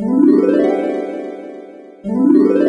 Thank you.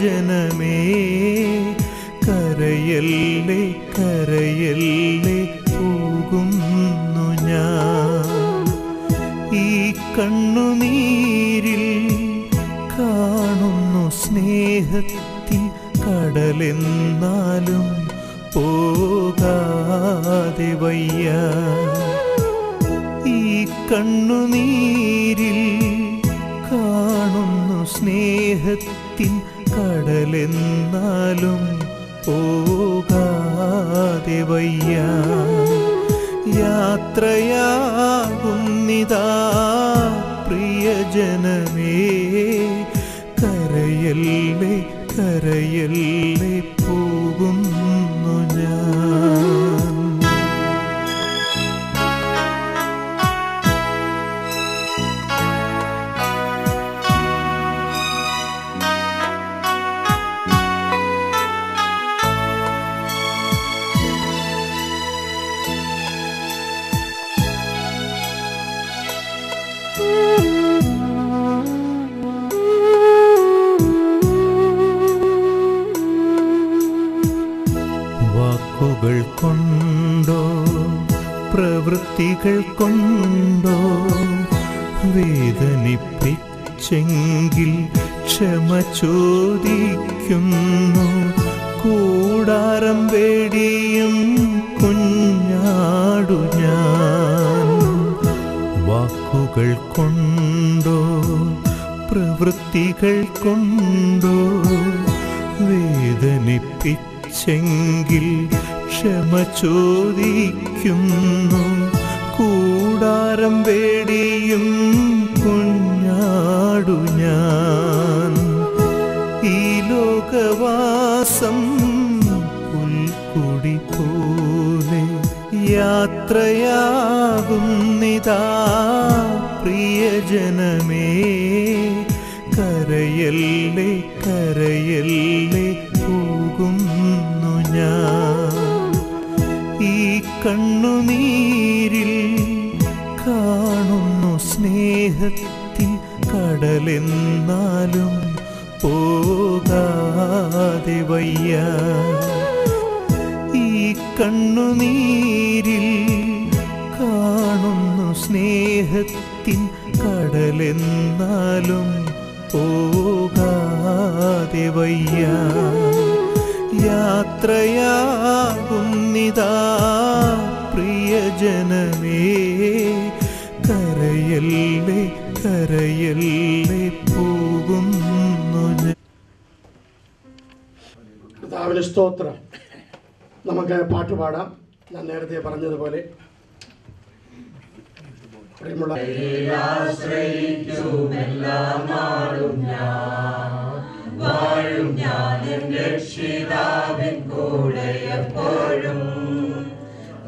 ജനമേ കരയല്ലേ കരയല്ലേ പോകുന്നു ഞാൻ. ഈ കണ്ണുനീരിൽ കാണുന്നു സ്നേഹത്തി കടലെന്നാലും പോകാതെ വയ്യ. ഈ കണ്ണുനീരിൽ കാണുന്നു സ്നേഹത്തി എന്നാലും പോകാതെ വയ്യ. യാത്രയാകുന്നിതാ പ്രിയജനമേ. കരയല്ലേ കരയല്ലേ പോ പ്രവൃത്തികൾ കൊണ്ടോ വേദനിപ്പിച്ചെങ്കിൽ ക്ഷമ ചോദിക്കുന്നു. കൂടാരം വേടിയും കുഞ്ഞാടു ഞാൻ. വാക്കുകൾ കൊണ്ടോ? പ്രവൃത്തികൾ കൊണ്ടോ? വേദനിപ്പിച്ചെങ്കിൽ ക്ഷമ ചോദിക്കുന്നു. കൂടാരം വേടിയും കുഞ്ഞാടു ഞാൻ. ഈ ലോകവാസം പുൽക്കുടി പോലെ യാത്രയാകുന്നിതാ. പ്രിയജനമേ കരയല്ലേ കരയല്ലേ പോകുന്നു ഞാൻ. ഈ കണ്ണുനീരിൽ സ്നേഹത്തിൻ കടലെന്നാലും പോകാതെ വയ്യ. ഈ കണ്ണുനീരിൽ കാണുന്നു സ്നേഹത്തിൻ കടലെന്നാലും പോകാതെ വയ്യ. യാത്രയാകുന്നിതാ പ്രിയജനമേ. കരയല്ലേ കരയല്ലേ പോകുന്നു ഞാൻ. കർത്താവിന് സ്തോത്രം. നമുക്ക് പാട്ട് പാടാം. ഞാൻ നേരത്തെ പറഞ്ഞതുപോലെ. പ്രിയമുള്ള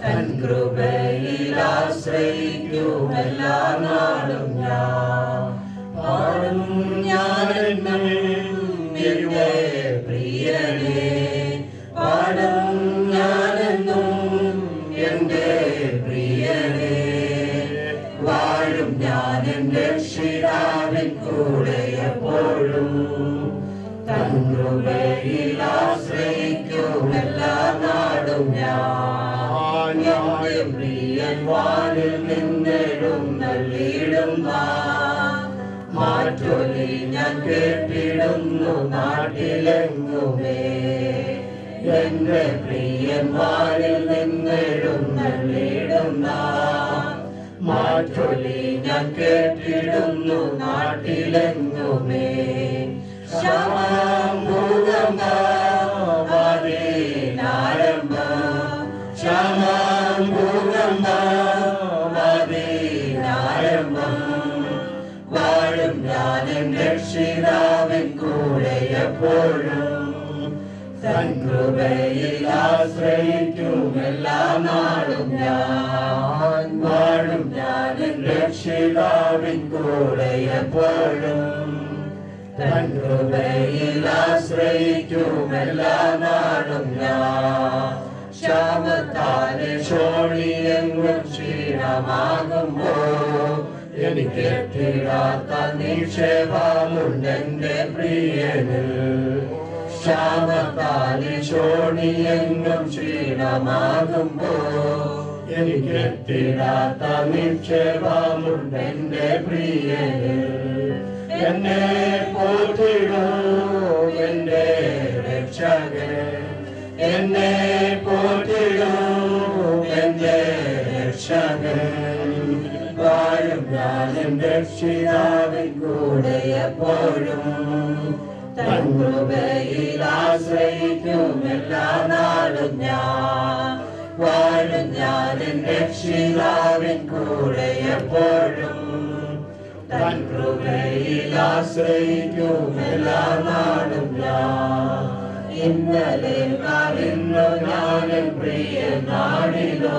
തൻ കൃപയിൽ ഞാൻ. പാടും ഞാൻ പാടും വാഴും ഞാൻ കൂടെ എപ്പോഴും. തൻ കൃപയിൽ ആശ്രയിക്കുമെല്ലാ നാടും ഞാൻ. ഞാൻ പ്രിയൻ മാറ്റൊലി ഞാൻ കേട്ടിടുന്നു നാട്ടിലെങ്ങുമേ? എന്റെ പ്രിയൻ മാറ്റൊലി ഞാൻ എപ്പോഴും സൻകൃപയിൽ ആശ്രയിക്കും എല്ലാ നാളും ഞാൻ വാഴും ഞാൻ രക്ഷിതാവിൻ കൂടെ എപ്പോഴും തൻകൃപയിൽ ആശ്രയിക്കും എല്ലാ നാളും ഞാൻ ക്ഷാമത്താലെ ക്ഷോണിയെങ്ങും ക്ഷീണമാകുമ്പോൾ എനിക്ക് തീരാത്ത നിക്ഷേപമുണ്ടെന്റെ പ്രിയനിൽ. ശാപത്താലി ശോണിയെങ്ങും ക്ഷീണമാകുമ്പോ എനിക്ക് തീരാത്ത നിക്ഷേപമുണ്ടെന്റെ പ്രിയനിൽ. എന്നെ പോറ്റിടൂ എന്റെ രക്ഷകൻ. എന്നെ പോറ്റിടൂ എന്റെ രക്ഷകൻ. ഞാനും രക്ഷിതാവിൻ കൂടെ എപ്പോഴും തൻ കൃപയിൽ ആശ്രയിക്കും എല്ലാ നാളും ഞാൻ. വാഴും ഞാനും രക്ഷിതാവിൻ കൂടെ എപ്പോഴും തൻ കൃപയിൽ ആശ്രയിക്കും എല്ലാ നാളും ഞാൻ. ഇന്നലെ കാലിന്നു ഞാനും പ്രിയ നാടിലോ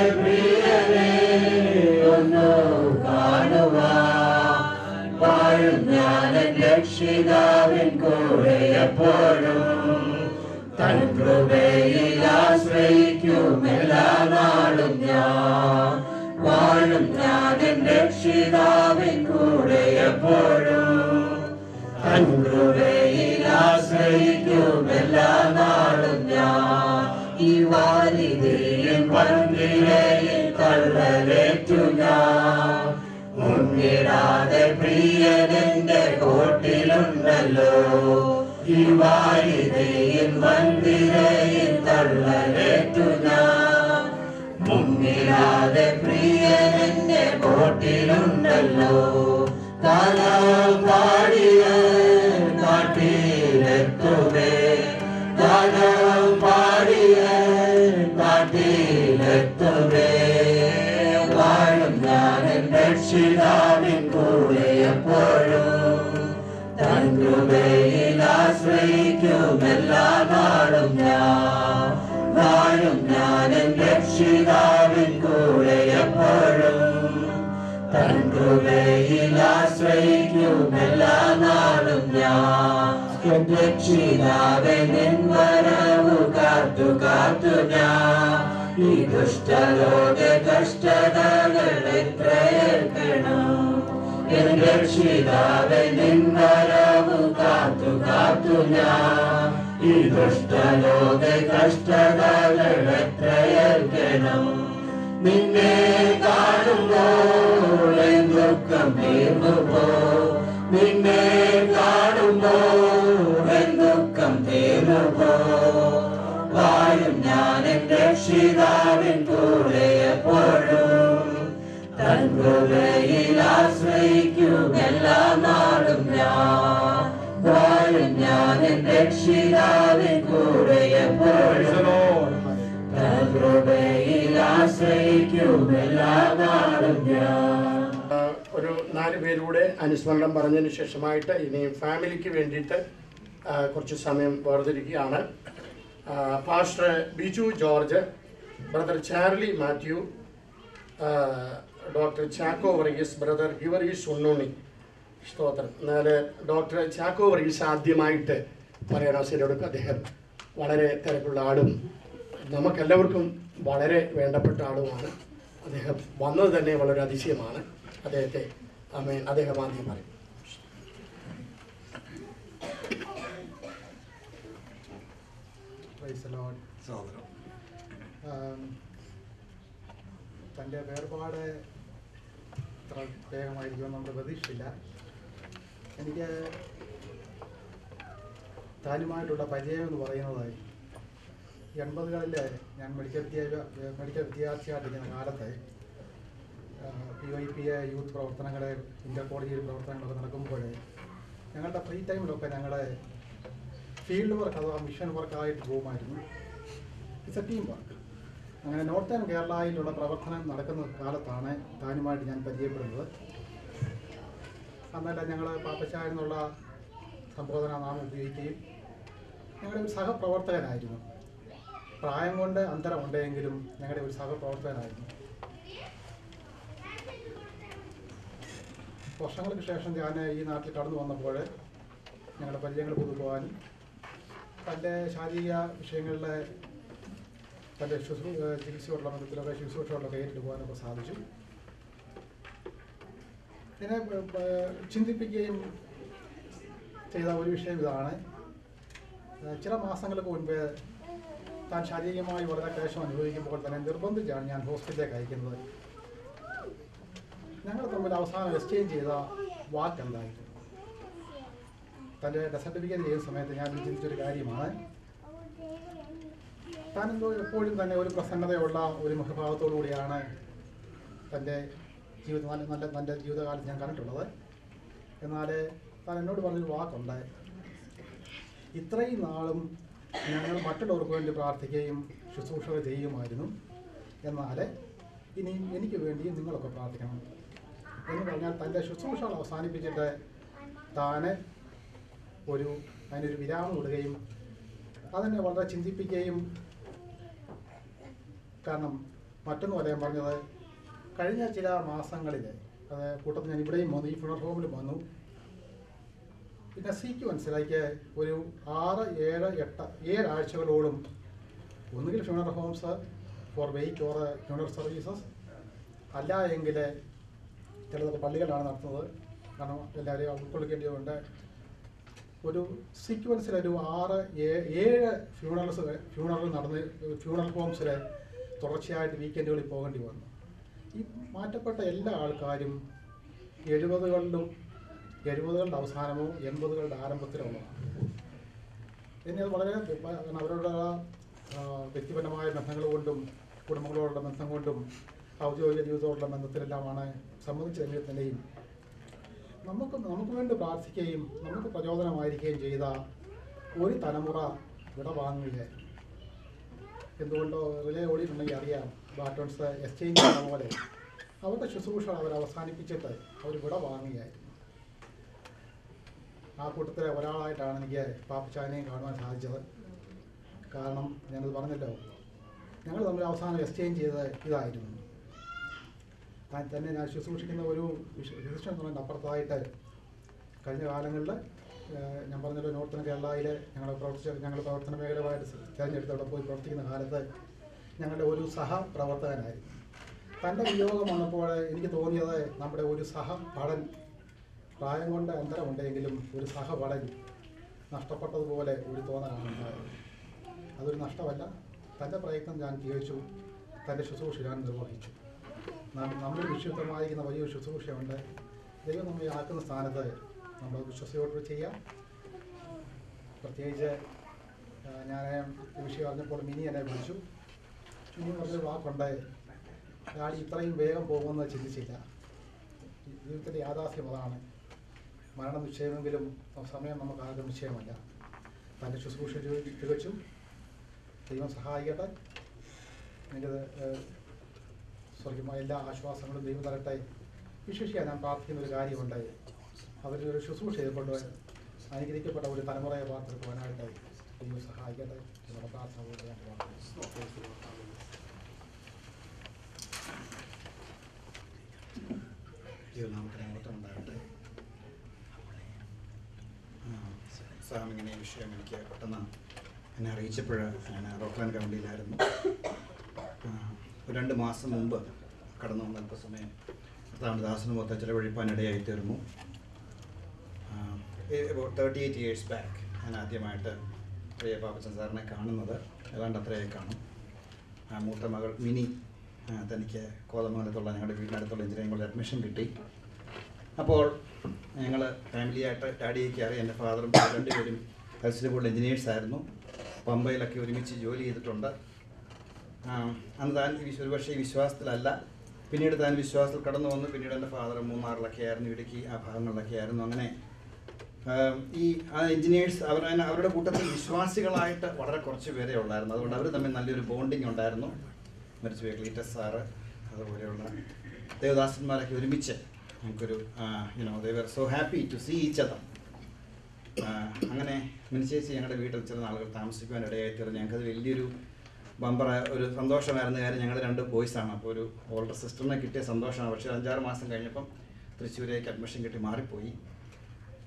ഞാൻ എൻ രക്ഷിതാവിൻ കൂടെ തൻ കൃപയിൽ ആശ്രയിക്കും എല്ലാ നാളും ഞാൻ. വാഴും ഞാൻ എൻ രക്ഷിതാവിൻ കൂടെ എപ്പോഴും തൻ കൃപയിൽ ആശ്രയിക്കും എല്ലാ നാളും ഞാൻ. ഈ വാലിതയിൽ പന്തിരയിൽ തള്ളലേറ്റു ഞാൻ. മുന്നിടാതെ പ്രിയനെന്റെ കോട്ടിലുണ്ടല്ലോ. ഈ വാലിതയിൽ മന്ദിരയിൽ കള്ളലേറ്റു ഞാൻ. പ്രിയതിന്റെ പ്രിയനെന്റെ കോട്ടിലുണ്ടല്ലോ. കാലം പാടിയ കാട്ടിലെത്തുമേ രക്ഷിതാവിൻ കൂടെ എപ്പോഴും തൻ കൃപയിൽ ആശ്രയിക്കും എല്ലാ നാളും ഞാൻ വാഴും ഞാൻ രക്ഷിതാവിൻ കൂടെ എപ്പോഴും തൻ കൃപയിൽ ആശ്രയിക്കും എല്ലാ നാളും ഞാൻ എൻ വരവു കാത്തു കാത്തു ഞാൻ. ഈ ദുഷ്ടലോക കഷ്ടതകൾ പ്രയർക്കണം രക്ഷിതാവെ നിൻ കാത്തു കാത്തു ഞാൻ ഈ ദുഷ്ടലോക കഷ്ടതകൾ പ്രയർക്കണം നിന്നെ കാണുമ്പോൾ ദുഃഖം തീർന്നു പോ നിന്നെ കാണുമ്പോൾ ദുഃഖം തീർന്നു വാഴും ഞാൻ എൻ രക്ഷിതാവിൻ കൂടെ എപ്പോഴും. ആശ്രയിക്കും എല്ലാ നാളും ഞാൻ. വാഴും ഞാൻ എൻ രക്ഷിതാവിൻ കൂടെ എപ്പോഴും. ആശ്രയിക്കും എല്ലാ നാളും ഞാൻ. ഒരു നാല് പേരൂടെ അനുസ്മരണം പറഞ്ഞതിന് ശേഷമായിട്ട് ഇനിയും ഫാമിലിക്ക് വേണ്ടിയിട്ട് കുറച്ച് സമയം വേർതിരിക്കുകയാണ്. Pastor Biju George brother Charlie Mathew doctor Chacko Varghese brother ഹിവർഗീസ് Unnunni സ്തോത്രം. എന്നാൽ ഡോക്ടർ ചാക്കോ വർഗീസ് ആദ്യമായിട്ട് പറയാൻ അവസരം അദ്ദേഹം വളരെ തിരക്കുള്ള ആളും നമുക്കെല്ലാവർക്കും വളരെ വേണ്ടപ്പെട്ട ആളുമാണ്. അദ്ദേഹം വന്നത് തന്നെ വളരെ അതിശയമാണ്. അദ്ദേഹത്തെ അമേ അദ്ദേഹം ആദ്യം പറയും. The Lord. തന്റെ വേർപാട് ഇത്ര വേഗമായിരിക്കുമെന്ന് നമ്മൾ പ്രതീക്ഷിച്ചില്ല. എനിക്ക് താനുമായിട്ടുള്ള പരിചയം എന്ന് പറയുന്നത് എൺപതുകളിൽ ഞാൻ മെഡിക്കൽ വിദ്യാഭ്യാസ മെഡിക്കൽ വിദ്യാർത്ഥിയായിട്ടിരിക്കുന്ന കാലത്ത് P Y P A youth പ്രവർത്തനങ്ങൾ ഇന്റർ കോളേജിൽ പ്രവർത്തനങ്ങളൊക്കെ നടക്കുമ്പോൾ ഞങ്ങളുടെ ഫ്രീ ടൈമിലൊക്കെ ഞങ്ങൾ ഫീൽഡ് വർക്ക് അഥവാ മിഷൻ വർക്കായിട്ട് പോകുമായിരുന്നു. ഇറ്റ്സ് എ ടീം വർക്ക് അങ്ങനെ നോർത്തേൺ കേരളയിലുള്ള പ്രവർത്തനം നടക്കുന്ന കാലത്താണ് താനുമായിട്ട് ഞാൻ പരിചയപ്പെടുന്നത്. അന്നല്ല ഞങ്ങൾ പാപ്പച്ച എന്നുള്ള സംബോധന നാമം ഉപയോഗിക്കുകയും ഞങ്ങളുടെ ഒരു സഹപ്രവർത്തകനായിരുന്നു. പ്രായം കൊണ്ട് അന്തരമുണ്ടെങ്കിലും ഞങ്ങളുടെ ഒരു സഹപ്രവർത്തകനായിരുന്നു. വർഷങ്ങൾക്ക് ശേഷം ഞാൻ ഈ നാട്ടിൽ കടന്നു വന്നപ്പോൾ ഞങ്ങളുടെ പരിചയങ്ങൾ പുതുക്കുവാനും തന്റെ ശാരീരിക വിഷയങ്ങളിലെ തന്റെ ശുശ്രൂ ചികിത്സയോടുള്ള ബന്ധത്തിലൊക്കെ ശുശ്രൂഷകളിലൊക്കെ ഏറ്റെടുക്കുവാനൊക്കെ സാധിച്ചു. എന്നെ ചിന്തിപ്പിക്കുകയും ചെയ്ത ഒരു വിഷയം ഇതാണ്. ചില മാസങ്ങൾക്ക് മുൻപേ താൻ ശാരീരികമായി വളരെ ക്ലേശം അനുഭവിക്കുമ്പോൾ തന്നെ നിർബന്ധിച്ചാണ് ഞാൻ ഹോസ്പിറ്റലിലേക്ക് അയക്കുന്നത്. ഞങ്ങൾ തമ്മിൽ അവസാനം എക്സ്ചേഞ്ച് ചെയ്ത വാക്ക് എന്തായിരുന്നു തന്റെ സർട്ടിഫിക്കറ്റ് ചെയ്യുന്ന സമയത്ത് ഞാൻ ചിന്തിച്ചൊരു കാര്യമാണ്. താനെന്തോ എപ്പോഴും തന്നെ ഒരു പ്രസന്നതയുള്ള ഒരു മുഖഭാവത്തോടു കൂടിയാണ് തന്റെ ജീവിത നല്ല നല്ല തന്റെ ജീവിതകാലത്ത് ഞാൻ കണ്ടിട്ടുള്ളത്. എന്നാൽ താൻ എന്നോട് പറഞ്ഞൊരു വാക്കുണ്ട്. ഇത്രയും നാളും ഞങ്ങൾ മറ്റുള്ളവർക്ക് വേണ്ടി പ്രാർത്ഥിക്കുകയും ശുശ്രൂഷ ചെയ്യുമായിരുന്നു. എന്നാൽ ഇനി എനിക്ക് വേണ്ടി നിങ്ങളൊക്കെ പ്രാർത്ഥിക്കണം. എന്ന് പറഞ്ഞാൽ തന്റെ ശുശ്രൂഷകൾ അവസാനിപ്പിച്ചിട്ട് താന് ഒരു അതിനൊരു വിരാമം ഇടുകയും അതെന്നെ വളരെ ചിന്തിപ്പിക്കുകയും കാരണം മറ്റൊന്നും പറയാൻ പറഞ്ഞത് കഴിഞ്ഞ ചില മാസങ്ങളിൽ അത് കൂട്ടത്തിൽ ഞാൻ ഇവിടെയും വന്നു ഈ ഫുണർ ഹോമിലും വന്നു. പിന്നെ സീക്വൻസിലേക്ക് ഒരു ആറ് ഏഴ് എട്ട് ഏഴാഴ്ചകളോളം ഒന്നുകിൽ funeral homes for wait or funeral services അല്ല എങ്കിൽ ചിലതൊക്കെ പള്ളികളാണ് നടത്തുന്നത്. കാരണം എല്ലാവരെയും ഉൾക്കൊള്ളിക്കേണ്ടതുകൊണ്ട് ഒരു സീക്വൻസിൽ ഒരു ആറ് ഏഴ് ഫ്യൂണറൽസ് ഫ്യൂണറൽ നടന്ന് ഫ്യൂണറൽ ഹോംസിൽ തുടർച്ചയായിട്ട് വീക്കെൻഡുകളിൽ പോകേണ്ടി വന്നു. ഈ മാറ്റപ്പെട്ട എല്ലാ ആൾക്കാരും എഴുപതുകളിലും എഴുപതുകളുടെ അവസാനമോ എൺപതുകളുടെ ആരംഭത്തിലോ ഉള്ളതാണ്. ഇനി അത് വളരെ അവരുടെ വ്യക്തിപരമായ ബന്ധങ്ങൾ കൊണ്ടും കുടുംബങ്ങളോടുള്ള ബന്ധം കൊണ്ടും ഔദ്യോഗിക ജീവിതത്തോടുള്ള ബന്ധത്തിലെല്ലാമാണ് സംബന്ധിച്ചെങ്കിൽ തന്നെയും നമുക്ക് നമുക്ക് വേണ്ടി പ്രാർത്ഥിക്കുകയും നമുക്ക് പ്രചോദനമായിരിക്കുകയും ചെയ്ത ഒരു തലമുറ വിട വാങ്ങുകയായിരുന്നു എന്തുകൊണ്ടോ റിലേ ഓടിയിട്ടുണ്ടെങ്കിൽ അറിയാം ബാറ്റോൺസ് എക്സ്ചേഞ്ച് ചെയ്യുന്ന പോലെ. അവരുടെ ശുശ്രൂഷ അവർ അവസാനിപ്പിച്ചിട്ട് അവർ വിട വാങ്ങുകയായിരുന്നു ആ കൂട്ടത്തിലെ ഒരാളായിട്ടാണ് എനിക്ക് പാപ്പച്ചാനെയും കാണുവാൻ സാധിച്ചത്. കാരണം ഞാനത് പറഞ്ഞല്ലോ ഞങ്ങൾ തമ്മിൽ അവസാനം എക്സ്ചേഞ്ച് ചെയ്തത് ഇതായിരുന്നു. താൻ തന്നെ ഞാൻ ശുശ്രൂഷിക്കുന്ന ഒരു എന്നുള്ളതിന്റെ അപ്പുറത്തായിട്ട് കഴിഞ്ഞ കാലങ്ങളിൽ ഞാൻ പറഞ്ഞല്ലോ നോർത്തൺ കേരളയിൽ ഞങ്ങൾ പ്രവർത്തിച്ച ഞങ്ങൾ പ്രവർത്തന മേഖലയുമായിട്ട് തിരഞ്ഞെടുത്ത് അവിടെ പോയി പ്രവർത്തിക്കുന്ന കാലത്ത് ഞങ്ങളുടെ ഒരു സഹപ്രവർത്തകനായിരുന്നു. തന്റെ വിയോഗം വന്നപ്പോൾ എനിക്ക് തോന്നിയത് നമ്മുടെ ഒരു സഹപടൻ പ്രായം കൊണ്ട് അന്തരമുണ്ടെങ്കിലും ഒരു സഹപടൻ നഷ്ടപ്പെട്ടതുപോലെ ഒരു തോന്നലാണ് ഉണ്ടായത്. അതൊരു നഷ്ടമല്ല. തന്റെ പ്രയത്നം ഞാൻ തികച്ചു തന്റെ ശുശ്രൂഷ ഞാൻ നിർവഹിച്ചു. നമ്മൾ വിശുദ്ധമായിരിക്കുന്ന വലിയ ശുശ്രൂഷയുണ്ട്. ദൈവം നമ്മൾ ആക്കുന്ന സ്ഥാനത്ത് നമ്മൾ വിശ്വസയോട് ചെയ്യാം. പ്രത്യേകിച്ച് ഞാൻ ഈ വിഷയം അറിഞ്ഞപ്പോൾ മിനി എന്നെ വിളിച്ചു. മിനി പറഞ്ഞൊരു വാക്കുണ്ട്. ഞാൻ ഇത്രയും വേഗം പോകുമെന്ന് ചിന്തിച്ചില്ല. ജീവിതത്തിന്റെ യാഥാർത്ഥ്യം അതാണ്. മരണം നിശ്ചയമെങ്കിലും സമയം നമുക്ക് ആകെ നിശ്ചയമല്ല. തന്റെ ശുശ്രൂഷ തികച്ചും ദൈവം സഹായിക്കട്ടെ. നിന്റെ സ്വർഗമായ എല്ലാ ആശ്വാസങ്ങളും ദൈവം തരട്ടെ. വിശ്വസിക്കാൻ ഞാൻ പ്രാർത്ഥിക്കുന്ന ഒരു കാര്യമുണ്ട്. ഒരു ശുശ്രൂഷ ചെയ്തുകൊണ്ട് അനുഗ്രഹിക്കപ്പെട്ട ഒരു തലമുറയെ വാർത്തെടുക്കുവാനായിട്ട് ദൈവം സഹായിക്കട്ടെ. എന്നുള്ള പ്രാർത്ഥന ഈ വിഷയം എനിക്ക് പെട്ടെന്ന് എന്നെ അറിയിച്ചപ്പോൾ ഞാൻ റോക്ക്ലാൻഡ് കൗണ്ടിയിലായിരുന്നു. രണ്ട് മാസം മുമ്പ് കടന്നു വന്ന അല്പസമയം കർത്താവിന്റെ ദാസന് മൊത്തം ചിലവഴിപ്പാനിടയായി തീർന്നു തേർട്ടി എയ്റ്റ് ഇയേഴ്സ് ബാക്ക് ഞാൻ ആദ്യമായിട്ട് പ്രിയ പാപ്പച്ചൻ സാറിനെ കാണുന്നത്. ഏതാണ്ട് അത്രയായി കാണും. ആ, മൂത്ത മകൾ മിനി തനിക്ക് കോതമംഗലത്തുള്ള ഞങ്ങളുടെ വീടിനടുത്തുള്ള എഞ്ചിനീയറിംഗ് കോളേജ് അഡ്മിഷൻ കിട്ടി. അപ്പോൾ ഞങ്ങൾ ഫാമിലിയായിട്ട് ഡാഡിയൊക്കെ അറിയാം എന്റെ ഫാദറും രണ്ടുപേരും ഹെൽസിൽ കൂടുതൽ എഞ്ചിനീയേഴ്സ് ആയിരുന്നു. പമ്പയിലൊക്കെ ഒരുമിച്ച് ജോലി ചെയ്തിട്ടുണ്ട്. അന്ന് താൻ ഒരുപക്ഷെ വിശ്വ- ഒരുപക്ഷേ ഈ വിശ്വാസത്തിലല്ല. പിന്നീട് താൻ വിശ്വാസത്തിൽ കടന്നു വന്നു. പിന്നീട് എന്റെ ഫാദർ മൂന്നാറിലൊക്കെ ആയിരുന്നു ഇടുക്കി ആ ഭാഗങ്ങളിലൊക്കെ ആയിരുന്നു അങ്ങനെ ഈ ആ എഞ്ചിനീയേഴ്സ് അവർ അവരുടെ കൂട്ടത്തിൽ വിശ്വാസികളായിട്ട് വളരെ കുറച്ച് പേരേ ഉള്ളായിരുന്നു. അതുകൊണ്ട് അവർ തമ്മിൽ നല്ലൊരു ബോണ്ടിങ് ഉണ്ടായിരുന്നു. മരിച്ചുപോയ ക്ലീറ്റസ് സാറ് അതുപോലെയുള്ള ദേവദാസന്മാരൊക്കെ ഒരുമിച്ച് നമുക്കൊരു you know they were so happy to see each other അങ്ങനെ മിനിച്ചേച്ചി ഞങ്ങളുടെ വീട്ടിൽ ചില ആളുകൾ താമസിക്കുവാൻ ഇടയായി ഞങ്ങൾക്കത് വലിയൊരു ബമ്പർ ഒരു സന്തോഷമായിരുന്ന കാര്യം ഞങ്ങൾ രണ്ട് ബോയ്സാണ് അപ്പോൾ ഒരു ഓൾഡർ സിസ്റ്ററിനെ കിട്ടിയ സന്തോഷമാണ്. പക്ഷേ അഞ്ചാറ് മാസം കഴിഞ്ഞപ്പം തൃശ്ശൂരേക്ക് അഡ്മിഷൻ കിട്ടി മാറിപ്പോയി.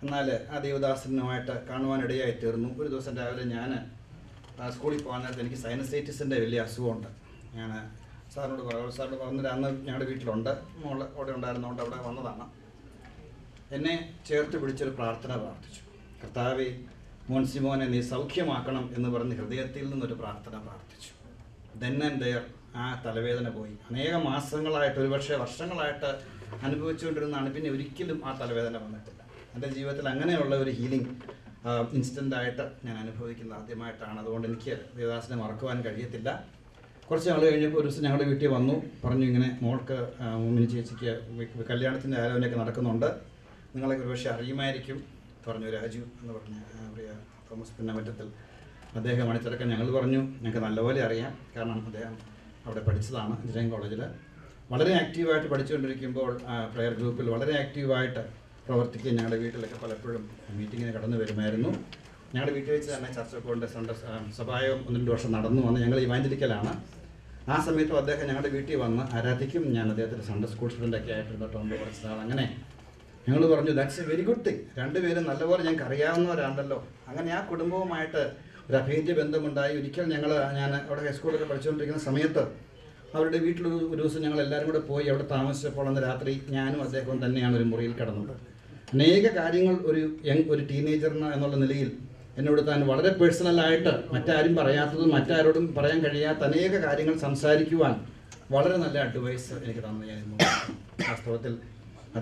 എന്നാൽ ആ ദേവദാസനുമായിട്ട് കാണുവാനിടയായി തീർന്നു. ഒരു ദിവസം രാവിലെ ഞാൻ സ്കൂളിൽ പോകാൻ നേരത്തെ എനിക്ക് സൈനസൈറ്റിസിന്റെ വലിയ അസുഖമുണ്ട്. ഞാൻ സാറിനോട് പറഞ്ഞു സാറിനോട് പറഞ്ഞിട്ട് അന്ന് ഞങ്ങളുടെ വീട്ടിലുണ്ട്. മോൾ അവിടെ ഉണ്ടായിരുന്നതുകൊണ്ട് അവിടെ വന്നതാണ്. എന്നെ ചേർത്ത് പിടിച്ചൊരു പ്രാർത്ഥന പ്രാർത്ഥിച്ചു. കർത്താവെ മോൻസിമോനെ നീ സൗഖ്യമാക്കണം എന്ന് പറഞ്ഞ് ഹൃദയത്തിൽ നിന്നൊരു പ്രാർത്ഥന പ്രാർത്ഥിച്ചു. ദെൻ ആൻഡ് ദയർ ആ തലവേദന പോയി. അനേക മാസങ്ങളായിട്ട് ഒരുപക്ഷെ വർഷങ്ങളായിട്ട് അനുഭവിച്ചുകൊണ്ടിരുന്നതാണ്. പിന്നെ ഒരിക്കലും ആ തലവേദന വന്നിട്ടില്ല. എന്റെ ജീവിതത്തിൽ അങ്ങനെയുള്ള ഒരു ഹീലിംഗ് ഇൻസ്റ്റന്റായിട്ട് ഞാൻ അനുഭവിക്കുന്നത് ആദ്യമായിട്ടാണ്. അതുകൊണ്ട് എനിക്ക് ദേവദാസിനെ മറക്കുവാൻ കഴിയത്തില്ല. കുറച്ച് നാൾ കഴിഞ്ഞപ്പോൾ ഒരു ദിവസം ഞങ്ങളുടെ വീട്ടിൽ വന്നു. പറഞ്ഞു ഇങ്ങനെ മോൾക്ക് മുമ്മിനി മിനി ചേച്ചിക്ക് കല്യാണത്തിന്റെ ആലോചനയൊക്കെ നടക്കുന്നുണ്ട്. നിങ്ങളെ ഒരുപക്ഷെ അറിയുമായിരിക്കും പറഞ്ഞു രാജു എന്ന് പറഞ്ഞ പ്രിയ തോമസ് പിന്നമറ്റത്തിൽ അദ്ദേഹം അണിച്ചിറക്കാൻ ഞങ്ങൾ പറഞ്ഞു. ഞങ്ങൾക്ക് നല്ലപോലെ അറിയാം. കാരണം അദ്ദേഹം അവിടെ പഠിച്ചതാണ് എഞ്ചിനീയറിംഗ് കോളേജിൽ. വളരെ ആക്റ്റീവായിട്ട് പഠിച്ചുകൊണ്ടിരിക്കുമ്പോൾ പ്രെയർ ഗ്രൂപ്പിൽ വളരെ ആക്റ്റീവായിട്ട് പ്രവർത്തിക്കുകയും ഞങ്ങളുടെ വീട്ടിലൊക്കെ പലപ്പോഴും മീറ്റിങ്ങിന് കടന്നു വരുമായിരുന്നു. ഞങ്ങളുടെ വീട്ടിൽ വെച്ച് തന്നെ ചർച്ച കൊണ്ട് സഭായം ഒന്ന് രണ്ട് വർഷം നടന്നു വന്ന് ഞങ്ങൾ ഇവാഞ്ചലിക്കലാണ്. ആ സമയത്തും അദ്ദേഹം ഞങ്ങളുടെ വീട്ടിൽ വന്ന് ആരാധിക്കും. ഞാൻ അദ്ദേഹത്തിന്റെ സൺഡേ സ്കൂൾ സ്റ്റുഡന്റൊക്കെ ആയിട്ടിരുന്നിട്ടുണ്ട് കുറച്ച് നാൾ അങ്ങനെ. ഞങ്ങൾ പറഞ്ഞു that's a very good thing രണ്ടുപേരും നല്ലപോലെ ഞങ്ങൾക്ക് അറിയാവുന്നവരാണല്ലോ അങ്ങനെ ആ കുടുംബവുമായിട്ട് അഭേദ്യ ബന്ധമുണ്ടായി. ഒരിക്കൽ ഞങ്ങൾ ഞാൻ അവിടെ ഹൈസ്കൂളിലൊക്കെ പഠിച്ചുകൊണ്ടിരിക്കുന്ന സമയത്ത് അവരുടെ വീട്ടിൽ ഒരു ദിവസം ഞങ്ങൾ എല്ലാവരും കൂടെ പോയി അവിടെ താമസിച്ചപ്പോൾ അന്ന് രാത്രി ഞാനും അദ്ദേഹവും തന്നെയാണ് ഒരു മുറിയിൽ കിടന്നത്. അനേക കാര്യങ്ങൾ ഒരു യങ് ഒരു ടീനേജറിന് എന്നുള്ള നിലയിൽ എന്നോട് താൻ വളരെ പേഴ്സണലായിട്ട് മറ്റാരും പറയാത്തതും മറ്റാരോടും പറയാൻ കഴിയാത്ത അനേക കാര്യങ്ങൾ സംസാരിക്കുവാൻ വളരെ നല്ല അഡ്വൈസ് എനിക്ക് തന്നു ഞാൻ വാസ്തവത്തിൽ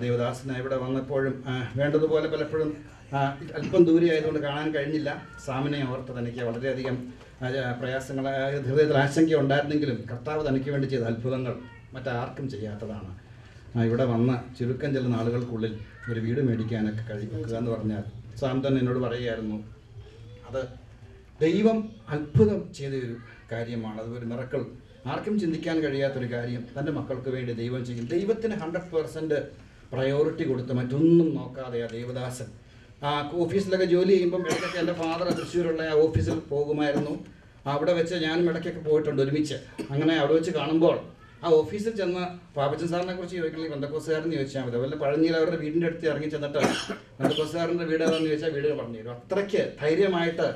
ദേവദാസന് ഇവിടെ വന്നപ്പോഴും വേണ്ടതുപോലെ പലപ്പോഴും അല്പം ദൂരെ ആയതുകൊണ്ട് കാണാൻ കഴിഞ്ഞില്ല. സാമിനെ ഓർത്ത് തനിക്ക് വളരെയധികം പ്രയാസങ്ങൾ ഹൃദയത്തിൽ ആശങ്ക ഉണ്ടായിരുന്നെങ്കിലും കർത്താവ് തനിക്ക് വേണ്ടി ചെയ്ത അത്ഭുതങ്ങൾ മറ്റാർക്കും ചെയ്യാത്തതാണ്. ഇവിടെ വന്ന് ചുരുക്കം ചില നാളുകൾക്കുള്ളിൽ ഒരു വീട് മേടിക്കാനൊക്കെ കഴിക്കുക എന്ന് പറഞ്ഞാൽ സാം തന്നെ എന്നോട് പറയുകയായിരുന്നു. അത് ദൈവം അത്ഭുതം ചെയ്ത ഒരു കാര്യമാണ്. അത് ഒരു മിറക്കൾ. ആർക്കും ചിന്തിക്കാൻ കഴിയാത്തൊരു കാര്യം തന്റെ മക്കൾക്ക് വേണ്ടി ദൈവം ചെയ്യും. ദൈവത്തിന് ഹൺഡ്രഡ് പേഴ്സന്റ് പ്രയോറിറ്റി കൊടുത്ത് മറ്റൊന്നും നോക്കാതെ ആ ദേവദാസൻ ഓഫീസിലൊക്കെ ജോലി ചെയ്യുമ്പം ഇടയ്ക്കൊക്കെ എന്റെ ഫാദർ തൃശ്ശൂരുള്ള ആ ഓഫീസിൽ പോകുമായിരുന്നു. അവിടെ വെച്ച് ഞാനും ഇടയ്ക്കൊക്കെ പോയിട്ടുണ്ട് ഒരുമിച്ച്. അങ്ങനെ അവിടെ വെച്ച് കാണുമ്പോൾ ആ ഓഫീസിൽ ചെന്ന് പാപ്പച്ചൻ സാറിനെ കുറിച്ച് ചോദിക്കണമെങ്കിൽ ബന്ധക്കോസുകാരൻ ചോദിച്ചാൽ മതി. അതുപോലെ പഴഞ്ഞിയിൽ അവരുടെ വീടിന്റെ അടുത്ത് ഇറങ്ങി ചെന്നിട്ട് ബന്ധക്കോസുകാരന്റെ വീട് ഏതാണെന്ന് ചോദിച്ചാൽ വീട് പറഞ്ഞു തരും. അത്രയ്ക്ക് ധൈര്യമായിട്ട്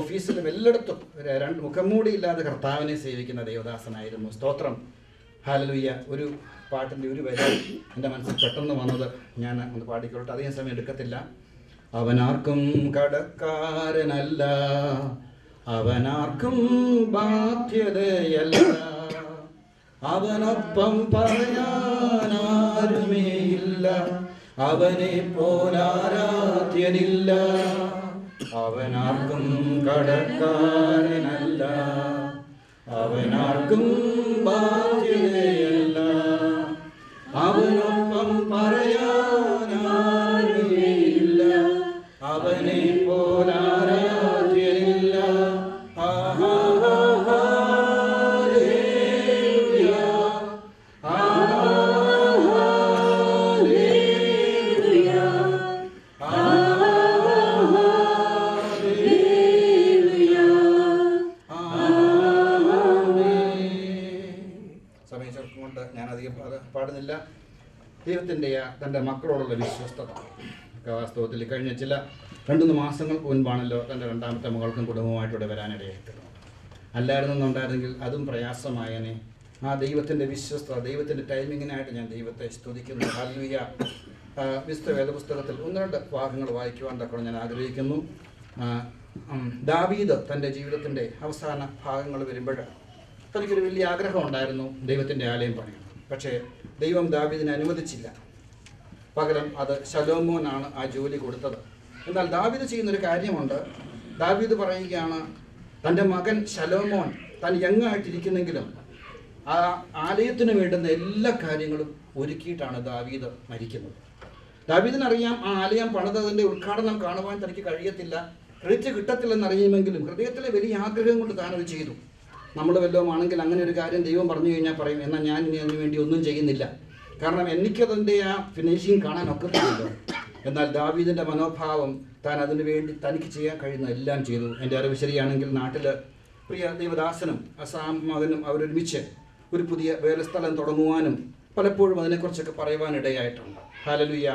ഓഫീസിലും എല്ലായിടത്തും രണ്ട് മുഖംമൂടി ഇല്ലാതെ കർത്താവിനെ സേവിക്കുന്ന ദേവദാസനായിരുന്നു. സ്തോത്രം. ഹാലലുയ്യ ഒരു പാട്ടിന്റെ ഒരു വരി എന്റെ മനസ്സിൽ പെട്ടെന്ന് വന്നത് ഞാൻ ഒന്ന് പാടിക്കൊള്ളട്ടെ. അധികം സമയം എടുക്കത്തില്ല. അവനാർക്കും കടക്കാരനല്ല അവനാർക്കും ബാധ്യതയല്ല. അവനൊപ്പം പറയാനാരുമേയില്ല അവനെ പോലാരാധ്യനില്ല അവനാർക്കും കടക്കാരനല്ല അവനാർക്കും ബാധ്യതയല്ല. അവനൊപ്പം പറയാനാരുമേയില്ല ദൈവത്തിന്റെ തന്റെ മക്കളോടുള്ള വിശ്വസ്തത. വാസ്തവത്തിൽ കഴിഞ്ഞ ചില രണ്ടുമൂന്ന് മാസങ്ങൾക്ക് മുൻപാണല്ലോ തന്റെ രണ്ടാമത്തെ മകൾക്കും കുടുംബമായിട്ടൂടെ വരാനിടയായിട്ടുള്ളത് അല്ലായിരുന്നുണ്ടായിരുന്നെങ്കിൽ അതും പ്രയാസമായനെ. ആ ദൈവത്തിന്റെ വിശ്വസ്ത ദൈവത്തിന്റെ ടൈമിങ്ങിനായിട്ട് ഞാൻ ദൈവത്തെ സ്തുതിക്കുന്നു. ഹാൽവിയ വിശുദ്ധ വേദപുസ്തകത്തിൽ ഒന്ന് രണ്ട് ഭാഗങ്ങൾ വായിക്കുവാൻ തക്കണം ഞാൻ ആഗ്രഹിക്കുന്നു. ദാവീദ് തന്റെ ജീവിതത്തിന്റെ അവസാന ഭാഗങ്ങൾ വരുമ്പോൾ തനിക്കൊരു വലിയ ആഗ്രഹം ഉണ്ടായിരുന്നു ദൈവത്തിന്റെ ആലയം പണിയണം പക്ഷേ ദൈവം ദാവീദിനെ അനുവദിച്ചില്ല. പകരം അത് ശലോമോനാണ് ആ ജോലി കൊടുത്തത്. എന്നാൽ ദാവീദ് ചെയ്യുന്നൊരു കാര്യമുണ്ട്. ദാവീദ് പറയുകയാണ് തന്റെ മകൻ ശലോമോൻ താൻ യങ്ങായിട്ടിരിക്കുന്നെങ്കിലും ആ ആലയത്തിന് വേണ്ടുന്ന എല്ലാ കാര്യങ്ങളും ഒരുക്കിയിട്ടാണ് ദാവീദ് മരിക്കുന്നത്. ദാവീദിനറിയാം ആ ആലയം പണിതതിന്റെ ഉദ്ഘാടനം കാണുവാൻ തനിക്ക് കഴിയത്തില്ല. ക്രെഡിറ്റ് കിട്ടത്തില്ലെന്നറിയുമെങ്കിലും ഹൃദയത്തിലെ വലിയ ആഗ്രഹം കൊണ്ട് താനത് ചെയ്തു. നമ്മൾ വല്ലതും ആണെങ്കിൽ അങ്ങനെ ഒരു കാര്യം ദൈവം പറഞ്ഞു കഴിഞ്ഞാൽ പറയും എന്നാൽ ഞാൻ ഇനി അതിനു വേണ്ടി ഒന്നും ചെയ്യുന്നില്ല. കാരണം എനിക്കതിന്റെ ആ ഫിനിഷിങ് കാണാൻ ഒക്കത്തില്ലല്ലോ. എന്നാൽ ദാവീദിന്റെ മനോഭാവം താൻ അതിനു വേണ്ടി തനിക്ക് ചെയ്യാൻ കഴിയുന്ന എല്ലാം ചെയ്തു. എന്റെ അറിവ് ശരിയാണെങ്കിൽ നാട്ടിൽ പ്രിയ ദൈവദാസനും അസാം മകനും അവരൊരുമിച്ച് ഒരു പുതിയ വേലസ്ഥലം തുടങ്ങുവാനും പലപ്പോഴും അതിനെക്കുറിച്ചൊക്കെ പറയുവാനിടയായിട്ടുണ്ട്. ഹാലലുയ്യ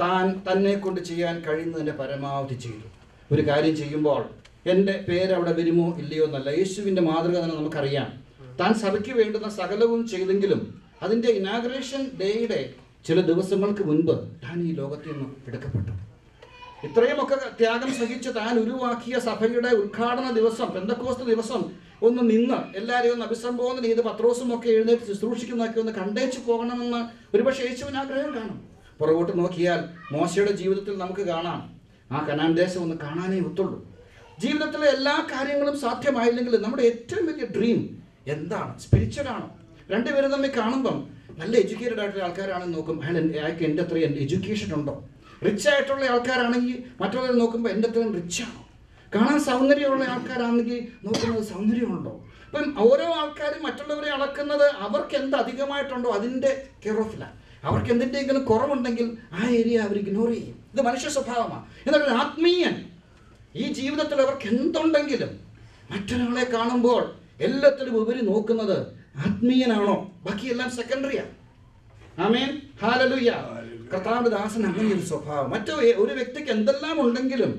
താൻ തന്നെ കൊണ്ട് ചെയ്യാൻ കഴിയുന്നതിന്റെ പരമാവധി ചെയ്തു. ഒരു കാര്യം ചെയ്യുമ്പോൾ എന്റെ പേര് അവിടെ വരുമോ ഇല്ലയോ എന്നല്ല. യേശുവിന്റെ മാതൃക തന്നെ നമുക്കറിയാം. താൻ സഭയ്ക്ക് വേണ്ടുന്ന സകലവും ചെയ്തെങ്കിലും അതിന്റെ ഇനാഗ്രേഷൻ ഡേയുടെ ചില ദിവസങ്ങൾക്ക് മുൻപ് താൻ ഈ ലോകത്തിൽ നിന്ന് എടുക്കപ്പെട്ടു. ഇത്രയുമൊക്കെ ത്യാഗം സഹിച്ച് താൻ ഉരുവാക്കിയ സഭയുടെ ഉദ്ഘാടന ദിവസം പെന്തക്കോസ്ത് ദിവസം ഒന്ന് നിന്ന് എല്ലാവരെയും ഒന്ന് അഭിസംബോധന ചെയ്ത് പത്രോസും ഒക്കെ എഴുന്നേറ്റ് ശുശ്രൂഷിക്കുന്നതൊക്കെ ഒന്ന് കണ്ടേച്ച് പോകണമെന്ന് ഒരുപക്ഷെ യേശുവിന് ആഗ്രഹം കാണും. പുറകോട്ട് നോക്കിയാൽ മോശയുടെ ജീവിതത്തിൽ നമുക്ക് കാണാം. ആ കനാൻ ദേശം ഒന്ന് കാണാനേ ഒത്തുള്ളൂ. ജീവിതത്തിലെ എല്ലാ കാര്യങ്ങളും സാധ്യമായില്ലെങ്കിൽ നമ്മുടെ ഏറ്റവും വലിയ ഡ്രീം എന്താണ്? സ്പിരിച്വൽ ആണോ. രണ്ടുപേരും തമ്മിൽ കാണുമ്പം നല്ല എഡ്യൂക്കേറ്റഡ് ആയിട്ടുള്ള ആൾക്കാരാണെന്ന് നോക്കും. അയാൾ അയാൾക്ക് എന്റെ അത്രയും എഡ്യൂക്കേഷൻ ഉണ്ടോ? റിച്ച് ആയിട്ടുള്ള ആൾക്കാരാണെങ്കിൽ മറ്റുള്ളവർ നോക്കുമ്പോൾ എന്റെ അത്രയും റിച്ച് ആണോ? കാണാൻ സൗന്ദര്യമുള്ള ആൾക്കാരാണെങ്കിൽ നോക്കുന്നത് സൗന്ദര്യമുണ്ടോ? അപ്പം ഓരോ ആൾക്കാരും മറ്റുള്ളവരെ അളക്കുന്നത് അവർക്ക് എന്ത് അധികമായിട്ടുണ്ടോ? അതിന്റെ കെയർ ഓഫിലാണ് അവർക്ക് എന്തിന്റെയെങ്കിലും കുറവുണ്ടെങ്കിൽ ആ ഏരിയ അവർ ഇഗ്നോർ ചെയ്യും. ഇത് മനുഷ്യ സ്വഭാവമാണ്. എന്നാൽ ആത്മീയൻ ഈ ജീവിതത്തിൽ അവർക്ക് എന്തുണ്ടെങ്കിലും മറ്റൊരാളെ കാണുമ്പോൾ എല്ലാത്തിലും ഉപരി നോക്കുന്നത് ആത്മീയനാണോ? ബാക്കിയെല്ലാം സെക്കൻഡറിയാണ് ആമേൻ. ഹാലലുയ്യ കർത്താവിന്റെ ദാസൻ അങ്ങനെ ഒരു സ്വഭാവം. മറ്റോ ഒരു വ്യക്തിക്ക് എന്തെല്ലാം ഉണ്ടെങ്കിലും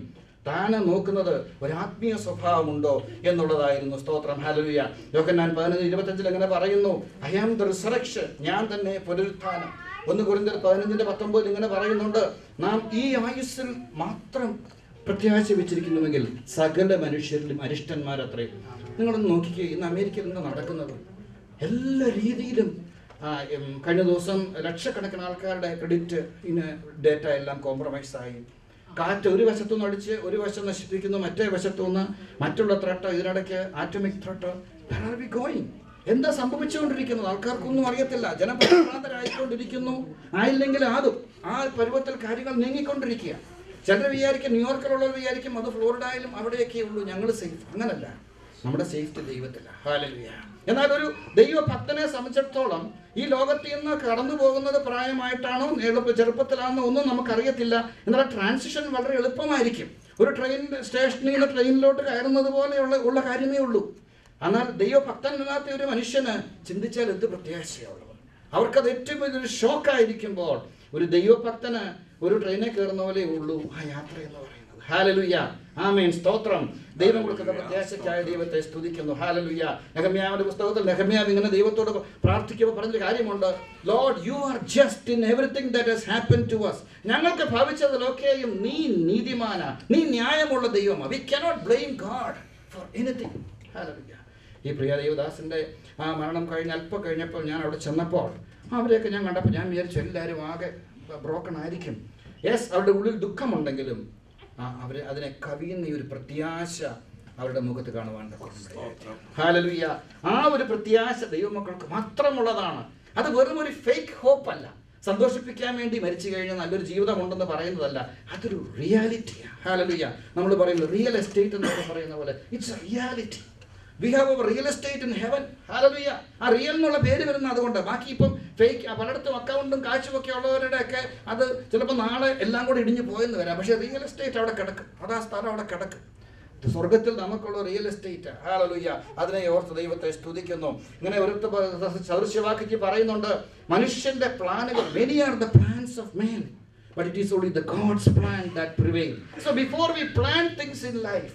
താന നോക്കുന്നത് ഒരു ആത്മീയ സ്വഭാവമുണ്ടോ എന്നുള്ളതായിരുന്നു സ്തോത്രം. ഹാലലുയ യോഹന്നാൻ പതിനഞ്ച് ഇരുപത്തഞ്ചിൽ അങ്ങനെ പറയുന്നു ഐ ആം ദ റിസറക്ഷൻ ഞാൻ തന്നെ പുനരുത്ഥാനം. ഒന്ന് കുറിന്തർ പതിനഞ്ചിന്റെ പത്തൊമ്പതിൽ ഇങ്ങനെ പറയുന്നുണ്ട് നാം ഈ ആയുസ്സിൽ മാത്രം പ്രത്യാശ വെച്ചിരിക്കുന്നുവെങ്കിൽ സകല മനുഷ്യരിലും അരിഷ്ടന്മാരത്രയും നിങ്ങളൊന്ന് നോക്കിക്കേ ഇന്ന് അമേരിക്കയിൽ നിന്ന് നടക്കുന്നത്? എല്ലാ രീതിയിലും കഴിഞ്ഞ ദിവസം ലക്ഷക്കണക്കിന് ആൾക്കാരുടെ ക്രെഡിറ്റ് ഇന്ന് ഡേറ്റ എല്ലാം കോംപ്രമൈസ് ആയി. കാറ്റ് ഒരു വശത്തുനിന്ന് അടിച്ച് ഒരു വശം നശിപ്പിക്കുന്നു മറ്റേ വശത്തു നിന്ന് മറ്റുള്ള ത്രട്ടോ ഇതിനിടയ്ക്ക് ആറ്റമിക് ബി ഗോയിങ് എന്താ സംഭവിച്ചുകൊണ്ടിരിക്കുന്നത്? ആൾക്കാർക്കൊന്നും അറിയത്തില്ല. ജനപ്രതിനിധിരായിക്കൊണ്ടിരിക്കുന്നു ആയില്ലെങ്കിൽ അതും ആ പരുവത്തിൽ കാര്യങ്ങൾ നീങ്ങിക്കൊണ്ടിരിക്കുക ചിലർ വിചാരിക്കും ന്യൂയോർക്കിലുള്ളവർ വിചാരിക്കും അത് ഫ്ലോറിഡയിലും അവിടെയൊക്കെ ഉള്ളൂ. ഞങ്ങൾ സേഫ്. അങ്ങനല്ല. നമ്മുടെ സേഫ്റ്റി ദൈവത്തില്ല ഹാലലിയ എന്നാൽ ഒരു ദൈവഭക്തനെ സംബന്ധിച്ചിടത്തോളം ഈ ലോകത്തിൽ നിന്ന് കടന്നു പോകുന്നത് പ്രായമായിട്ടാണോ ചെറുപ്പത്തിലാണോ ഒന്നും നമുക്കറിയത്തില്ല. എന്നാൽ ട്രാൻസിഷൻ വളരെ എളുപ്പമായിരിക്കും. ഒരു ട്രെയിൻ സ്റ്റേഷനിൽ നിന്ന് ട്രെയിനിലോട്ട് കയറുന്നത് പോലെയുള്ള ഉള്ള കാര്യമേ ഉള്ളൂ. എന്നാൽ ദൈവഭക്തനല്ലാത്ത ഒരു മനുഷ്യന് ചിന്തിച്ചാൽ എന്ത് പ്രത്യാശയുള്ളത് അവർക്കത് ഏറ്റവും വലിയൊരു ഷോക്കായിരിക്കുമ്പോൾ ഒരു ദൈവഭക്തന് ഒരു ട്രെയിനിൽ കയറുന്ന പോലെ ഉള്ളൂ. ആ യാത്ര എന്ന് പറയുന്നത്. ഹാലലുയ്യ ആമേൻ. സ്തോത്രം. ദൈവം കൊടുക്കുന്ന പ്രത്യാശയ്ക്കായ ദൈവത്തെ സ്തുതിക്കുന്നു. ഹാലലുയ്യ നെഹമ്യാവിന്റെ പുസ്തകത്തിൽ നെഹമ്യാവ് ഇങ്ങനെ ദൈവത്തോട് പ്രാർത്ഥിക്കുമ്പോൾ പറഞ്ഞൊരു കാര്യമുണ്ട്. Lord you are just in everything that has happen to us. ഞങ്ങൾക്ക് ഭവിച്ചതിലൊക്കെയും നീ നീതിമാന നീ ന്യായമുള്ള ദൈവമാണ് we cannot blame God for anything hallelujah ഈ പ്രിയ ദേവദാസിന്റെ ആ മരണം കഴിഞ്ഞ് അല്പം കഴിഞ്ഞപ്പോൾ ഞാൻ അവിടെ ചെന്നപ്പോൾ അവരെയൊക്കെ ഞാൻ കണ്ടപ്പോൾ ഞാൻ വിചാരിച്ചു എല്ലാവരും ആകെ ബ്രോക്കൺ ആയിരിക്കും. യെസ് അവരുടെ ഉള്ളിൽ ദുഃഖമുണ്ടെങ്കിലും അവരെ അവർ അതിനെ കവിയുന്ന ഈ ഒരു പ്രത്യാശ അവരുടെ മുഖത്ത് കാണുവാൻ ഹാലലുയ്യ ആ ഒരു പ്രത്യാശ ദൈവമക്കൾക്ക് മാത്രമുള്ളതാണ്. അത് വെറും ഒരു ഫേക്ക് ഹോപ്പ് അല്ല. സന്തോഷിപ്പിക്കാൻ വേണ്ടി മരിച്ചു കഴിഞ്ഞാൽ നല്ലൊരു ജീവിതം ജീവിതമുണ്ടെന്ന് പറയുന്നതല്ല. അതൊരു റിയാലിറ്റിയാണ് ഹാലലുയ്യ നമ്മൾ പറയുന്നത് റിയൽ എസ്റ്റേറ്റ് എന്നൊക്കെ പറയുന്ന പോലെ it's reality we have real estate in heaven hallelujah ആ റിയൽ എന്നുള്ള പേര് വരുന്ന അതുകൊണ്ട്. ബാക്കി ഇപ്പം ഫേക്ക് പലയിടത്തും അക്കൗണ്ടും കാശുമൊക്കെ ഉള്ളവരുടെ ഒക്കെ അത് ചിലപ്പോൾ നാളെ എല്ലാം കൂടി ഇടിഞ്ഞു പോയെന്ന് വരാം. പക്ഷേ റിയൽ എസ്റ്റേറ്റ് അവിടെ കിടക്കും. അത് ആ സ്ഥലം അവിടെ കിടക്കും. സ്വർഗത്തിൽ നമുക്കുള്ള റിയൽ എസ്റ്റേറ്റ് ഹാലലുയ്യ അതിനെ ഓർത്ത് ദൈവത്തെ സ്തുതിക്കുന്നു. ഇങ്ങനെ ഒരു സദൃശ്യവാക്കിക്ക് പറയുന്നുണ്ട് മനുഷ്യന്റെ പ്ലാനുകൾ many are the plans of man but it is only the God's plan that prevail so before we plan things in life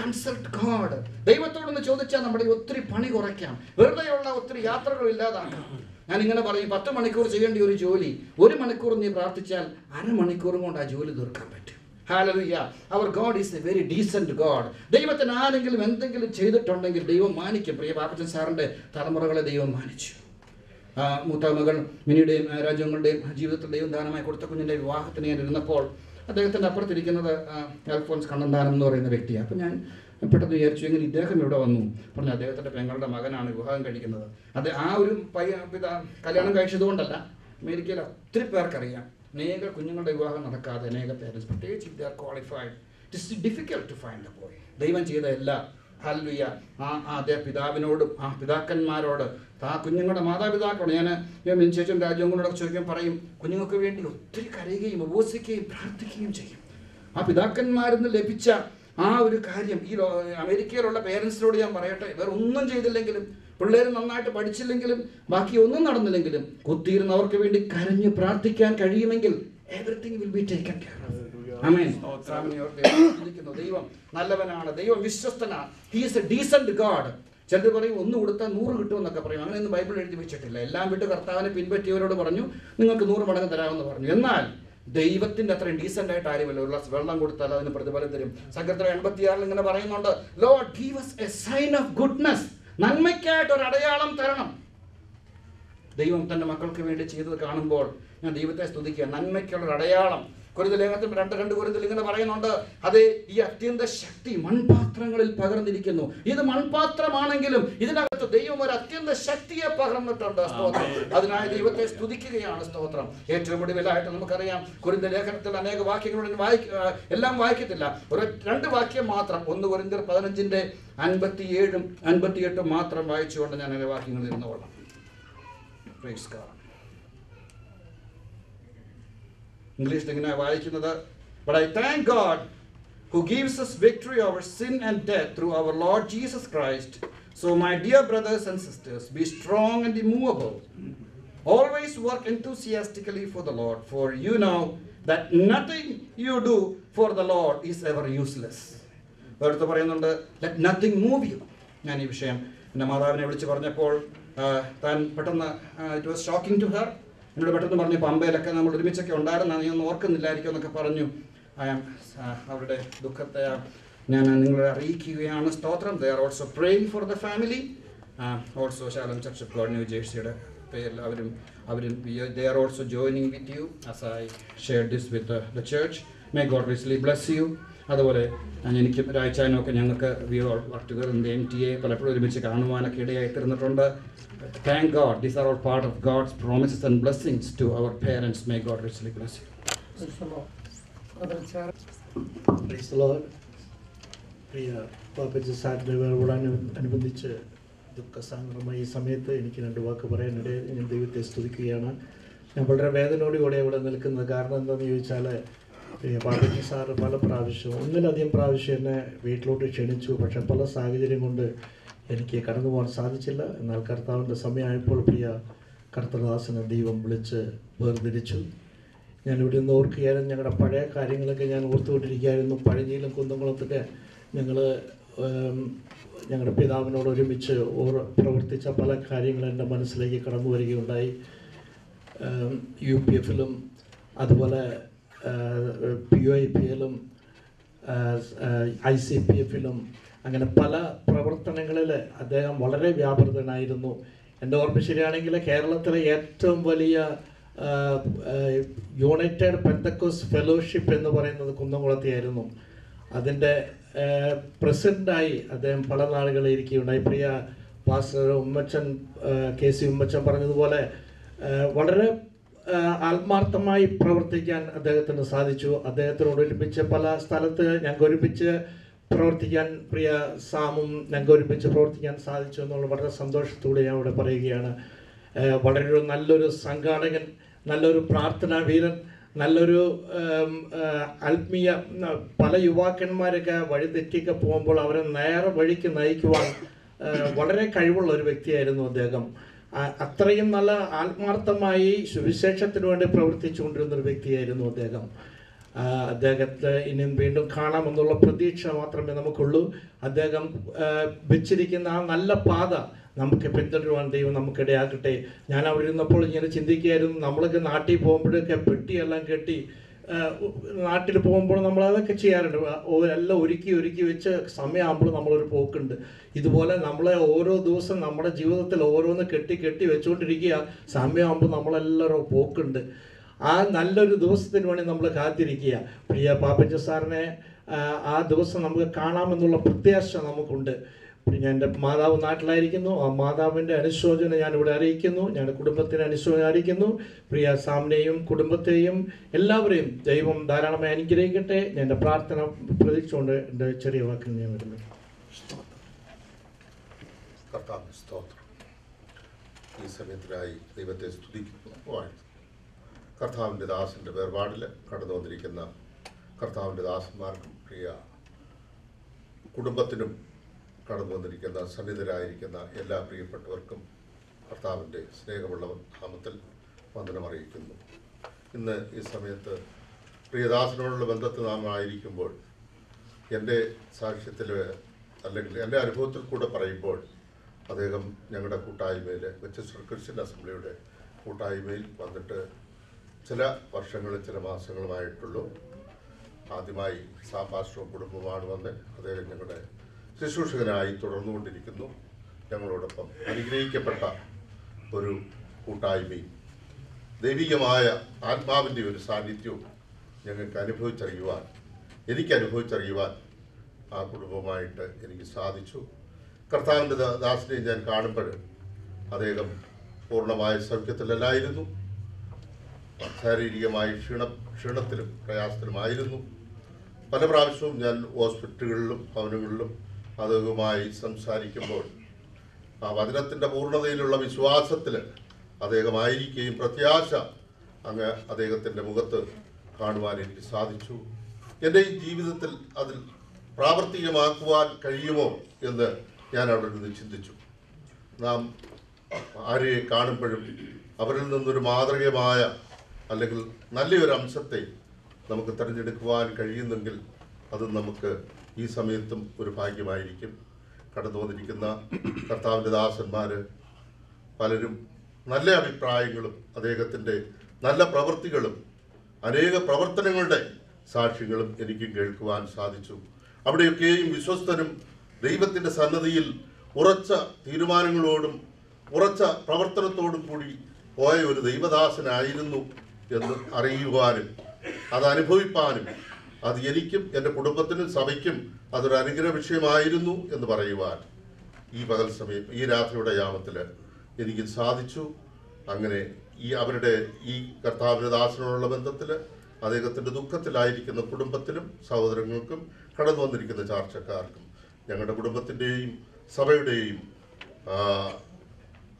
consult God ദൈവത്തോടൊന്ന് ചോദിച്ചാൽ നമ്മുടെ ഒത്തിരി പണി കുറയ്ക്കാം. വെറുതെയുള്ള ഒത്തിരി യാത്രകൾ ഇല്ലാതാക്കാം. ഞാൻ ഇങ്ങനെ പറയും പത്ത് മണിക്കൂർ ചെയ്യേണ്ട ഒരു ജോലി ഒരു മണിക്കൂർ നീ പ്രാർത്ഥിച്ചാൽ അരമണിക്കൂറും കൊണ്ട് ആ ജോലി തീർക്കാൻ പറ്റും. Hallelujah our God is a very decent God ദൈവത്തിന് ആരെങ്കിലും എന്തെങ്കിലും ചെയ്തിട്ടുണ്ടെങ്കിൽ ദൈവം മാനിക്കും. പ്രിയ പാപ്പച്ചൻ സാറിന്റെ തലമുറകളെ ദൈവം മാനിച്ചു. ആ, മൂത്ത മകൾ മിനിയുടെയും രാജ്യങ്ങളുടെയും ജീവിതത്തിൽ ദൈവം ദാനമായി കൊടുത്ത കുഞ്ഞിന്റെ വിവാഹത്തിന് ഞാൻ ഇരുന്നപ്പോൾ അദ്ദേഹത്തിന്റെ അപ്പുറത്തിരിക്കുന്നത് അൽഫോൺസ് കണ്ണന്താനം എന്ന് പറയുന്ന വ്യക്തിയാണ്. അപ്പം ഞാൻ പെട്ടെന്ന് വിചാരിച്ചു എങ്ങനെ ഇദ്ദേഹം ഇവിടെ വന്നു? പറഞ്ഞു അദ്ദേഹത്തിന്റെ പെങ്ങളുടെ മകനാണ് വിവാഹം കഴിക്കുന്നത്. അത് ആ ഒരു പയ്യ പിതാ കല്യാണം കഴിച്ചതുകൊണ്ടല്ല അമേരിക്കയിൽ ഒത്തിരി പേർക്കറിയാം അനേക കുഞ്ഞുങ്ങളുടെ വിവാഹം നടക്കാതെ അനേക പേരൻസ് പ്രത്യേകിച്ച് if are qualified it's difficult to find a boy ദൈവം ചെയ്ത എല്ലാ ഹല്ലുയ ആ അതേ പിതാവിനോടും ആ പിതാക്കന്മാരോട് ആ കുഞ്ഞുങ്ങളുടെ മാതാപിതാക്കളോട് ഞാൻ ഞാൻ ചേച്ചൻ രാജ്യങ്ങളോടൊക്കെ ചോദിക്കാൻ പറയും കുഞ്ഞുങ്ങൾക്ക് വേണ്ടി ഒത്തിരി കരയുകയും ഉപവസിക്കുകയും പ്രാർത്ഥിക്കുകയും ചെയ്യും. ആ പിതാക്കന്മാരിൽ നിന്ന് ലഭിച്ച ആ ഒരു കാര്യം ഈ അമേരിക്കയിലുള്ള പേരൻസിനോട് ഞാൻ പറയട്ടെ. വേറെ ഒന്നും ചെയ്തില്ലെങ്കിലും പിള്ളേർ നന്നായിട്ട് പഠിച്ചില്ലെങ്കിലും ബാക്കി ഒന്നും നടന്നില്ലെങ്കിലും കുത്തിയിരുന്നവർക്ക് വേണ്ടി കരഞ്ഞ് പ്രാർത്ഥിക്കാൻ കഴിയുമെങ്കിൽ everything will be taken care ദൈവം നല്ലവനാണ്. ദൈവം വിശ്വസ്തനാണ്. ഹീസ് എ ഡീസന്റ് ഗാഡ് ചിലർ പറയും ഒന്ന് കൊടുത്താൽ നൂറ് കിട്ടുമെന്നൊക്കെ പറയും. അങ്ങനെയൊന്നും ബൈബിൾ എഴുതി വെച്ചിട്ടില്ല. എല്ലാം വിട്ട് കർത്താവിനെ പിൻപറ്റിയവരോട് പറഞ്ഞു നിങ്ങൾക്ക് നൂറ് മടങ്ങ് തരാമെന്ന് പറഞ്ഞു. എന്നാൽ ദൈവത്തിന്റെ അത്രയും ഡീസെന്റ് ആയിട്ട് ആരുമല്ല. ഒരു ഗ്ലാസ് വെള്ളം കൊടുത്താൽ അതിന് പ്രതിഫലം തരും. സങ്കീർത്തനം എൺപത്തിയാറിൽ ഇങ്ങനെ പറയുന്നുണ്ട്. Lord give us a sign of goodness നന്മയ്ക്കായിട്ട് ഒരു അടയാളം തരണം. ദൈവം തന്റെ മക്കൾക്ക് വേണ്ടി ചെയ്തത് കാണുമ്പോൾ ഞാൻ ദൈവത്തെ സ്തുതിക്കുക. നന്മയ്ക്കുള്ള ഒരു അടയാളം. കുരുത ലേഖനത്തിൽ രണ്ട് രണ്ട് കുരുതിൽ ഇങ്ങനെ പറയുന്നുണ്ട്. അതെ ഈ അത്യന്ത ശക്തി മൺപാത്രങ്ങളിൽ പകർന്നിരിക്കുന്നു. ഇത് മൺപാത്രമാണെങ്കിലും ഇതിനകത്ത് ദൈവം ഒരു അത്യന്ത ശക്തിയെ പകർന്നിട്ടുണ്ട്. സ്തോത്രം. അതിനായി ദൈവത്തെ സ്തുതിക്കുകയാണ് സ്തോത്രം. ഏറ്റവും ഒടുവിലായിട്ട് നമുക്കറിയാം കുരുന്ത ലേഖനത്തിൽ അനേക വാക്യങ്ങൾ വായിക്ക എല്ലാം വായിക്കത്തില്ല. ഒരു രണ്ട് വാക്യം മാത്രം ഒന്ന് കുരിന്തിർ പതിനഞ്ചിന്റെ അൻപത്തിയേഴും അൻപത്തിയെട്ടും മാത്രം വായിച്ചുകൊണ്ട് ഞാൻ അനേക വാക്യങ്ങളിൽ ഇരുന്നോളാം. Praise God. ഇംഗ്ലീഷിൽ ഇങ്ങനെ വായിക്കുന്നത് but I thank God who gives us victory over sin and death through our Lord Jesus Christ. So my dear brothers and sisters, be strong and immovable. Always work enthusiastically for the Lord, for you know that nothing you do for the Lord is ever useless. വേറെടുത്ത് പറയുന്നുണ്ട് let nothing move U ഞാൻ ഈ വിഷയം എന്റെ മാതാവിനെ വിളിച്ച് പറഞ്ഞപ്പോൾ താൻ പെട്ടെന്ന് it was shocking to her എന്നോട് പെട്ടെന്ന് പറഞ്ഞു പമ്പയിലൊക്കെ നമ്മൾ ഒരുമിച്ചൊക്കെ ഉണ്ടായിരുന്ന നീ ഒന്നും ഓർക്കുന്നില്ലായിരിക്കും എന്നൊക്കെ പറഞ്ഞു. അവരുടെ ദുഃഖത്തെ ഞാൻ നിങ്ങളെ അറിയിക്കുകയാണ്. സ്തോത്രം. They are also praying for the family also Shalom church God New ജേഴ്സിയുടെ പേരിൽ അവരും അവരും they are also joining with you as I share this with the church may God richly bless you അതുപോലെ എനിക്ക് രാഴ്ചാനൊക്കെ ഞങ്ങൾക്ക് we all work together in M T A പലപ്പോഴും ഒരുമിച്ച് കാണുവാനൊക്കെ ഇടയായി തീർന്നിട്ടുണ്ട് thank God these are all part of God's promises and blessings to our parents may God richly bless you Praise the Lord. പ്രിയ പാപ്പച്ച സാറിന്റെ വേർപാടാനു അനുബന്ധിച്ച് ദുഃഖസാന്ദ്രമായ ഈ സമയത്ത് എനിക്ക് രണ്ട് വാക്ക് പറയാനിടയിൽ ഞാൻ ദൈവത്തെ സ്തുതിക്കുകയാണ്. ഞാൻ വളരെ വേദനയോടുകൂടെ ഇവിടെ നിൽക്കുന്നത് കാരണം എന്താണെന്ന് ചോദിച്ചാൽ പ്രിയ സാറ് പല പ്രാവശ്യവും ഒന്നിലധികം പ്രാവശ്യം എന്നെ വീട്ടിലോട്ട് ക്ഷണിച്ചു. പക്ഷെ പല സാഹചര്യം കൊണ്ട് എനിക്ക് കടന്നു പോകാൻ സാധിച്ചില്ല. എന്നാൽ കർത്താവിന്റെ സമയമായപ്പോൾ പ്രിയ കർത്തദാസനെ ദൈവം വിളിച്ച് വേർതിരിച്ചു. ഞാൻ ഇവിടെ നിന്ന് ഓർക്കുകയായിരുന്നു ഞങ്ങളുടെ പഴയ കാര്യങ്ങളൊക്കെ ഞാൻ ഓർത്തുകൊണ്ടിരിക്കുകയായിരുന്നു. പഴഞ്ഞിയിലും കുന്നംകുളത്തൊക്കെ ഞങ്ങൾ ഞങ്ങളുടെ പിതാവിനോട് ഒരുമിച്ച് ഓർ പ്രവർത്തിച്ച പല കാര്യങ്ങളും എന്റെ മനസ്സിലേക്ക് കടന്നു വരികയുണ്ടായി. യു പി എഫിലും അതുപോലെ പി ഒ ഐ പി എല്ലും ഐ സി പി എഫിലും അങ്ങനെ പല പ്രവർത്തനങ്ങളിൽ അദ്ദേഹം വളരെ വ്യാപൃതനായിരുന്നു. എന്റെ ഓർമ്മ ശരിയാണെങ്കിൽ കേരളത്തിലെ ഏറ്റവും വലിയ യുണൈറ്റഡ് പെന്തക്കോസ് ഫെലോഷിപ്പ് എന്ന് പറയുന്നത് കുന്നംകുളത്തെയായിരുന്നു. അതിന്റെ പ്രസിഡന്റായി അദ്ദേഹം പല നാളുകൾ ഇരിക്കുകയുണ്ടായി. പ്രിയ pastor Ummachan K C Ummachan പറഞ്ഞതുപോലെ വളരെ ആത്മാർത്ഥമായി പ്രവർത്തിക്കാൻ അദ്ദേഹത്തിന് സാധിച്ചു. അദ്ദേഹത്തിനോട് ഒരുമിച്ച് പല സ്ഥലത്ത് ഞങ്ങൾക്ക് ഒരുമിച്ച് പ്രവർത്തിക്കാൻ പ്രിയ സാമും ഞങ്ങൾക്ക് ഒരുമിച്ച് പ്രവർത്തിക്കാൻ സാധിച്ചു എന്നുള്ള വളരെ സന്തോഷത്തോടെ ഞാൻ ഇവിടെ പറയുകയാണ്. വളരെ നല്ലൊരു സംഘാടകൻ നല്ലൊരു പ്രാർത്ഥനാ വീരൻ നല്ലൊരു ആത്മീയ പല യുവാക്കന്മാരൊക്കെ വഴി തെറ്റിയൊക്കെ പോകുമ്പോൾ അവരെ നേരെ വഴിക്ക് നയിക്കുവാൻ വളരെ കഴിവുള്ള ഒരു വ്യക്തിയായിരുന്നു അദ്ദേഹം. അത്രയും നല്ല ആത്മാർത്ഥമായി സുവിശേഷത്തിന് വേണ്ടി പ്രവർത്തിച്ചുകൊണ്ടിരുന്ന ഒരു വ്യക്തിയായിരുന്നു അദ്ദേഹം. അദ്ദേഹത്തെ ഇനിയും വീണ്ടും കാണാമെന്നുള്ള പ്രതീക്ഷ മാത്രമേ നമുക്കുള്ളൂ. അദ്ദേഹം വെച്ചിരിക്കുന്ന ആ നല്ല പാത നമുക്ക് പിന്തുടരുവാൻ ദൈവം നമുക്കിടയാക്കട്ടെ ഞാൻ അവിടെ ഇരുന്നപ്പോൾ ഇങ്ങനെ ചിന്തിക്കുകയായിരുന്നു. നമ്മളൊക്കെ നാട്ടിൽ പോകുമ്പോഴൊക്കെ പെട്ടിയെല്ലാം കെട്ടി നാട്ടിൽ പോകുമ്പോൾ നമ്മൾ അതൊക്കെ ചെയ്യാറുണ്ട്. എല്ലാം ഒരുക്കി ഒരുക്കി വെച്ച് സമയമാകുമ്പോൾ നമ്മളൊരു പോക്കുണ്ട്. ഇതുപോലെ നമ്മളെ ഓരോ ദിവസം നമ്മുടെ ജീവിതത്തിൽ ഓരോന്ന് കെട്ടി കെട്ടി വെച്ചുകൊണ്ടിരിക്കുക സമയമാകുമ്പോൾ നമ്മളെല്ലാവരും പോക്കുണ്ട്. ആ നല്ലൊരു ദിവസത്തിന് വേണ്ടി നമ്മൾ കാത്തിരിക്കുക. പ്രിയ പാപ്പച്ച സാറിനെ ആ, ദിവസം നമുക്ക് കാണാമെന്നുള്ള പ്രത്യാശ നമുക്കുണ്ട്. ഞാൻ എന്റെ മാതാവ് നാട്ടിലായിരിക്കുന്നു. ആ മാതാവിന്റെ അനുശോചനം ഞാനിവിടെ അറിയിക്കുന്നു. ഞാൻ കുടുംബത്തിന് അനുശോചനം അറിയിക്കുന്നു പ്രിയ സാമിനെയും കുടുംബത്തെയും എല്ലാവരെയും ദൈവം ധാരാളമായി അനുഗ്രഹിക്കട്ടെ. എന്റെ പ്രാർത്ഥന പ്രതീക്ഷിച്ചുകൊണ്ട് എന്റെ ചെറിയ വാക്കിൽ ഞാൻ വരുന്നു. ഈ സമയത്തിനായി ദൈവത്തെ സ്തുതിക്കുന്നു. കർത്താവിന്റെ ദാസിന്റെ വേർപാടിൽ കടന്നു വന്നിരിക്കുന്ന കർത്താവിന്റെ ദാസന്മാർക്കും പ്രിയ കുടുംബത്തിനും കടന്നു വന്നിരിക്കുന്ന സന്നിധരായിരിക്കുന്ന എല്ലാ പ്രിയപ്പെട്ടവർക്കും കർത്താവിന്റെ സ്നേഹമുള്ള നാമത്തിൽ വന്ദനമറിയിക്കുന്നു ഇന്ന് ഈ സമയത്ത് പ്രിയദാസനോടുള്ള ബന്ധത്തിൽ നാം ആയിരിക്കുമ്പോൾ എന്റെ സാക്ഷ്യത്തിൽ അല്ലെങ്കിൽ എന്റെ അനുഭവത്തിൽ കൂടെ പറയുമ്പോൾ അദ്ദേഹം ഞങ്ങളുടെ കൂട്ടായ്മയിൽ വെച്ച് ക്രിസ്ത്യൻ അസംബ്ലിയുടെ കൂട്ടായ്മയിൽ വന്നിട്ട് ചില വർഷങ്ങൾ ചില മാസങ്ങളുമായിട്ടുള്ളൂ. ആദ്യമായി സാപാശ്രവ കുടുംബമാണ് വന്ന് അദ്ദേഹം ഞങ്ങളുടെ ശുശ്രൂഷകനായി തുടർന്നുകൊണ്ടിരിക്കുന്നു. ഞങ്ങളോടൊപ്പം അനുഗ്രഹിക്കപ്പെട്ട ഒരു കൂട്ടായ്മയും ദൈവികമായ ആത്മാവിന്റെ ഒരു സാന്നിധ്യവും ഞങ്ങൾക്ക് അനുഭവിച്ചറിയുവാൻ എനിക്ക് അനുഭവിച്ചറിയുവാൻ ആ കുടുംബമായിട്ട് എനിക്ക് സാധിച്ചു. കർത്താവിന്റെ ദാസിനെ ഞാൻ കാണുമ്പോൾ അദ്ദേഹം പൂർണമായ സൗഖ്യത്തിലല്ലായിരുന്നു. ശാരീരികമായി ക്ഷീണ ക്ഷീണത്തിലും പ്രയാസത്തിലുമായിരുന്നു. പല പ്രാവശ്യവും ഞാൻ ഹോസ്പിറ്റലുകളിലും ഭവനങ്ങളിലും അദ്ദേഹവുമായി സംസാരിക്കുമ്പോൾ ആ വചനത്തിന്റെ പൂർണതയിലുള്ള വിശ്വാസത്തിൽ അദ്ദേഹമായിരിക്കുകയും പ്രത്യാശ അങ്ങ് അദ്ദേഹത്തിന്റെ മുഖത്ത് കാണുവാൻ എനിക്ക് സാധിച്ചു. എന്റെ ഈ ജീവിതത്തിൽ അതിൽ പ്രാവർത്തികമാക്കുവാൻ കഴിയുമോ എന്ന് ഞാൻ അവിടെ നിന്ന് ചിന്തിച്ചു. നാം ആരെ കാണുമ്പോഴും അവരിൽ നിന്നൊരു മാതൃകമായ അല്ലെങ്കിൽ നല്ലൊരു അംശത്തെ നമുക്ക് തിരഞ്ഞെടുക്കുവാൻ കഴിയുന്നെങ്കിൽ അത് നമുക്ക് ഈ സമയത്തും ഒരു ഭാഗ്യമായിരിക്കും. കടന്നു വന്നിരിക്കുന്ന കർത്താവിന്റെ ദാസന്മാർ പലരും നല്ല അഭിപ്രായങ്ങളും അദ്ദേഹത്തിന്റെ നല്ല പ്രവൃത്തികളും അനേക പ്രവർത്തനങ്ങളുടെ സാക്ഷ്യങ്ങളും എനിക്കും കേൾക്കുവാൻ സാധിച്ചു. അവിടെയൊക്കെയും വിശ്വസ്തനും ദൈവത്തിന്റെ സന്നദ്ധിയിൽ ഉറച്ച തീരുമാനങ്ങളോടും ഉറച്ച പ്രവർത്തനത്തോടും കൂടി പോയ ഒരു ദൈവദാസനായിരുന്നു. എന്ന് അറിയുവാനും അത് അനുഭവിപ്പാനും അത് എനിക്കും എന്റെ കുടുംബത്തിനും സഭയ്ക്കും അതൊരു അനുഗ്രഹ വിഷയമായിരുന്നു എന്ന് പറയുവാൻ ഈ പകൽ സമയം ഈ രാത്രിയുടെ യാമത്തിൽ എനിക്ക് സാധിച്ചു. അങ്ങനെ ഈ അവരുടെ ഈ കർത്താവിന്റെ ദാസനോടുള്ള ബന്ധത്തിൽ അദ്ദേഹത്തിന്റെ ദുഃഖത്തിലായിരിക്കുന്ന കുടുംബത്തിലും സഹോദരങ്ങൾക്കും കടന്നു വന്നിരിക്കുന്ന ചാർച്ചക്കാർക്കും ഞങ്ങളുടെ കുടുംബത്തിന്റെയും സഭയുടെയും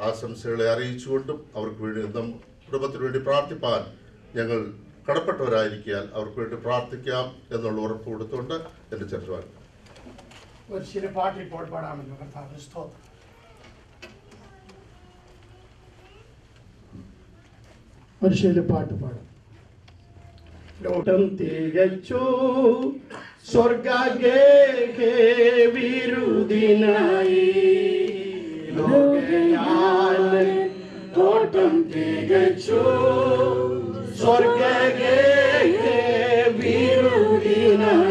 ആശംസകളെ അറിയിച്ചുകൊണ്ടും അവർക്ക് വേണ്ടി കുടുംബത്തിന് വേണ്ടി പ്രാർത്ഥിപ്പാൻ ഞങ്ങൾ കടപ്പെട്ടവരായിരിക്കാൻ അവർക്ക് വേണ്ടി പ്രാർത്ഥിക്കാം എന്നുള്ള ഉറപ്പ് കൊടുത്തുകൊണ്ട് എന്റെ ചെറുവാൻ ഒരു ചില പാട്ട് ഇപ്പോൾ പാടാമല്ലോ കർത്താവ് സ്തോത്രം. ഒരു ശരി പാട്ട് പാടും. ലോട്ടം തികച്ചു സ്വർഗേ വിരുദിനായി. ലോകയാൽ തോട്ടം തികച്ചു സ്വർഗേ വിരുദിനായി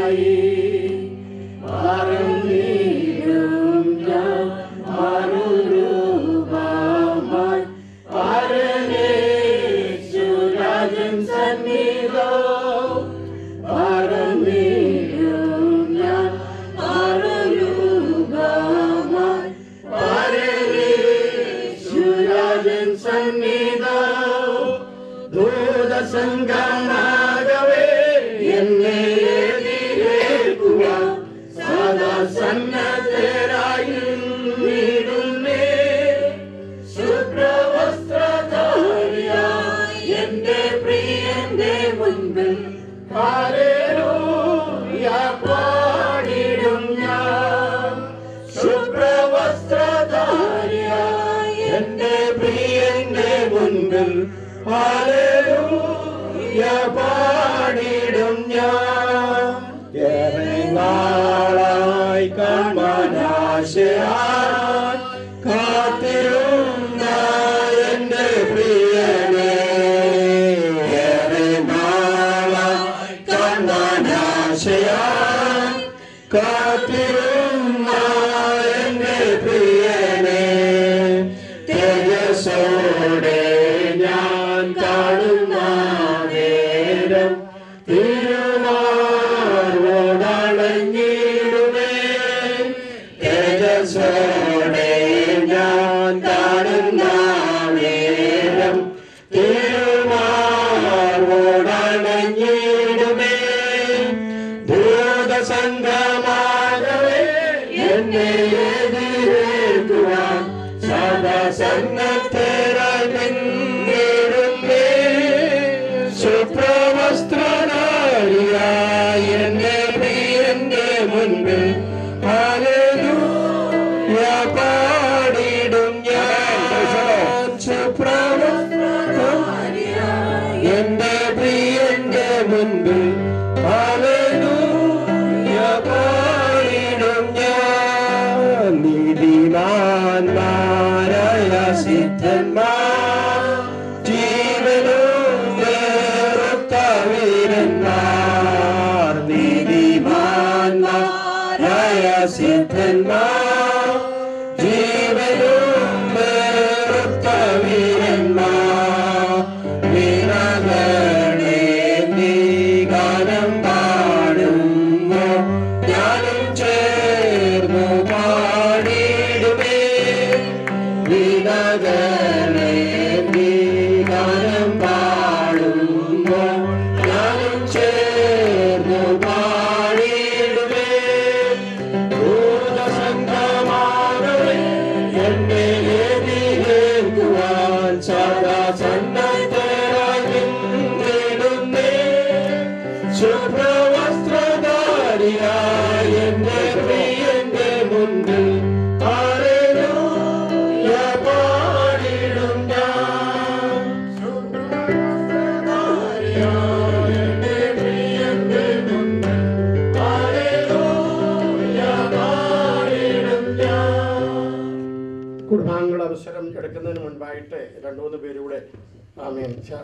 ഹല്ലേലൂയ പാടിടും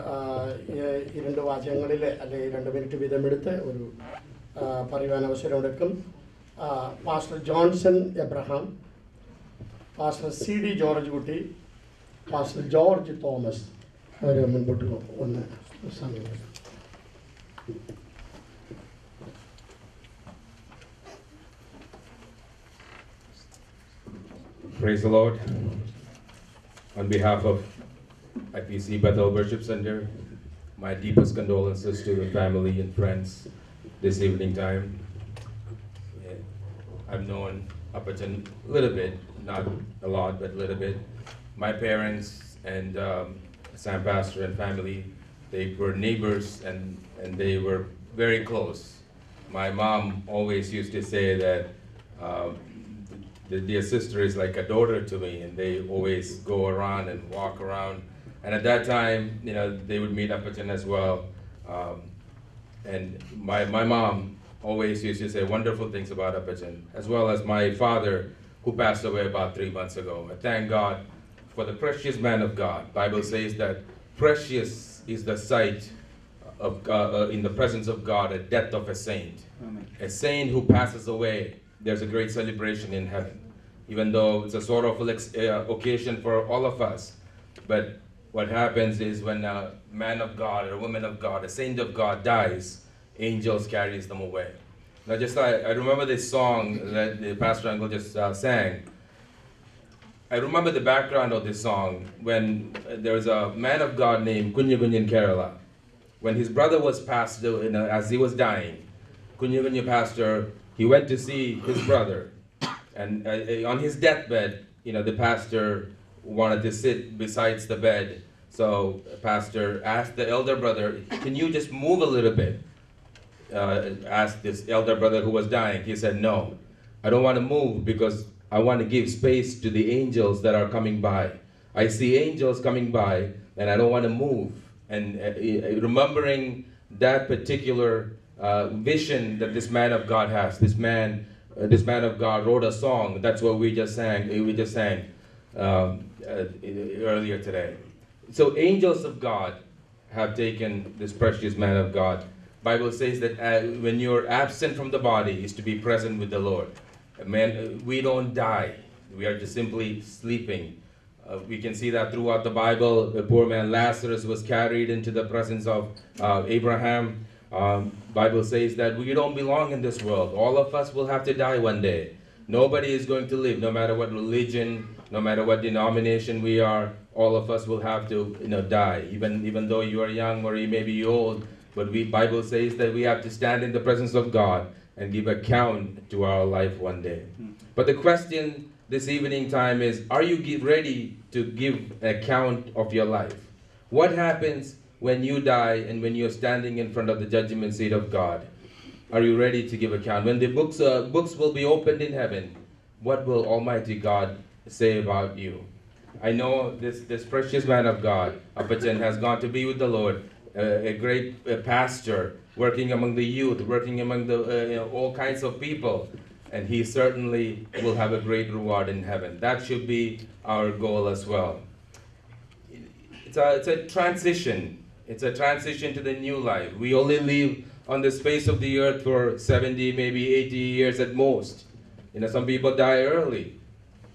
ആ, ഈ- വാചകങ്ങളിൽ അല്ലെങ്കിൽ രണ്ട് മിനിറ്റ് വീതമെടുത്ത് ഒരു പറയുവാൻ അവസരം എടുക്കും pastor Johnson Abraham pastor C D George Kutty pastor George Thomas അവർ മുൻപോട്ട് ഒന്ന് സമയം Praise the Lord. On behalf of IPC Bethel Worship Center, my deepest condolences to the family and friends this evening time. I've known Apachen a little bit, not a lot, but a little bit. My parents and um, Sam Pastor and family, they were neighbors and, and they were very close. My mom always used to say that um, the dear sister is like a daughter to me, and they always go around and walk around. And at that time, you know, they would meet Apachen as well. Um, and my, my mom always used to say wonderful things about Apachen, as well as my father, who passed away about three months ago. I thank God for the precious man of God. Bible says that precious is the sight of God, uh, in the presence of God, a death of a saint. A saint who passes away, there's a great celebration in heaven. Even though it's a sorrowful ex- uh, occasion for all of us, but what happens is when a man of God or a woman of God, a saint of God dies, angels carries them away. Now, just I, I remember this song that the pastor uncle just uh, sang. I remember the background of this song when there was a man of God named Kunyagunyan Kerala. When his brother was passed, as he was dying, Kunyagunya pastor, he went to see his brother. And uh, uh, on his deathbed, you know, the pastor wanted to sit besides the bed. So pastor asked the elder brother, can you just move a little bit? Uh, asked this elder brother who was dying. He said, no, I don't want to move because I want to give space to the angels that are coming by. I see angels coming by and I don't want to move. And uh, remembering that particular uh, vision that this man of God has, this man, uh, this man of God wrote a song. That's what we just sang. We just sang um, uh, earlier today. So angels of God have taken this precious man of God. Bible says that uh, when you're absent from the body is to be present with the Lord. Man, we don't die. We are just simply sleeping. Uh, we can see that throughout the Bible. The poor man Lazarus was carried into the presence of uh, Abraham. Um, Bible says that we don't belong in this world. All of us will have to die one day. Nobody is going to live, no matter what religion, no matter what denomination we are. All of us will have to, you know, die. Even even though you are young or you may be old, but we Bible says that we have to stand in the presence of God and give account to our life one day. But the question this evening time is: Are you ready to give account of your life? What happens when you die and when you're standing in front of the judgment seat of God? Are you ready to give account? When the books, uh, books will be opened in heaven, what will Almighty God say about you? I know this, this precious man of God, Apachen, has gone to be with the Lord, uh, a great uh, pastor, working among the youth, working among the, uh, you know, all kinds of people, and he certainly will have a great reward in heaven. That should be our goal as well. It's a, it's a transition. It's a transition to the new life. We only live on the space of the earth for 70, maybe 80 years at most. You know, some people die early,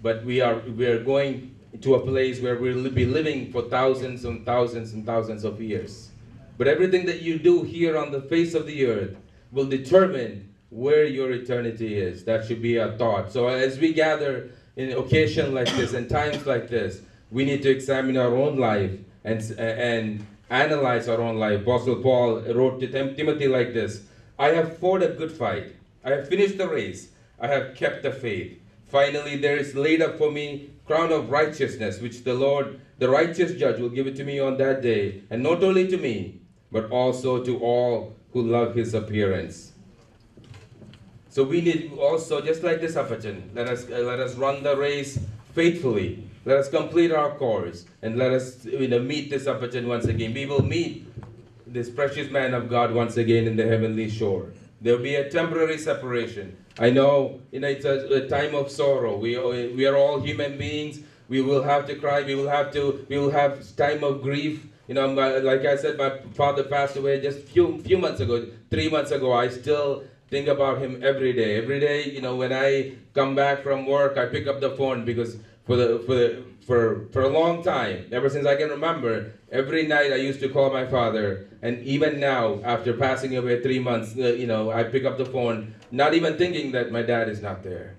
but we are, we are going to a place where we'll be living for thousands and thousands and thousands of years. But everything that you do here on the face of the earth will determine where your eternity is. That should be a thought. So as we gather in occasion like this and times like this, we need to examine our own life and, and analyze our own life. Apostle Paul wrote to Tim- Timothy like this I have fought a good fight. I have finished the race. I have kept the faith. Finally, there is laid up for me crown of righteousness, which the Lord, the righteous judge, will give it to me on that day, and not only to me, but also to all who love his appearance. So we need also, just like this Apachen, let us, uh, let us run the race faithfully. Let us complete our course and let us you know, meet this Apachen once again. We will meet this precious man of God once again in the heavenly shore. There will be a temporary separation. I know, you know it's a, a time of sorrow. We, we are all human beings. We will have to cry. We will have to. We will have time of grief. You know, my, like I said, my father passed away just few few months ago, three months ago. I still think about him every day. Every day, you know, when I come back from work, I pick up the phone because for the for the for for a long time, ever since I can remember, every night I used to call my father, and even now, after passing away three months, uh, you know, I pick up the phone, not even thinking that my dad is not there.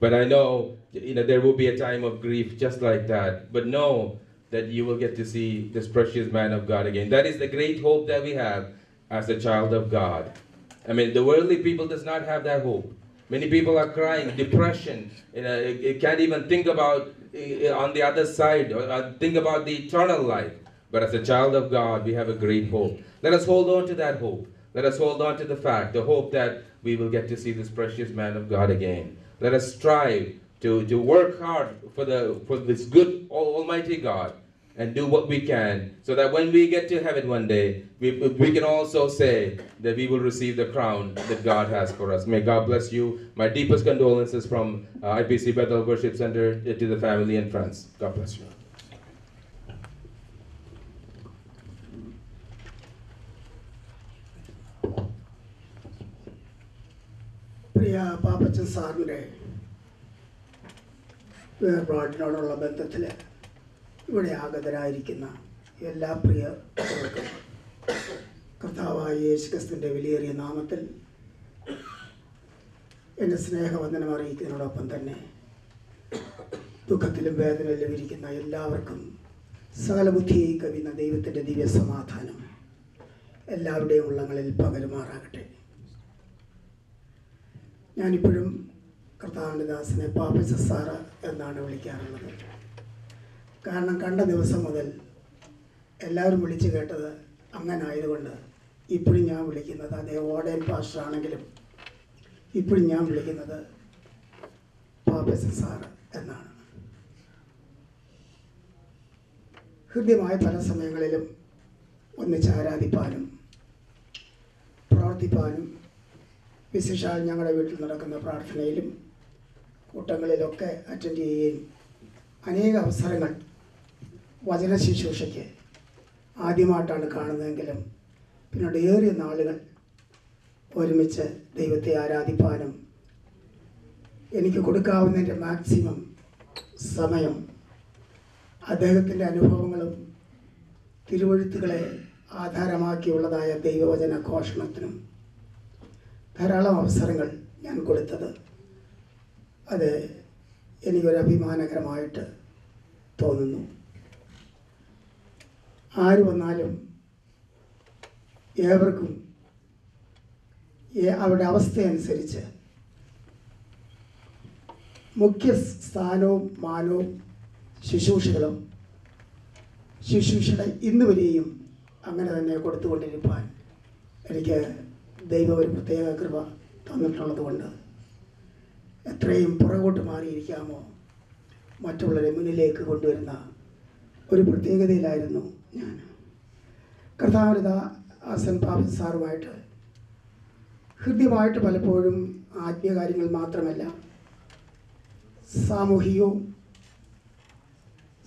But I know, you know, there will be a time of grief just like that. But know that you will get to see this precious man of God again. That is the great hope that we have as a child of God. I mean, the worldly people does not have that hope. Many people are crying, depression. You know, it, it can't even think about on the other side uh, think about the eternal life. But as a child of God, we have a great hope. Let us hold on to that hope. Let us hold on to the fact, the hope that we will get to see this precious man of God again. Let us strive to, to work hard for, the, for this good Almighty God and do what we can so that when we get to heaven one day, we, we can also say that we will receive the crown that God has for us. May God bless you. My deepest condolences from uh, IPC Bethel Worship Center to the family and friends. God bless you. പ്രിയ പാപ്പച്ചൻ സാറിൻ്റെ വേർപാടിനോടുള്ള ബന്ധത്തിൽ ഇവിടെ ആഗതരായിരിക്കുന്ന എല്ലാ പ്രിയർക്കും കർത്താവായ യേശുക്രിസ്തുവിന്റെ വിലയേറിയ നാമത്തിൽ എന്റെ സ്നേഹവന്ദനം അറിയിക്കുന്നതിനോടൊപ്പം തന്നെ ദുഃഖത്തിലും വേദനയിലും ഇരിക്കുന്ന എല്ലാവർക്കും സകല ബുദ്ധിയെയും കവിയുന്ന ദൈവത്തിന്റെ ദിവ്യ സമാധാനം എല്ലാവരുടെയും ഉള്ളങ്ങളിൽ പകരുമാറാകട്ടെ. ഞാനിപ്പോഴും കർത്താവിന്റെ ദാസനെ പാപ്പ സാറ് എന്നാണ് വിളിക്കാറുള്ളത്. കാരണം കണ്ട ദിവസം മുതൽ എല്ലാവരും വിളിച്ചു കേട്ടത് അങ്ങനെ ആയതുകൊണ്ട് ഇപ്പോഴും ഞാൻ വിളിക്കുന്നത് അതേ ഓടേൻ പാസ്റ്റർ ആണെങ്കിലും ഇപ്പോഴും ഞാൻ വിളിക്കുന്നത് പാപ്പസൻ സാർ എന്നാണ്. ഹൃദ്യമായ പല സമയങ്ങളിലും ഒന്നിച്ച് ആരാധിപ്പാനും പ്രാർത്ഥിപ്പാനും വിശേഷാൽ ഞങ്ങളുടെ വീട്ടിൽ നടക്കുന്ന പ്രാർത്ഥനയിലും കൂട്ടങ്ങളിലൊക്കെ അറ്റൻഡ് ചെയ്യുകയും അനേക അവസരങ്ങൾ വചന ശുശ്രൂഷയ്ക്ക് ആദ്യമായിട്ടാണ് കാണുന്നതെങ്കിലും പിന്നീട് ഏറിയ നാളുകൾ ഒരുമിച്ച് ദൈവത്തെ ആരാധിപ്പാനും എനിക്ക് കൊടുക്കാവുന്നതിന്റെ മാക്സിമം സമയം അദ്ദേഹത്തിന്റെ അനുഭവങ്ങളും തിരുവഴുത്തുകളെ ആധാരമാക്കിയുള്ളതായ ദൈവവചന ഘോഷണത്തിനും ധാരാളം അവസരങ്ങൾ ഞാൻ കൊടുത്തത്. അത് എനിക്കൊരു അഭിമാനകരമായിട്ട് തോന്നുന്നു. ആര് വന്നാലും ഏവർക്കും അവരുടെ അവസ്ഥയനുസരിച്ച് മുഖ്യ സ്ഥാനവും മാനവും ശുശ്രൂഷകളും ശുശ്രൂഷയുടെ ഇന്ന് വരെയും അങ്ങനെ തന്നെ കൊടുത്തുകൊണ്ടിരിക്കാൻ എനിക്ക് ദൈവം ഒരു പ്രത്യേക കൃപ തന്നിട്ടുള്ളത് കൊണ്ട് എത്രയും പുറകോട്ട് മാറിയിരിക്കാമോ മറ്റുള്ളവരെ മുന്നിലേക്ക് കൊണ്ടുവരുന്ന ഒരു പ്രത്യേകതയിലായിരുന്നു ഞാൻ കർത്താവിനിത ആസൻ പാപ്പൻ സാറുമായിട്ട് ഹൃദ്യമായിട്ട് പലപ്പോഴും ആത്മീയകാര്യങ്ങൾ മാത്രമല്ല സാമൂഹികവും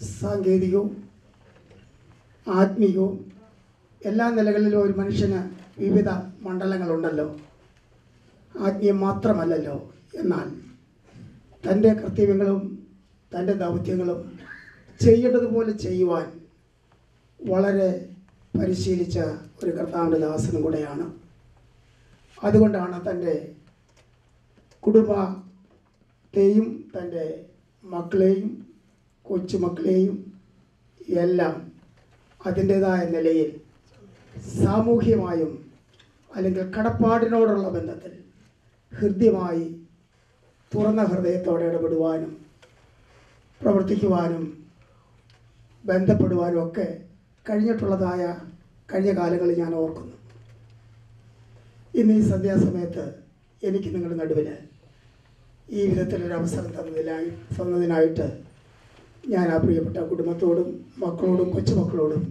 സാങ്കേതികവും ആത്മീയവും എല്ലാ നിലകളിലും ഒരു മനുഷ്യന് വിവിധ മണ്ഡലങ്ങളുണ്ടല്ലോ. ആത്മീയം മാത്രമല്ലല്ലോ. എന്നാൽ തന്റെ കർത്തവ്യങ്ങളും തന്റെ ദൗത്യങ്ങളും ചെയ്യേണ്ടതുപോലെ ചെയ്യുവാൻ വളരെ പരിശീലിച്ച ഒരു കർത്താവിന്റെ ദാസനും കൂടെയാണ്. അതുകൊണ്ടാണ് തന്റെ കുടുംബത്തെയും തന്റെ മക്കളെയും കൊച്ചുമക്കളെയും എല്ലാം അതിന്റേതായ നിലയിൽ സാമൂഹ്യമായും അല്ലെങ്കിൽ കടപ്പാടിനോടുള്ള ബന്ധത്തിൽ ഹൃദ്യമായി തുറന്ന ഹൃദയത്തോടെ ഇടപെടുവാനും പ്രവർത്തിക്കുവാനും ബന്ധപ്പെടുവാനും ഒക്കെ കഴിഞ്ഞിട്ടുള്ളതായ കഴിഞ്ഞ കാലങ്ങളിൽ ഞാൻ ഓർക്കുന്നു. ഇന്ന് ഈ സന്ധ്യാസമയത്ത് എനിക്ക് നിങ്ങളുടെ നടുവിൽ ഈ വിധത്തിലൊരു അവസരം തന്നതിനായി തന്നതിനായിട്ട് ഞാൻ ആ പ്രിയപ്പെട്ട കുടുംബത്തോടും മക്കളോടും കൊച്ചുമക്കളോടും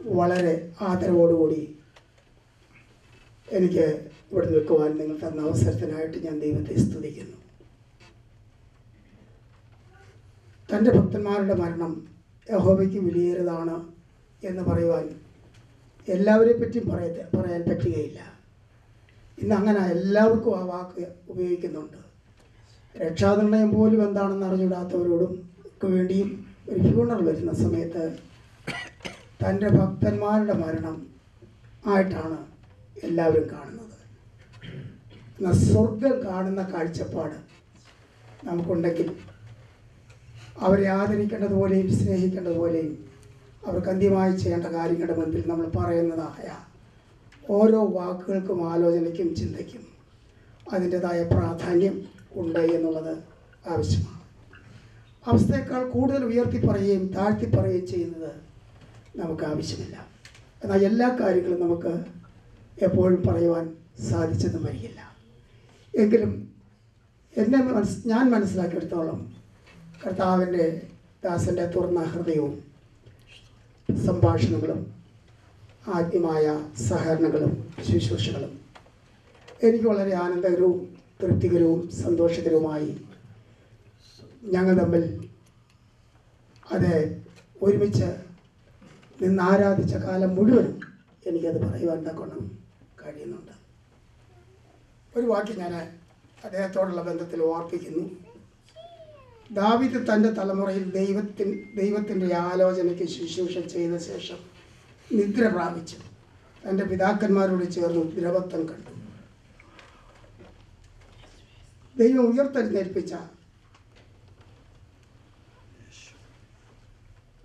വളരെ ആദരവോടുകൂടി എനിക്ക് ഇവിടെ നിൽക്കുവാൻ നിങ്ങൾ തന്ന അവസരത്തിനായിട്ട് ഞാൻ ദൈവത്തെ സ്തുതിക്കുന്നു. തന്റെ ഭക്തന്മാരുടെ മരണം യഹോവയ്ക്ക് വിലയേറിയതാണ്. എന്ന് പറയുവാൻ എല്ലാവരെ പറ്റിയും പറയത്തെ പറയാൻ പറ്റുകയില്ല. ഇന്ന് അങ്ങനെ എല്ലാവർക്കും ആ വാക്ക് ഉപയോഗിക്കുന്നുണ്ട്. രക്ഷാനിർണയം പോലും എന്താണെന്ന് അറിഞ്ഞുകൂടാത്തവരോടും ഒക്കെ വേണ്ടിയും ഒരു ഫ്യൂണർ വരുന്ന സമയത്ത് തന്റെ ഭക്തന്മാരുടെ മരണം ആയിട്ടാണ് എല്ലാവരും കാണുന്നത്. എന്നാൽ സ്വർഗം കാണുന്ന കാഴ്ചപ്പാട് നമുക്കുണ്ടെങ്കിൽ അവരെ ആദരിക്കേണ്ടതുപോലെയും സ്നേഹിക്കേണ്ടതുപോലെയും അവർക്ക് അന്ത്യമായി ചെയ്യേണ്ട കാര്യങ്ങളുടെ മുൻപിൽ നമ്മൾ പറയുന്നതായ ഓരോ വാക്കുകൾക്കും ആലോചനയ്ക്കും ചിന്തയ്ക്കും അതിന്റെതായ പ്രാധാന്യം ഉണ്ട് എന്നുള്ളത് ആവശ്യമാണ്. അവസ്ഥയേക്കാൾ കൂടുതൽ ഉയർത്തി പറയുകയും താഴ്ത്തി പറയുകയും ചെയ്യുന്നത് നമുക്ക് ആവശ്യമില്ല. എന്നാൽ എല്ലാ കാര്യങ്ങളും നമുക്ക് എപ്പോഴും പറയുവാൻ സാധിച്ചെന്ന് വരികയില്ല എങ്കിലും എന്നെ മനസ് ഞാൻ മനസ്സിലാക്കിയെടുത്തോളം കർത്താവിന്റെ ദാസന്റെ തുറന്ന ഹൃദയവും സംഭാഷണങ്ങളും ആത്മീയമായ സഹകരണങ്ങളും ശുശ്രൂഷകളും. എനിക്ക് വളരെ ആനന്ദകരവും തൃപ്തികരവും സന്തോഷകരവുമായി ഞങ്ങൾ തമ്മിൽ അത് ഒരുമിച്ച് നിന്ന് ആരാധിച്ച കാലം മുഴുവനും എനിക്കത് പറയുവാൻ തക്കണം കഴിയുന്നുണ്ട്. ഒരു വാക്യം ഞാൻ അദ്ദേഹത്തോടുള്ള ബന്ധത്തിൽ ഓർപ്പിക്കുന്നു. ദാവിദ് തന്റെ തലമുറയിൽ ദൈവത്തിൻ ദൈവത്തിന്റെ ആലോചനയ്ക്ക് ശുശ്രൂഷ ചെയ്ത ശേഷം നിദ്ര പ്രാപിച്ചു. തന്റെ പിതാക്കന്മാരോട് ചേർന്ന് ദ്രവത്വം കണ്ടു. ദൈവം ഉയർത്തെഴുന്നേൽപ്പിച്ച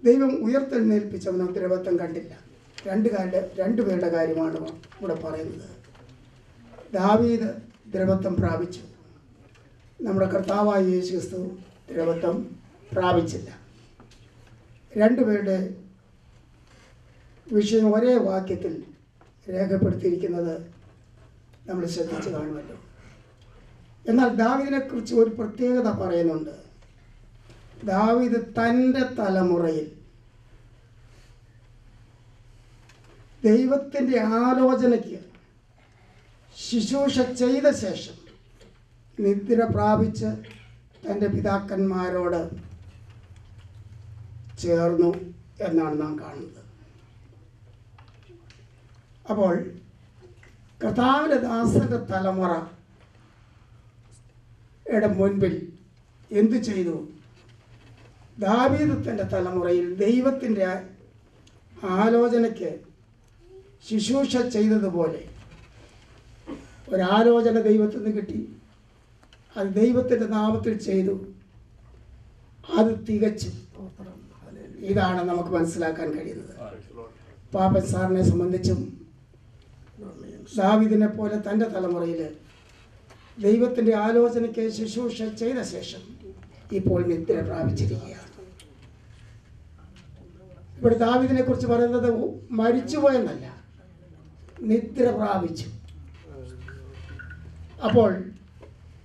ദൈവം ഉയർത്തെഴുന്നേൽപ്പിച്ചവൻ ദ്രവത്വം കണ്ടില്ല. രണ്ട് രണ്ടു പേരുടെ കാര്യമാണ് ഇവിടെ പറയുന്നത്. ദാവീദ് ദ്രവത്വം പ്രാപിച്ചു. നമ്മുടെ കർത്താവായ യേശു ക്രിസ്തു ദ്രവത്വം പ്രാപിച്ചില്ല. രണ്ടുപേരുടെ വിഷയം ഒരേ വാക്യത്തിൽ രേഖപ്പെടുത്തിയിരിക്കുന്നത് നമ്മൾ ശ്രദ്ധിച്ച് കാണുമല്ലോ. എന്നാൽ ദാവിദിനെക്കുറിച്ച് ഒരു പ്രത്യേകത പറയുന്നുണ്ട്. ദാവിദ് തന്റെ തലമുറയിൽ ദൈവത്തിന്റെ ആലോചനയ്ക്ക് ശുശ്രൂഷ ചെയ്ത ശേഷം നിദ്ര പ്രാപിച്ച് തന്റെ പിതാക്കന്മാരോട് ചേർന്നു എന്നാണ് നാം കാണുന്നത്. അപ്പോൾ കർത്താവിന്റെ ദാസന്റെ തലമുറ യുടെ മുൻപിൽ എന്തു ചെയ്തു? ദാവീദത്തിന്റെ തലമുറയിൽ ദൈവത്തിന്റെ ആലോചനയ്ക്ക് ശുശ്രൂഷ ചെയ്തതുപോലെ ഒരാലോചന ദൈവത്തിൽ നിന്ന് കിട്ടി. അത് ദൈവത്തിന്റെ നാമത്തിൽ ചെയ്തു. അത് തികച്ചു ഇതാണ് നമുക്ക് മനസ്സിലാക്കാൻ കഴിയുന്നത്. പാപ്പൻ സാറിനെ സംബന്ധിച്ചും ദാവിദിനെ പോലെ തന്റെ തലമുറയിൽ ദൈവത്തിന്റെ ആലോചനയ്ക്ക് ശുശ്രൂഷ ചെയ്ത ശേഷം ഇപ്പോൾ നിദ്ര പ്രാപിച്ചിരിക്കുകയാണ്. ഇവിടെ ദാവിദിനെ കുറിച്ച് പറയുന്നത് മരിച്ചുപോയെന്നല്ല. നിദ്ര പ്രാപിച്ചു. അപ്പോൾ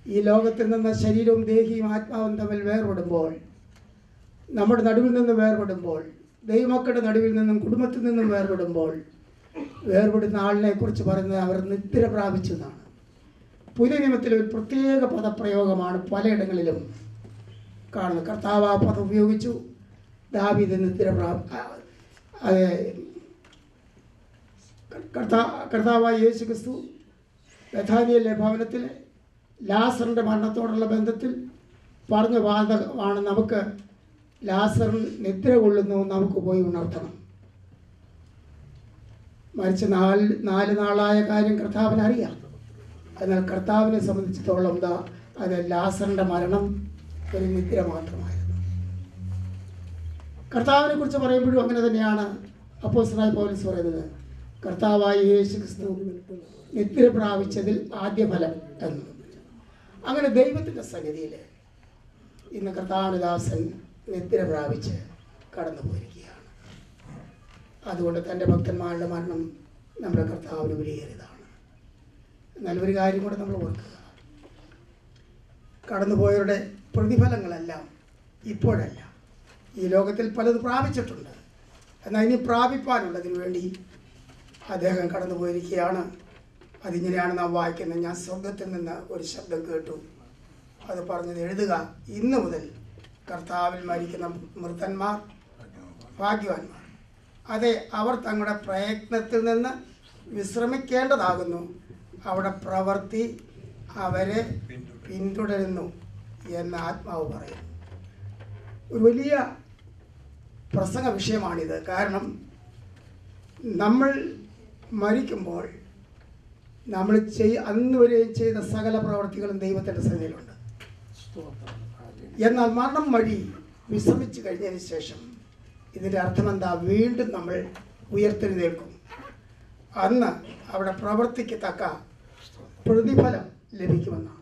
ഈ ലോകത്തിൽ നിന്ന് ശരീരവും ദേഹിയും ആത്മാവും തമ്മിൽ വേർപെടുമ്പോൾ നമ്മുടെ നടുവിൽ നിന്ന് വേർപെടുമ്പോൾ ദൈവമക്കളുടെ നടുവിൽ നിന്നും കുടുംബത്തിൽ നിന്നും വേർപെടുമ്പോൾ വേർപെടുന്ന ആളിനെ കുറിച്ച് പറയുന്നത് അവർ നിദ്ര പ്രാപിച്ചു എന്നാണ് പുതിയ നിയമത്തിൽ ഒരു പ്രത്യേക പദപ്രയോഗമാണ് പലയിടങ്ങളിലും കാണുന്നത്. കർത്താവ് ആ പദം ഉപയോഗിച്ചു. ദാവീദ് നിദ്ര അത്. കർത്താ കർത്താവായ യേശു ക്രിസ്തു ബഥാനിയയിലെ ഭവനത്തിൽ ലാസറിന്റെ മരണത്തോടുള്ള ബന്ധത്തിൽ പറഞ്ഞ വാദമാണ് നമുക്ക് ലാസറിൻ നിദ്ര കൊള്ളുന്നു നമുക്ക് പോയി ഉണർത്തണം. മരിച്ച നാല് നാല് നാളായ കാര്യം കർത്താവിന് അറിയാം. എന്നാൽ കർത്താവിനെ സംബന്ധിച്ചിടത്തോളം എന്താ അത് ലാസറിന്റെ മരണം ഒരു നിദ്ര മാത്രമായിരുന്നു. കർത്താവിനെ കുറിച്ച് പറയുമ്പോഴും അങ്ങനെ തന്നെയാണ് അപ്പോസ്റ്റലായ പോലീസ് പറയുന്നത്. കർത്താവായ യേശു ക്രിസ്തു നിദ്ര പ്രാപിച്ചതിൽ ആദ്യ ഫലം എന്ന്. അങ്ങനെ ദൈവത്തിന്റെ സന്നിധിയിൽ ഇന്ന് കർത്താവനദാസൻ നിദ്ര പ്രാപിച്ച് കടന്നു പോയിരിക്കുകയാണ്. അതുകൊണ്ട് തന്റെ ഭക്തന്മാരുടെ മരണം നമ്മുടെ കർത്താവിന് വിലയേറിയതാണ്. നല്ലൊരു കാര്യം കൂടെ നമ്മൾ ഓർക്കുക. കടന്നുപോയവരുടെ പ്രതിഫലങ്ങളെല്ലാം ഇപ്പോഴല്ല. ഈ ലോകത്തിൽ പലത് പ്രാപിച്ചിട്ടുണ്ട്. എന്നാൽ ഇനി പ്രാപിപ്പാനുള്ളതിന് വേണ്ടി അദ്ദേഹം കടന്നു പോയിരിക്കുകയാണ് അതിങ്ങനെയാണ് നാം വായിക്കുന്നത്. ഞാൻ സ്വർഗത്തിൽ നിന്ന് ഒരു ശബ്ദം കേട്ടു. അത് പറഞ്ഞത് എഴുതുക. ഇന്ന് മുതൽ കർത്താവിൽ മരിക്കുന്ന മൃതന്മാർ ഭാഗ്യവാന്മാർ. അതെ അവർ തങ്ങളുടെ പ്രയത്നത്തിൽ നിന്ന് വിശ്രമിക്കേണ്ടതാകുന്നു. അവിടെ പ്രവർത്തി അവരെ പിന്തുടരുന്നു എന്ന് ആത്മാവ് പറയും ഒരു വലിയ പ്രസംഗ വിഷയമാണിത് കാരണം നമ്മൾ മരിക്കുമ്പോൾ നമ്മൾ ചെയ് അന്ന് വരെയും ചെയ്ത സകല പ്രവർത്തികളും ദൈവത്തിന്റെ സന്നിധിയിലുണ്ട്. എന്നാൽ മരണം വഴി വിശ്രമിച്ചു കഴിഞ്ഞതിന് ശേഷം ഇതിന്റെ അർത്ഥം എന്താ വീണ്ടും നമ്മൾ ഉയർത്തെഴുന്നേൽക്കും. അന്ന് അവിടെ പ്രവർത്തിക്ക് തക്ക പ്രതിഫലം ലഭിക്കുമെന്നാണ്.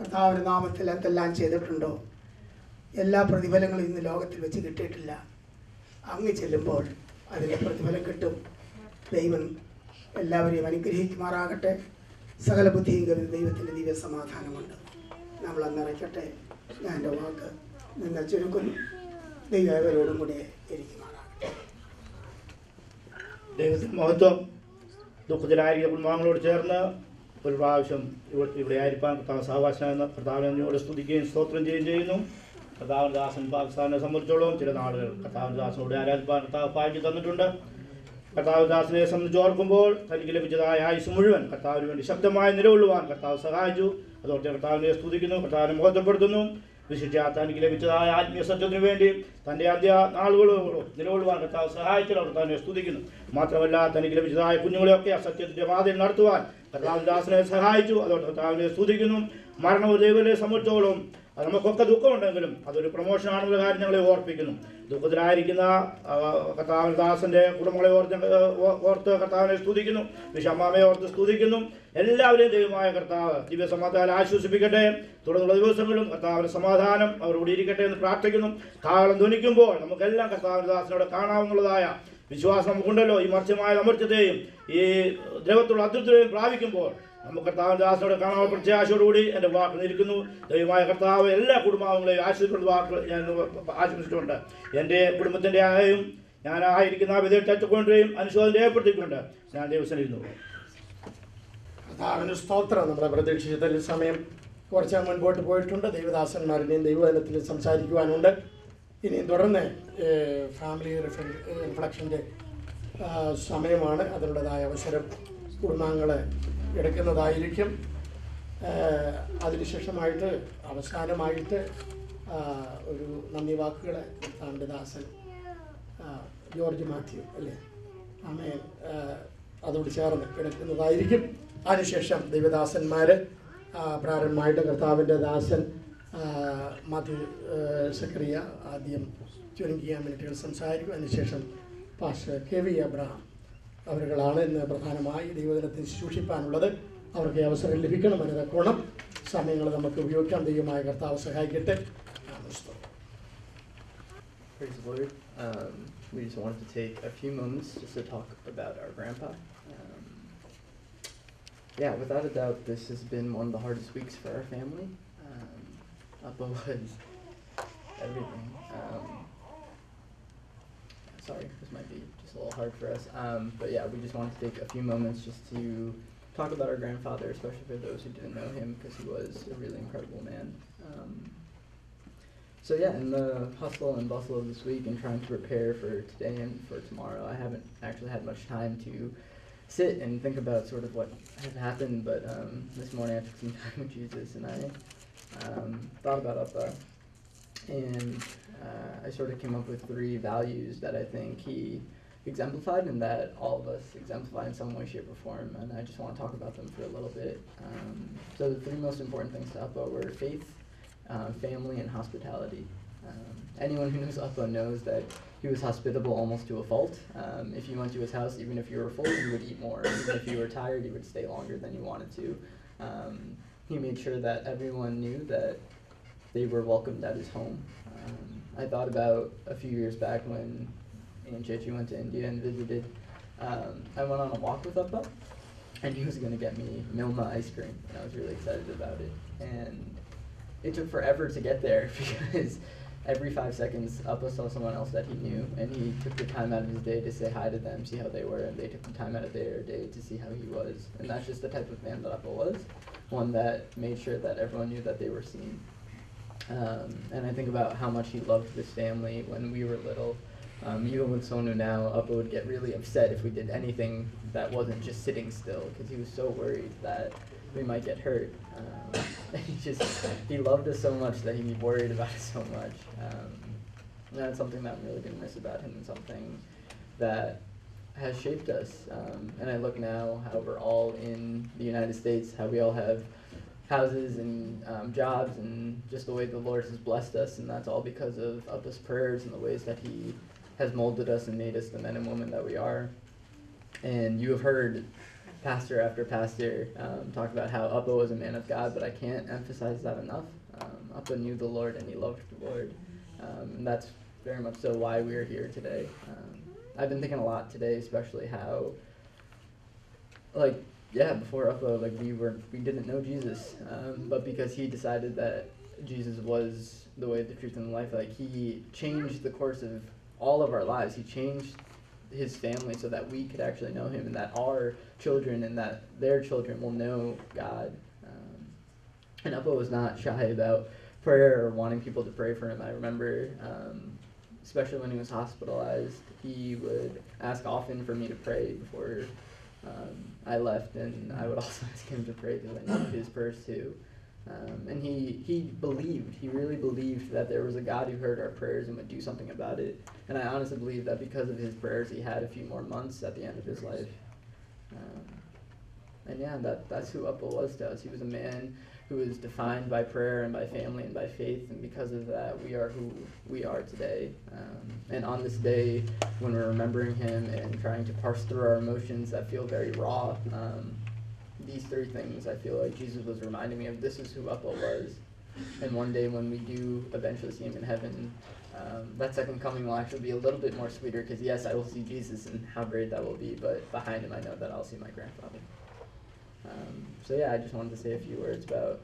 കർത്താവിന്റെ നാമത്തിൽ എന്തെല്ലാം ചെയ്തിട്ടുണ്ടോ? എല്ലാ പ്രതിഫലങ്ങളും ഇന്ന് ലോകത്തിൽ വെച്ച് കിട്ടിയിട്ടില്ല. അങ്ങ് ചെല്ലുമ്പോൾ അതിന്റെ പ്രതിഫലം കിട്ടും. ദൈവം എല്ലാവരെയും അനുഗ്രഹിക്കുമാറാകട്ടെ. സകല ബുദ്ധിയും കവിഞ്ഞ ദൈവത്തിന്റെ ദിവ്യ സമാധാനമുണ്ട് നമ്മൾ അന്നറിയിക്കട്ടെ ഞാൻ എന്റെ വാക്ക് നിങ്ങൾ ചുരുക്കുന്നു. ദൈവവരോടും കൂടെ ഇരിക്കുമാറാകട്ടെ. ദൈവത്തിന് മഹത്വം ദുഃഖത്തിലായിരിക്കുന്ന കുടുംബാംഗങ്ങളോട് ചേർന്ന് ഒരു പ്രാവശ്യം ഇവിടെ ഇവിടെ ആയിരിക്കാൻ കർത്താവ് സഹവാസന കർത്താവിനോട് സ്തുതിക്കുകയും സ്തോത്രം ചെയ്യുകയും ചെയ്യുന്നു. കർത്താവിന്റെ ദാസൻ പാകിസ്ഥാനെ സംബന്ധിച്ചോളം ചില നാളുകൾ കർത്താവിന്റെ ദാസനോട് ആരാധിപ്പാൻ കർത്താവ് ഭാഗ്യം തന്നിട്ടുണ്ട്. കർത്താവ് ദാസിനെ സംബന്ധിച്ച് ഓർക്കുമ്പോൾ തനിക്ക് ലഭിച്ചതായ ആയുസ് മുഴുവൻ കർത്താവിന് വേണ്ടി ശബ്ദമായി നിലകൊള്ളുവാൻ കർത്താവ് സഹായിച്ചു. അതോടെ കർത്താവിനെ സ്തുതിക്കുന്നു കർത്താവിനെ മുഖത്തപ്പെടുത്തുന്നു വിശിഷ്യ തനിക്ക് ലഭിച്ചതായ ആത്മീയ സത്യത്തിനു വേണ്ടി തന്റെ ആദ്യ നാളുകളോളം നിലകൊള്ളുവാൻ കർത്താവ് സഹായിച്ചു കർത്താവിനെ സ്തുതിക്കുന്നു. മാത്രമല്ല തനിക്ക് ലഭിച്ചതായ കുഞ്ഞുങ്ങളെയൊക്കെ ആ സത്യത്തിന്റെ പാതയിൽ നടത്തുവാൻ കർത്താവ് ദാസനെ സഹായിച്ചു. അതോടെ കർത്താവിനെ സ്തുതിക്കുന്നു. മരണവും ദൈവത്തെ സംബന്ധിച്ചോളം അത് നമുക്കൊക്കെ ദുഃഖമുണ്ടെങ്കിലും അതൊരു പ്രൊമോഷൻ ആണെന്നുള്ള കാര്യം ഞങ്ങളെ ഓർപ്പിക്കുന്നു. ദുഃഖത്തിലായിരിക്കുന്ന ദാസന്റെ കുടുംബങ്ങളെ ഓർത്ത് ഓർത്ത് കർത്താവിനെ സ്തുതിക്കുന്നു. വിഷമാമയെ ഓർത്ത് സ്തുതിക്കുന്നു. എല്ലാവരെയും ദൈവമായ കർത്താവ് ദിവ്യ സമാധാനം ആശ്വസിപ്പിക്കട്ടെ. തുടർന്നുള്ള ദിവസങ്ങളിലും കർത്താവിന്റെ സമാധാനം അവരോട് ഇരിക്കട്ടെ എന്ന് പ്രാർത്ഥിക്കുന്നു. താളം ധനിക്കുമ്പോൾ നമുക്കെല്ലാം കർത്താവിന്റെ ദാസനോട് കാണാവുന്നതായ വിശ്വാസം നമുക്കുണ്ടല്ലോ. ഈ മർച്ചമായ അമർത്യത്തെയും ഈ ദ്രവത്തുള്ള അതൃപ്തിയെയും പ്രാപിക്കുമ്പോൾ നമുക്ക് കർത്താവിന്റെ ദാസനോട് കാണാൻ പ്രത്യാശയോടുകൂടി എന്റെ വാക്ക് നിൽക്കുന്നു. ദൈവമായ കർത്താവ് എല്ലാ കുടുംബാംഗങ്ങളെയും ആശീർവദിക്കുന്ന വാക്ക് ഞാൻ ആശംസിച്ചിട്ടുണ്ട് എന്റെ കുടുംബത്തിന്റെ ആയും ഞാൻ ആയിരിക്കുന്ന വിധേയത്വക്കൊണ്ടും അനുശോചനം രേഖപ്പെടുത്തിക്കൊണ്ട് ഞാൻ ദിവസം ഇരുന്നു. കർത്താവിന് സ്തോത്രം. നമ്മുടെ പ്രതീക്ഷിച്ചതിൽ സമയം കുറച്ച് മുൻപോട്ട് പോയിട്ടുണ്ട്. ദൈവദാസന്മാരുടെയും ദൈവവചനത്തിൽ സംസാരിക്കുവാനുണ്ട്. ഇനിയും തുടർന്ന് ഫാമിലി റിഫ്ല- റിഫ്ലക്ഷന്റെ സമയമാണ്. അതിനുള്ളതായ അവസരം കുടുംബാംഗങ്ങൾ എടുക്കുന്നതായിരിക്കും. അതിനുശേഷമായിട്ട് അവസാനമായിട്ട് ഒരു നന്ദി വാക്കുകൾ താണ്ടിദാസൻ ജോർജ് മാത്യു അല്ലേ? അമ്മയെ അതോട് ചേർന്ന് കിടക്കുന്നതായിരിക്കും അതിനുശേഷം ദൈവദാസന്മാർ പ്രാരംഭമായിട്ട് കർത്താവിന്റെ ദാസൻ മാത്യു സക്രിയ ആദ്യം ചുരുങ്ങിയ മിനിറ്റുകൾ സംസാരിക്കും. അതിനുശേഷം പാസ്റ്റർ കെ വി അബ്രഹാം. അവരുകളാണ് ഇന്ന് പ്രധാനമായി ദൈവദിനത്തിൽ ശുശ്രൂഷിപ്പാനുള്ളത് അവർക്ക് ഈ അവസരം ലഭിക്കണം അതിന് കോണം സമയങ്ങൾ നമുക്ക് ഉപയോഗിക്കാം ദൈവമായ കർത്താവ് സഹായിക്കട്ടെ ആമേൻ. സ്തോത്രം. Praise the Lord. Um, we just wanted to take a few moments just to talk about our grandpa. Um, yeah, without a doubt, this has been one of the hardest weeks for our family. Um, Appa was everything. Um, sorry, hard for us. Um, but yeah, we just wanted to take a few moments just to talk about our grandfather, especially for those who didn't know him, because he was a really incredible man. Um, so yeah, in the hustle and bustle of this week and trying to prepare for today and for tomorrow, I haven't actually had much time to sit and think about sort of what had happened. But um, this morning I took some time with Jesus and I um, thought about Uppa, and uh, I sort of came up with three values that I think he exemplified and that all of us exemplify in some way, shape, or form. And I just want to talk about them for a little bit. Um, so the three most important things to Uppa were faith, uh, family, and hospitality. Um, anyone who knows Uppa knows that he was hospitable almost to a fault. Um, if you went to his house, even if you were full, you would eat more. Even if you were tired, you would stay longer than you wanted to. Um, he made sure that everyone knew that they were welcomed at his home. Um, I thought about a few years back when and Chechi went to India and visited. Um, I went on a walk with Uppa, and he was going to get me Milma ice cream, and I was really excited about it. And it took forever to get there because every five seconds Uppa saw someone else that he knew, and he took the time out of his day to say hi to them, see how they were, and they took the time out of their day to see how he was. And that's just the type of man that Uppa was, one that made sure that everyone knew that they were seen. Um, and I think about how much he loved this family when we were little. Um, even with Sonu now, Uppa would get really upset if we did anything that wasn't just sitting still because he was so worried that we might get hurt. Um, he just he loved us so much that he worried about us so much. Um, and that's something that I'm really gonna miss about him and something that has shaped us. Um, and I look now how we're all in the United States, how we all have houses and um, jobs, and just the way the Lord has blessed us, and that's all because of Uppa's prayers and the ways that He has molded us and made us the men and women that we are. And you have heard pastor after pastor um, talk about how Uppa was a man of God, but I can't emphasize that enough. Um, Uppa knew the Lord and he loved the Lord. Um, and that's very much so why we're here today. Um, I've been thinking a lot today, especially how, like, yeah, before Uppa, like we were, we didn't know Jesus, um, but because he decided that Jesus was the way, the truth, and the life, like he changed the course of all of our lives. He changed his family so that we could actually know him and that our children and that their children will know God. Um, and Uppa was not shy about prayer or wanting people to pray for him. I remember, um, especially when he was hospitalized, he would ask often for me to pray before um, I left, and I would also ask him to pray because I his prayers too. Um, and he, he believed, he really believed that there was a God who heard our prayers and would do something about it. And I honestly believe that because of his prayers, he had a few more months at the end of his life. Um, and yeah, that, that's who Uppa was to us. He was a man who was defined by prayer and by family and by faith, and because of that, we are who we are today. Um, and on this day, when we're remembering him and trying to parse through our emotions that feel very raw, um, these three things I feel like Jesus was reminding me of this is who Uppa was. And one day when we do eventually see him in heaven, um, that second coming will actually be a little bit more sweeter because yes, I will see Jesus and how great that will be, but behind him I know that I'll see my grandfather. Um, so yeah, I just wanted to say a few words about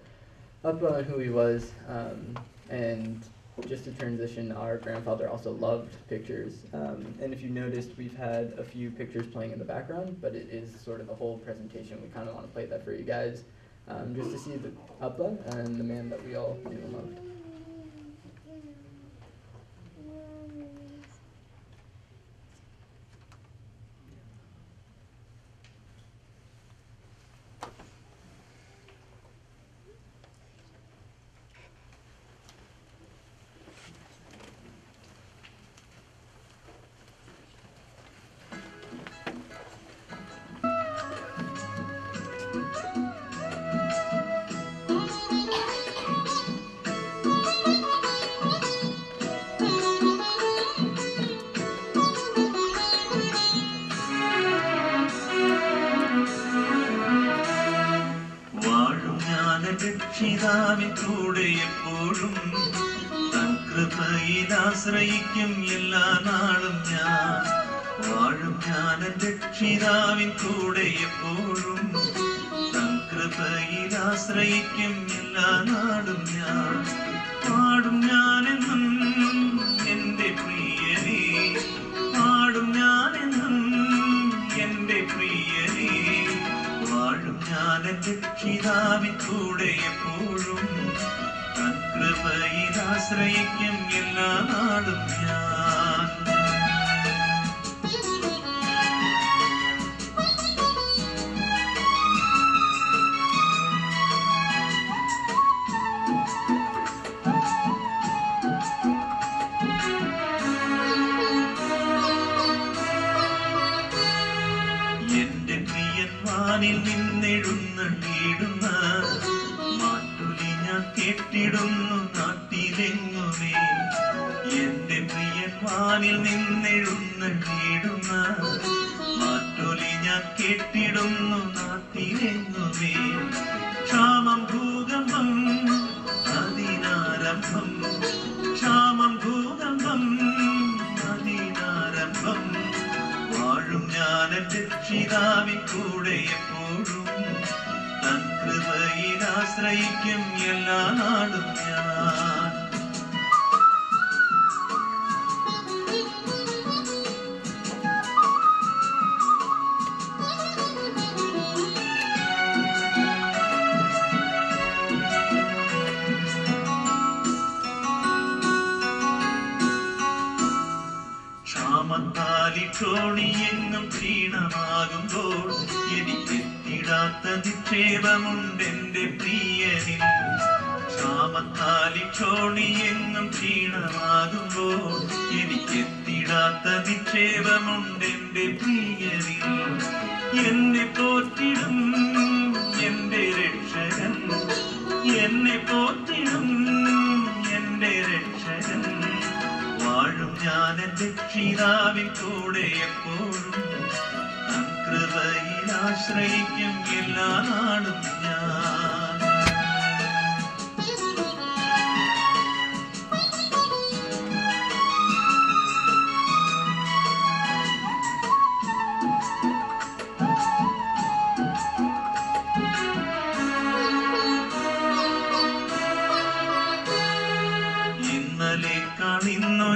Uppa and who he was, um, and just to transition, our grandfather also loved pictures. Um, and if you noticed, we've had a few pictures playing in the background, but it is sort of the whole presentation. We kind of want to play that for you guys, um, just to see the Uppa and the man that we all knew and loved.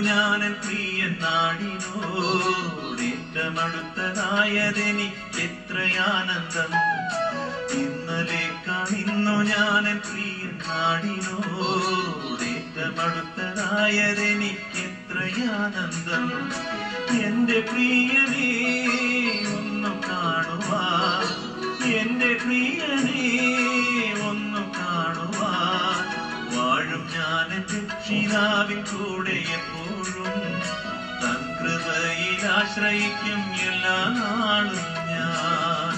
ഞാൻ പ്രിയ നാടിനോടേറ്റമടുത്തതായതെനിക്ക് എത്രയാനന്ദം. ഇന്നലെ കാണിന്നു ഞാൻ പ്രിയ നാടിനോടേറ്റമടുത്തതായതെനിക്ക് എത്രയാനന്ദം. എന്റെ പ്രിയനേ ഒന്നു കാണുവാ. എന്റെ പ്രിയനേ ഒന്നു കാണുവാ. വാഴും ഞാൻ ദക്ഷിണാവിൻ കൂടെ ആശ്രയിക്കും എല്ലാ നാളും ഞാൻ.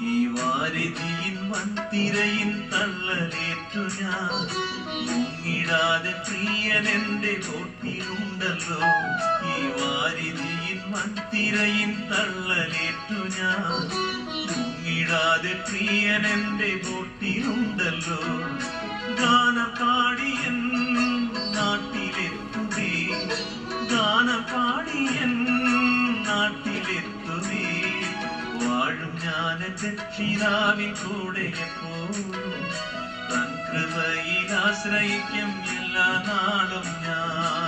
ഈ വാരിധിയിൽ വൻതിരയിൻ തള്ളലേറ്റു ഞാൻ. മുങ്ങിടാതെ പ്രിയനെന്റെ എന്റെ ബോട്ടിലുണ്ടല്ലോ ഈ വാരിധിയിൽ വൻതിരയിൻ തള്ളലേറ്റു ഞാൻ. തൂങ്ങിടാതെ പ്രിയനെന്റെ എന്റെ ഗാനപാടിയൻ ഗാനം ഗാനപാടിയൻ നാട്ടിലെത്തുവേ വാഴും ഞാൻ ദക്ഷിണാവിൻ കൂടെ എപ്പോഴും കൃപയിൽ ആശ്രയിക്കും എല്ലാ നാളും ഞാൻ.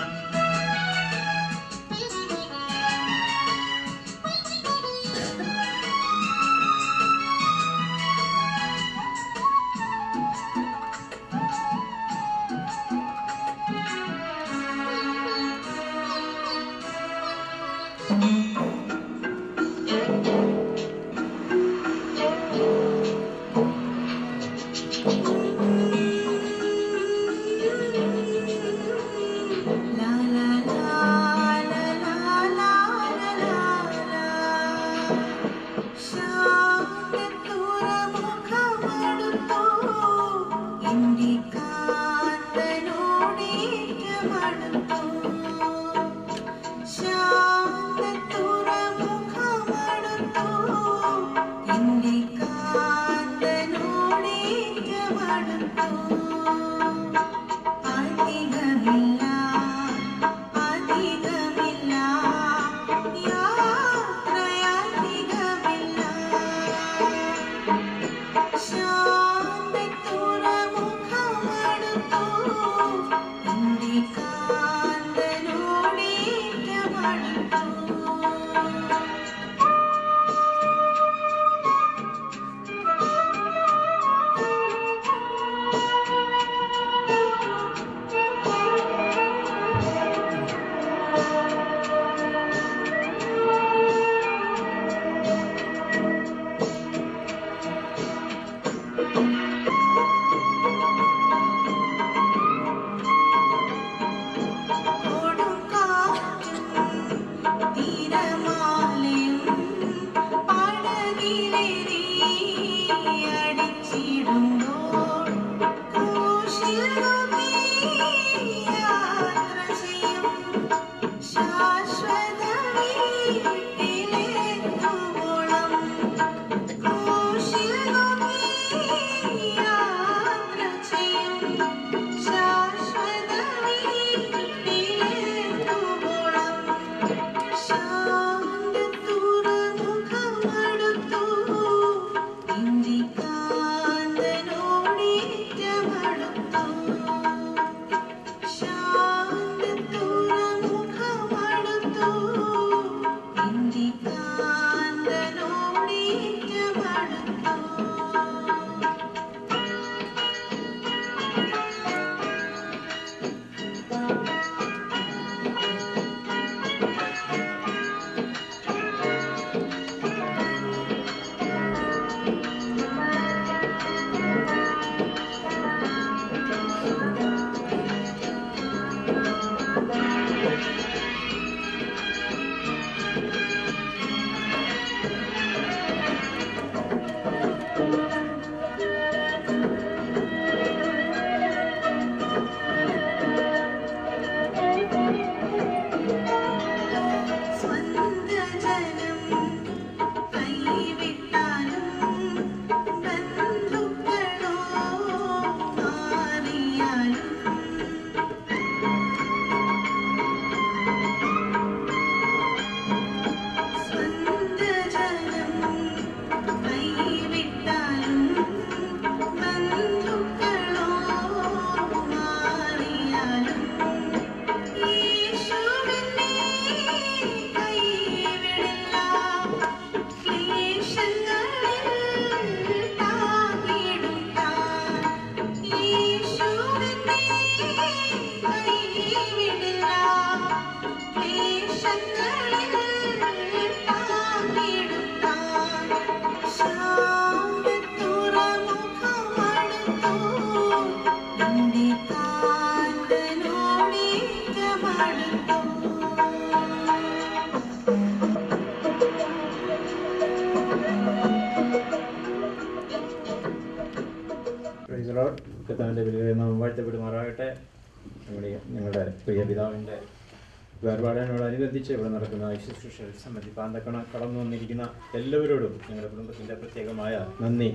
നടക്കുന്ന സമിതി പാന്തക്കണ കടന്നു വന്നിരിക്കുന്ന എല്ലാവരോടും ഞങ്ങളുടെ കുടുംബത്തിന്റെ പ്രത്യേകമായ നന്ദി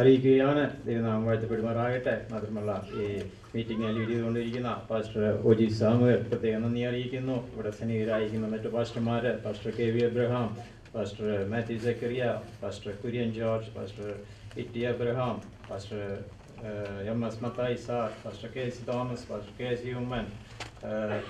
അറിയിക്കുകയാണ്. ദൈവനാമം വാഴ്ത്തപ്പെടുമാറാകട്ടെ. മാത്രമല്ല ഈ മീറ്റിംഗ് ലീഡ് ചെയ്തുകൊണ്ടിരിക്കുന്ന പാസ്റ്റർ ഒ ജി സാമുവൽ പ്രത്യേകം നന്ദി അറിയിക്കുന്നു. ഇവിടെ സന്നിഹിതരായിരിക്കുന്ന മറ്റു പാസ്റ്റർമാർ pastor K V Abraham pastor Mathew Zachariah pastor Kurian George pastor Itty Abraham pastor M S Mathai sir pastor K C Thomas pastor K C Oommen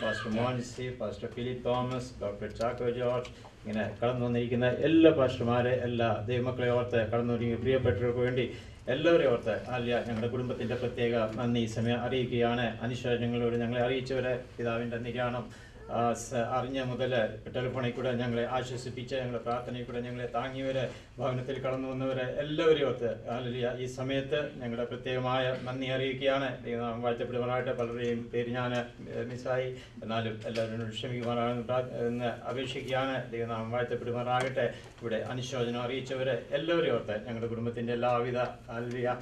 pastor Moncy pastor Philip Thomas doctor Chacko George ഇങ്ങനെ കടന്നു വന്നിരിക്കുന്ന എല്ലാ പാസ്റ്റർമാരെ എല്ലാ ദൈവമക്കളെ ഓർത്ത് കടന്നു വന്നിരിക്കുന്ന പ്രിയപ്പെട്ടവർക്ക് വേണ്ടി എല്ലാവരെയും ഓർത്ത് അല്ല ഞങ്ങളുടെ കുടുംബത്തിന്റെ പ്രത്യേക നന്ദി. സമയം അറിയിക്കുകയാണ്. അനുശോചനങ്ങളോട് ഞങ്ങളെ അറിയിച്ചവരെ പിതാവിന്റെ നിര്യാണം അറിഞ്ഞ മുതൽ ടെലിഫോണിൽ ഞങ്ങളെ ആശ്വസിപ്പിച്ച ഞങ്ങളുടെ പ്രാർത്ഥനയിൽ കൂടെ ഞങ്ങളെ താങ്ങിയവരെ ഭവനത്തിൽ കടന്നു വന്നവരെ എല്ലാവരെയും ഓർത്ത് ഹല്ലേലൂയ. ഈ സമയത്ത് ഞങ്ങളുടെ പ്രത്യേകമായ നന്ദി അറിയിക്കുകയാണ്. വാഴ്ചപ്പെടുവാനായിട്ട് പലരുടെയും പേര് ഞാൻ മിസ്സായി. എന്നാലും എല്ലാവരും ക്ഷമിക്കുവാനാണ് പ്രാ- എന്ന് അപേക്ഷിക്കുകയാണ്. ദൈവനാമം വാഴ്ചപ്പെടുവാനാകട്ടെ ഇവിടെ അനുശോചനം അറിയിച്ചവരെ എല്ലാവരെയും ഓർത്ത് ഞങ്ങളുടെ കുടുംബത്തിന്റെ എല്ലാവിധ ഏഹ്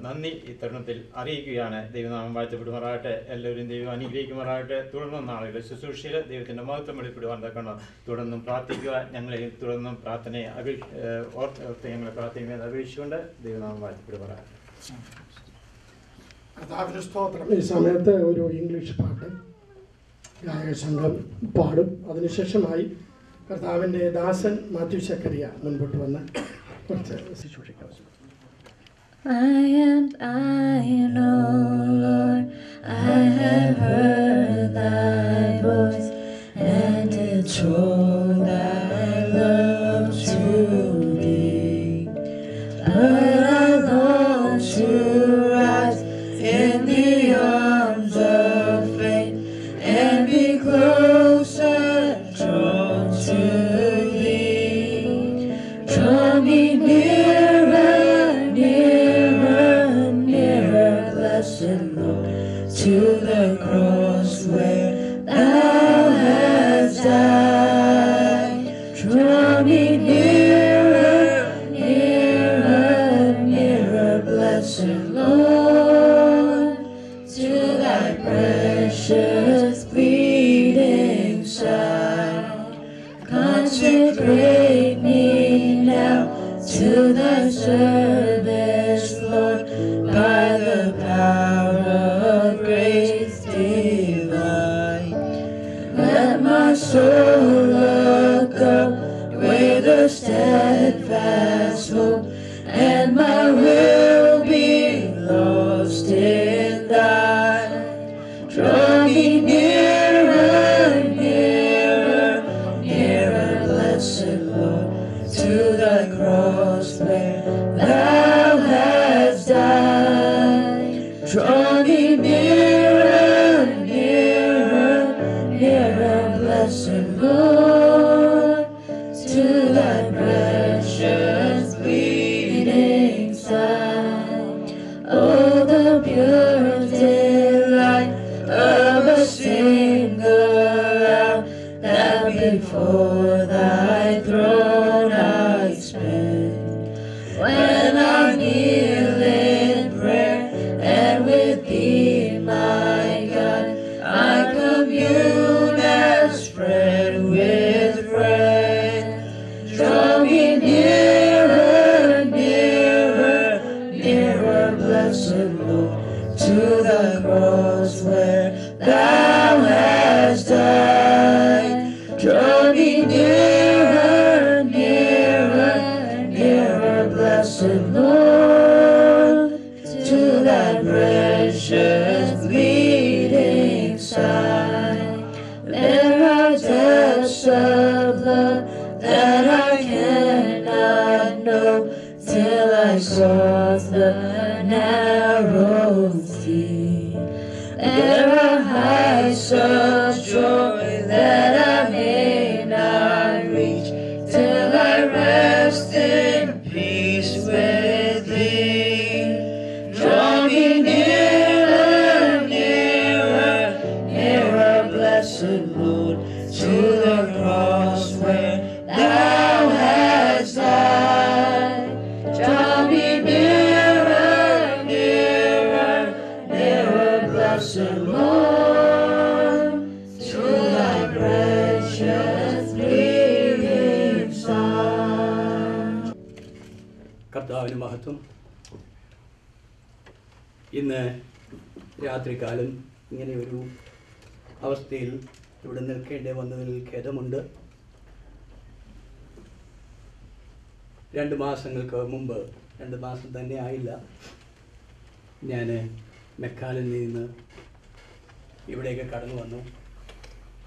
നന്ദി ഈ തരുണത്തിൽ അറിയിക്കുകയാണ്. ദൈവനാമം വാഴ്ത്തപ്പെടുമാറാകട്ടെ. എല്ലാവരും ദൈവം അനുഗ്രഹിക്കുമാറാകട്ടെ. തുടർന്നും നാളെ ശുശ്രൂഷയിൽ ദൈവത്തിന്റെ മഹത്വം വെളിപ്പെടുവാൻ തക്കണം തുടർന്നും പ്രാർത്ഥിക്കുക. ഞങ്ങളെയും തുടർന്നും പ്രാർത്ഥനയെ അപേക്ഷ ഓർത്ത് ഞങ്ങളെ പ്രാർത്ഥനയെ അപേക്ഷിച്ചുകൊണ്ട് ദൈവനാമം വാഴ്ത്തപ്പെടുമാറാകട്ടെ. സ്തോത്രം. ഈ സമയത്ത് ഒരു ഇംഗ്ലീഷ് പാട്ട് ഗായക സംഘം പാടും. അതിനുശേഷമായി കർത്താവിന്റെ ദാസൻ മാത്യു ശക്കരിയ മുൻപോട്ട് വന്ന് കുറച്ച് ശുശ്രൂഷിക്കാം I and I know, Lord, I have heard thy voice, and it's true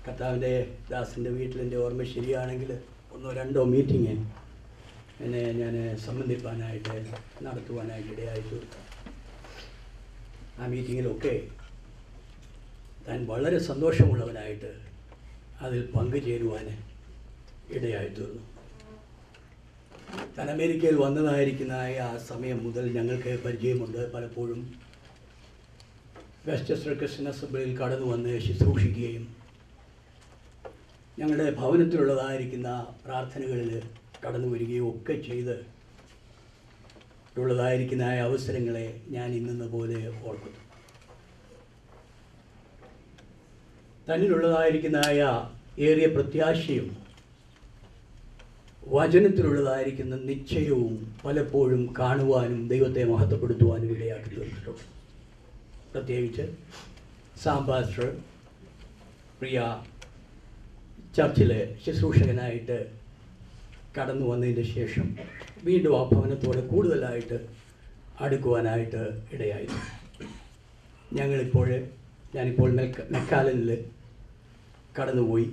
കർത്താവിന്റെ ദാസിന്റെ വീട്ടിൽ എന്റെ ഓർമ്മ ശരിയാണെങ്കിൽ ഒന്നോ രണ്ടോ മീറ്റിങ് എന്നെ ഞാൻ സംബന്ധിപ്പാനായിട്ട് നടത്തുവാനായിട്ട് ഇടയായി തീർത്തു ആ മീറ്റിങ്ങിലൊക്കെ താൻ വളരെ സന്തോഷമുള്ളവനായിട്ട് അതിൽ പങ്കുചേരുവാൻ ഇടയായി തീർന്നു. താൻ അമേരിക്കയിൽ വന്നതായിരിക്കുന്ന ആ സമയം മുതൽ ഞങ്ങൾക്ക് പരിചയമുണ്ട് പലപ്പോഴും. വെസ്റ്റസ്റ്റർ ക്രിസ്ത്യൻ അസംബ്ലിയിൽ കടന്നു വന്ന് ശുശ്രൂഷിക്കുകയും ഞങ്ങളുടെ ഭവനത്തിലുള്ളതായിരിക്കുന്ന പ്രാർത്ഥനകളിൽ കടന്നു വരികയോ ഒക്കെ ചെയ്ത് ഉള്ളതായിരിക്കുന്ന അവസരങ്ങളെ ഞാൻ ഇന്നെന്ന പോലെ ഓർക്കുന്നു. തന്നിലുള്ളതായിരിക്കുന്ന ആയ ഏറിയ പ്രത്യാശയും വചനത്തിലുള്ളതായിരിക്കുന്ന നിശ്ചയവും പലപ്പോഴും കാണുവാനും ദൈവത്തെ മഹത്വപ്പെടുത്തുവാനും ഇടയാക്കി തീർന്നിട്ടുണ്ട്. പ്രത്യേകിച്ച് സാംബാസ്റ്റർ പ്രിയ ചർച്ചിലെ ശുശ്രൂഷകനായിട്ട് കടന്നു വന്നതിന്റെ ശേഷം വീണ്ടും ആ ഭവനത്തോടെ കൂടുതലായിട്ട് അടുക്കുവാനായിട്ട് ഇടയായി. ഞങ്ങളിപ്പോൾ ഞാനിപ്പോൾ നെൽക്ക നെക്കാലനിൽ കടന്നുപോയി.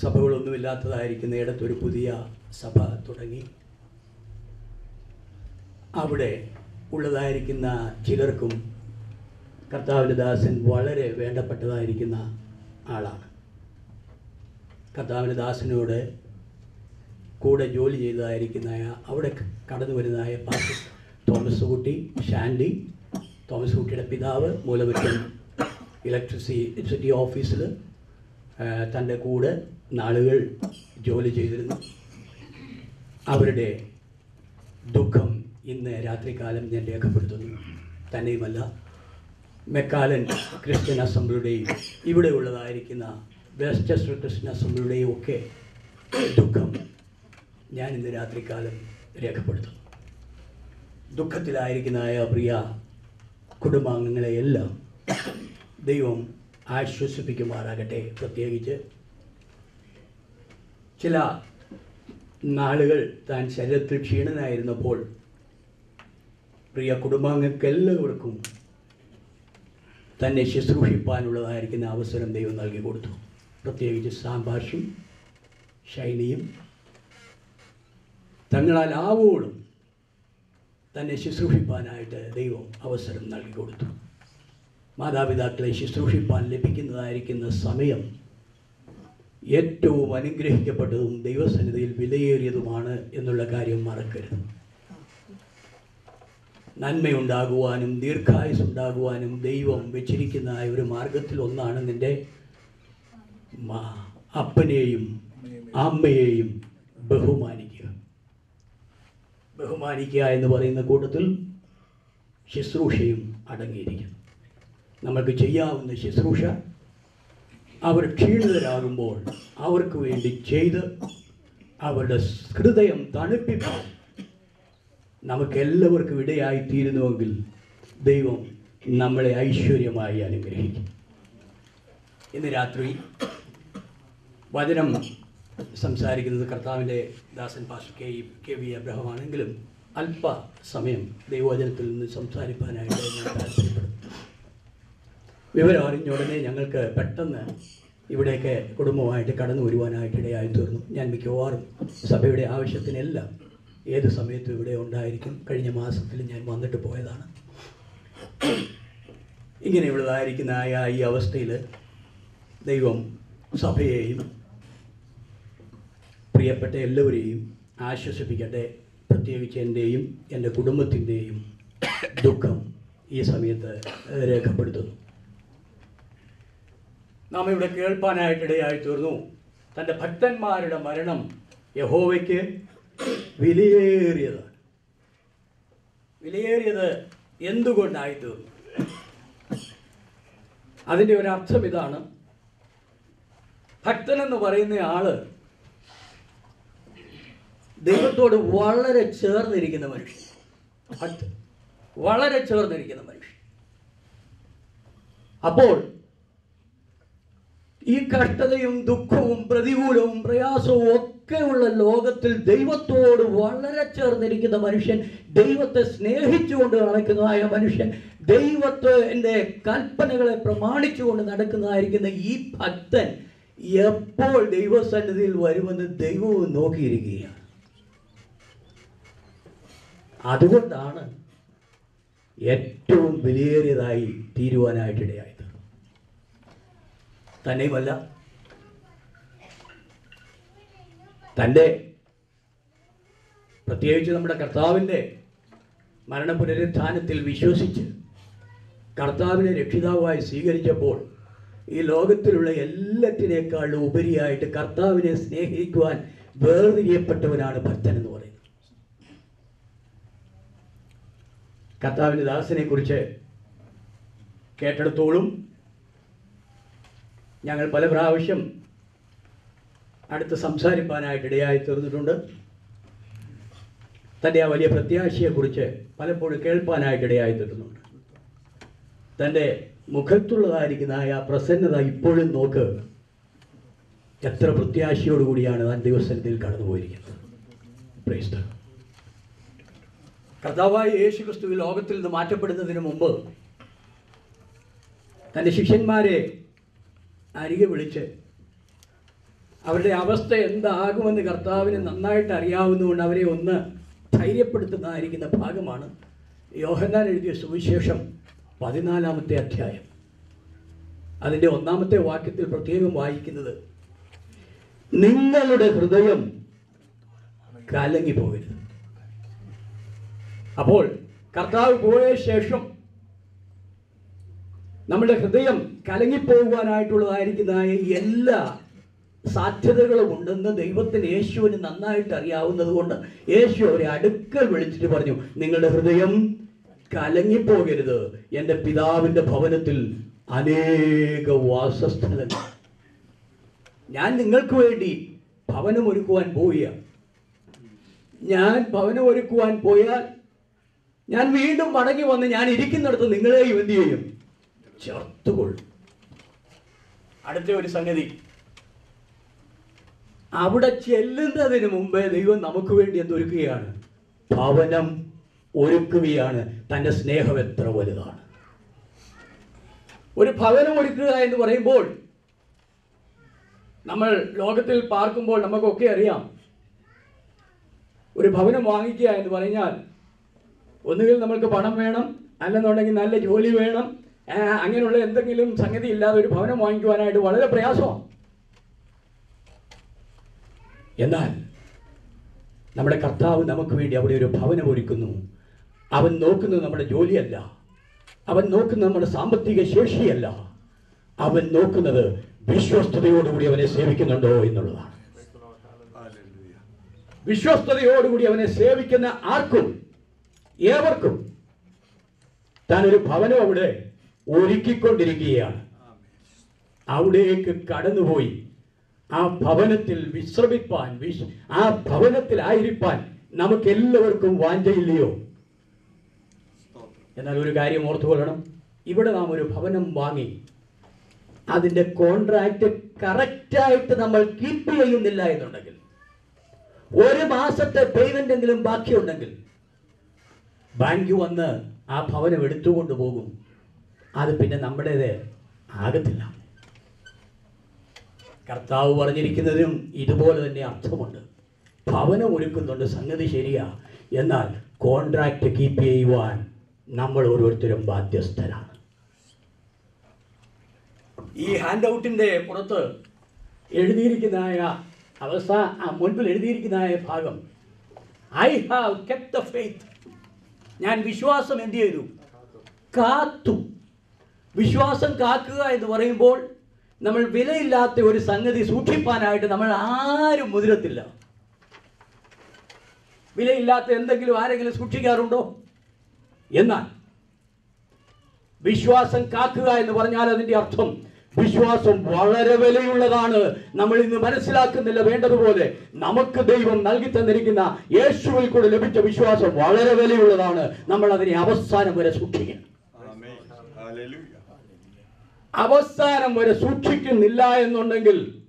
സഭകളൊന്നുമില്ലാത്തതായിരിക്കുന്ന ഇടത്തൊരു പുതിയ സഭ തുടങ്ങി. അവിടെ ഉള്ളതായിരിക്കുന്ന ചിലർക്കും കർത്താവിന്റെ ദാസൻ വളരെ വേണ്ടപ്പെട്ടതായിരിക്കുന്ന ആളാണ്. കർത്താവിന്റെ ദാസനോട് കൂടെ ജോലി ചെയ്തതായിരിക്കുന്ന അവിടെ കടന്നു വരുന്നതായ പാസ് തോമസ് കുട്ടി ഷാൻഡി തോമസ് കുട്ടിയുടെ പിതാവ് മൂലമറ്റം ഇലക്ട്രിസിറ്റി ഓഫീസിൽ തന്റെ കൂടെ നാളുകൾ ജോലി ചെയ്തിരുന്നു. അവരുടെ ദുഃഖം ഇന്ന് രാത്രികാലം ഞാൻ രേഖപ്പെടുത്തുന്നു. തന്നെയുമല്ല മെക്കാലൻ ക്രിസ്ത്യൻ അസംബ്ലിയുടെയും ഇവിടെ വെസ്റ്റസ്റ്റർ ക്രിസ്ത്യൻ അസംബ്ലിയുടെയും ഒക്കെ ദുഃഖം ഞാൻ ഇന്ന് രാത്രികാലം രേഖപ്പെടുത്തുന്നു. ദുഃഖത്തിലായിരിക്കുന്ന പ്രിയ കുടുംബാംഗങ്ങളെയെല്ലാം ദൈവം ആശ്വസിപ്പിക്കുമാറാകട്ടെ. പ്രത്യേകിച്ച് ചില നാളുകൾ താൻ ശരീരത്തിൽ ക്ഷീണനായിരുന്നപ്പോൾ പ്രിയ കുടുംബാംഗങ്ങൾക്കെല്ലാവർക്കും തന്നെ ശുശ്രൂഷിപ്പാനുള്ളതായിരിക്കുന്ന അവസരം ദൈവം നൽകി കൊടുത്തു. പ്രത്യേകിച്ച് സാംഭാഷും ശൈലിയും തങ്ങളാൽ ആവോളും തന്നെ ശുശ്രൂഷിപ്പാനായിട്ട് ദൈവം അവസരം നൽകി കൊടുത്തു. മാതാപിതാക്കളെ ശുശ്രൂഷിപ്പാൻ ലഭിക്കുന്നതായിരിക്കുന്ന സമയം ഏറ്റവും അനുഗ്രഹിക്കപ്പെട്ടതും ദൈവസന്നിധിയിൽ വിലയേറിയതുമാണ് എന്നുള്ള കാര്യം മറക്കരുത്. നന്മയുണ്ടാകുവാനും ദീർഘായുസ് ഉണ്ടാകുവാനും ദൈവം വെച്ചിരിക്കുന്ന ഒരു മാർഗത്തിൽ ഒന്നാണ് നിന്റെ അപ്പനെയും അമ്മയെയും ബഹുമാനിക്കുക. ബഹുമാനിക്കുക എന്ന് പറയുന്ന കൂട്ടത്തിൽ ശുശ്രൂഷയും അടങ്ങിയിരിക്കുന്നു നമുക്ക് ചെയ്യാവുന്ന ശുശ്രൂഷ അവർ ക്ഷീണിതരാകുമ്പോൾ അവർക്ക് വേണ്ടി ചെയ്ത് അവരുടെ ഹൃദയം തണുപ്പിക്കാൻ നമുക്കെല്ലാവർക്കും ഇടയായി തീരുന്നുവെങ്കിൽ ദൈവം നമ്മളെ ഐശ്വര്യമായി അനുഗ്രഹിക്കും. ഇന്ന് രാത്രി വചനം സംസാരിക്കുന്നത് കർത്താവിന്റെ ദാസൻ പാസ്റ്റർ കെ കെ വി അബ്രഹമാണെങ്കിലും അല്പ സമയം ദൈവവചനത്തിൽ നിന്ന് സംസാരിക്കാനായിട്ട് ഞാൻ താല്പര്യപ്പെടും വിവരം അറിഞ്ഞ ഉടനെ ഞങ്ങൾക്ക് പെട്ടെന്ന് ഇവിടേക്ക് കുടുംബമായിട്ട് കടന്നു വരുവാനായിട്ട് ഇടയായി തീർന്നു. ഞാൻ മിക്കവാറും സഭയുടെ ആവശ്യത്തിനെല്ലാം ഏത് സമയത്തും ഇവിടെ ഉണ്ടായിരിക്കും. കഴിഞ്ഞ മാസത്തിൽ ഞാൻ വന്നിട്ട് പോയതാണ്. ഇങ്ങനെയുള്ളതായിരിക്കുന്ന ആ ഈ അവസ്ഥയിൽ ദൈവം സഭയെയും പ്രിയപ്പെട്ട എല്ലാവരെയും ആശ്വസിപ്പിക്കട്ടെ. പ്രത്യേകിച്ച് എന്റെയും എന്റെ കുടുംബത്തിന്റെയും ദുഃഖം ഈ സമയത്ത് രേഖപ്പെടുത്തുന്നു. നാം ഇവിടെ കേൾപ്പാനായിട്ടിടയായി തീർന്നു. തന്റെ ഭക്തന്മാരുടെ മരണം യഹോവയ്ക്ക് വിലയേറിയതാണ്. വിലയേറിയത് എന്തുകൊണ്ടായി തീർന്നു? അതിന്റെ ഒരു അർത്ഥം ഇതാണ്. ഭക്തനെന്ന് പറയുന്ന ആൾ ദൈവത്തോട് വളരെ ചേർന്നിരിക്കുന്ന മനുഷ്യൻ. വളരെ ചേർന്നിരിക്കുന്ന മനുഷ്യൻ. അപ്പോൾ ഈ കഷ്ടതയും ദുഃഖവും പ്രതികൂലവും പ്രയാസവും ഒക്കെയുള്ള ലോകത്തിൽ ദൈവത്തോട് വളരെ ചേർന്നിരിക്കുന്ന മനുഷ്യൻ ദൈവത്തെ സ്നേഹിച്ചുകൊണ്ട് നടക്കുന്നതായ മനുഷ്യൻ ദൈവത്തിന്റെ കൽപ്പനകളെ പ്രമാണിച്ചുകൊണ്ട് നടക്കുന്നതായിരിക്കുന്ന ഈ ഭക്തൻ എപ്പോൾ ദൈവസന്നിധിയിൽ വരുമെന്ന് ദൈവവും നോക്കിയിരിക്കുകയാണ്. അതുകൊണ്ടാണ് ഏറ്റവും വിലയേറിയതായി തീരുവാനായിട്ടിടയായത് തന്നെയുമല്ല തന്റെ പ്രത്യേകിച്ച് നമ്മുടെ കർത്താവിന്റെ മരണപുനരുത്ഥാനത്തിൽ വിശ്വസിച്ച് കർത്താവിനെ രക്ഷിതാവായി സ്വീകരിച്ചപ്പോൾ ഈ ലോകത്തിലുള്ള എല്ലാത്തിനേക്കാളും ഉപരിയായിട്ട് കർത്താവിനെ സ്നേഹിക്കുവാൻ വേർതിരിയപ്പെട്ടവനാണ് ഭക്തൻ എന്ന് പറയുന്നത്. കർത്താവിന്റെ ദാസനെ കുറിച്ച് കേട്ടെടുത്തോളും ഞങ്ങൾ പല പ്രാവശ്യം അടുത്ത് സംസാരിപ്പാനായിട്ട് ഇടയായി തീർന്നിട്ടുണ്ട്. തന്റെ ആ വലിയ പ്രത്യാശയെക്കുറിച്ച് പലപ്പോഴും കേൾപ്പാനായിട്ട് ഇടയായി തീർന്നുണ്ട് തന്റെ മുഖത്തുള്ളതായിരിക്കുന്ന ആ പ്രസന്നത ഇപ്പോഴും നോക്ക് എത്ര പ്രത്യാശയോടുകൂടിയാണ് ആ ദിവസത്തിൽ കടന്നുപോയിരിക്കുന്നത്. Lord. കർത്താവായ യേശു ക്രിസ്തു ലോകത്തിൽ നിന്ന് മാറ്റപ്പെടുന്നതിന് മുമ്പ് തന്റെ ശിഷ്യന്മാരെ അരികെ വിളിച്ച് അവരുടെ അവസ്ഥ എന്താകുമെന്ന് കർത്താവിന് നന്നായിട്ട് അറിയാവുന്നതുകൊണ്ട് അവരെ ഒന്ന് ധൈര്യപ്പെടുത്തുന്നതായിരിക്കുന്ന ഭാഗമാണ് യോഹന്നാൻ എഴുതിയ സുവിശേഷം പതിനാലാമത്തെ അധ്യായം. അതിന്റെ ഒന്നാമത്തെ വാക്യത്തിൽ പ്രത്യേകം വായിക്കുന്നത് നിങ്ങളുടെ ഹൃദയം കലങ്ങി പോകരുത് അപ്പോൾ കർത്താവ് പോയ ശേഷം നമ്മുടെ ഹൃദയം കലങ്ങിപ്പോകുവാനായിട്ടുള്ളതായിരിക്കുന്നതായ എല്ലാ സാധ്യതകളും ഉണ്ടെന്ന് ദൈവത്തിന് യേശുവിന് നന്നായിട്ട് അറിയാവുന്നത് കൊണ്ട് യേശു അവരെ അടുക്കൽ വിളിച്ചിട്ട് പറഞ്ഞു നിങ്ങളുടെ ഹൃദയം കലങ്ങിപ്പോകരുത്. എന്റെ പിതാവിന്റെ ഭവനത്തിൽ അനേക വാസസ്ഥലങ്ങൾ. ഞാൻ നിങ്ങൾക്ക് വേണ്ടി ഭവനം ഒരുക്കുവാൻ പോവുകയാണ്. ഞാൻ ഭവനം ഒരുക്കുവാൻ പോയാൽ ഞാൻ വീണ്ടും മടങ്ങി വന്ന് ഞാൻ ഇരിക്കുന്നിടത്ത് നിങ്ങളെയും എന്ത് ചെയ്യും. ചേർത്തുകൊള്ളും. അടുത്ത ഒരു സംഗതി. അവിടെ ചെല്ലുന്നതിന് മുമ്പേ ദൈവം നമുക്ക് വേണ്ടി എന്തൊരുക്കുകയാണ്? ഭവനം ഒരുക്കുകയാണ്. തന്റെ സ്നേഹം എത്ര വലുതാണ്. ഒരു ഭവനം ഒരുക്കുക എന്ന് പറയുമ്പോൾ നമ്മൾ ലോകത്തിൽ പാർക്കുമ്പോൾ നമുക്കൊക്കെ അറിയാം. ഒരു ഭവനം വാങ്ങിക്കുക എന്ന് പറഞ്ഞാൽ ഒന്നുകിൽ നമ്മൾക്ക് പണം വേണം അല്ലെന്നുണ്ടെങ്കിൽ നല്ല ജോലി വേണം. അങ്ങനെയുള്ള എന്തെങ്കിലും സംഗതി ഇല്ലാതെ ഒരു ഭവനം വാങ്ങിക്കുവാനായിട്ട് വളരെ പ്രയാസമാണ്. എന്നാൽ നമ്മുടെ കർത്താവ് നമുക്ക് വേണ്ടി അവിടെ ഒരു ഭവനം ഒരുക്കുന്നു. അവൻ നോക്കുന്നത് നമ്മുടെ ജോലിയല്ല. അവൻ നോക്കുന്നത് നമ്മുടെ സാമ്പത്തിക ശേഷിയല്ല. അവൻ നോക്കുന്നത് വിശ്വസ്തയോടുകൂടി അവനെ സേവിക്കുന്നുണ്ടോ എന്നുള്ളതാണ്. വിശ്വസ്തയോടുകൂടി അവനെ സേവിക്കുന്ന ആർക്കും ഏവർക്കും താൻ ഒരു ഭവനം അവിടെ ഒരുക്കിക്കൊണ്ടിരിക്കുകയാണ്. അവിടേക്ക് കടന്നുപോയി. ആ ഭവനത്തിൽ വിശ്രമിപ്പാൻ വിശ് ആ ഭവനത്തിലായിരിക്കാൻ നമുക്ക് എല്ലാവർക്കും വാഞ്ചയില്ലയോ? എന്നാൽ ഒരു കാര്യം ഓർത്തുകൊള്ളണം. ഇവിടെ നാം ഒരു ഭവനം വാങ്ങി. അതിന്റെ കോൺട്രാക്ട് കറക്റ്റായിട്ട് നമ്മൾ കീപ്പ് ചെയ്യുന്നില്ല എന്നുണ്ടെങ്കിൽ ഒരു മാസത്തെ പേയ്മെന്റ് എങ്കിലും ബാക്കിയുണ്ടെങ്കിൽ ബാങ്ക് വന്ന് ആ ഭവനം എടുത്തുകൊണ്ട് പോകും. അത് പിന്നെ നമ്മുടേത് ആകത്തില്ല. കർത്താവ് പറഞ്ഞിരിക്കുന്നതിനും ഇതുപോലെ തന്നെ അർത്ഥമുണ്ട്. ഭവനം ഒരുക്കുന്നുണ്ട് സംഗതി ശരിയാ. എന്നാൽ കോൺട്രാക്ട് കീപ്പ് ചെയ്യുവാൻ നമ്മൾ ഓരോരുത്തരും ബാധ്യസ്ഥരാണ്. ഈ ഹാൻഡ് ഔട്ടിന്റെ പുറത്ത് എഴുതിയിരിക്കുന്നതായ അവസ്ഥ മുൻപിൽ എഴുതിയിരിക്കുന്നതായ ഭാഗം. I have kept the faith ഞാൻ വിശ്വാസം എന്തു ചെയ്തു? കാത്തു. വിശ്വാസം കാക്കുക എന്ന് പറയുമ്പോൾ നമ്മൾ വിലയില്ലാത്ത ഒരു സംഗതി സൂക്ഷിപ്പാനായിട്ട് നമ്മൾ ആരും മുതിരത്തില്ല. വിലയില്ലാത്ത എന്തെങ്കിലും ആരെങ്കിലും സൂക്ഷിക്കാറുണ്ടോ? എന്നാൽ വിശ്വാസം കാക്കുക എന്ന് പറഞ്ഞാൽ അതിന്റെ അർത്ഥം വിശ്വാസം വളരെ വിലയുള്ളതാണ്. നമ്മൾ ഇന്ന് മനസ്സിലാക്കുന്നില്ല വേണ്ടതുപോലെ നമുക്ക് ദൈവം നൽകി തന്നിരിക്കുന്ന യേശുവിൽ കൂടെ ലഭിച്ച വിശ്വാസം വളരെ വിലയുള്ളതാണ്. നമ്മൾ അതിനെ അവസാനം വരെ സൂക്ഷിക്കണം. അവസാനം വരെ സൂക്ഷിക്കുന്നില്ല എന്നുണ്ടെങ്കിൽ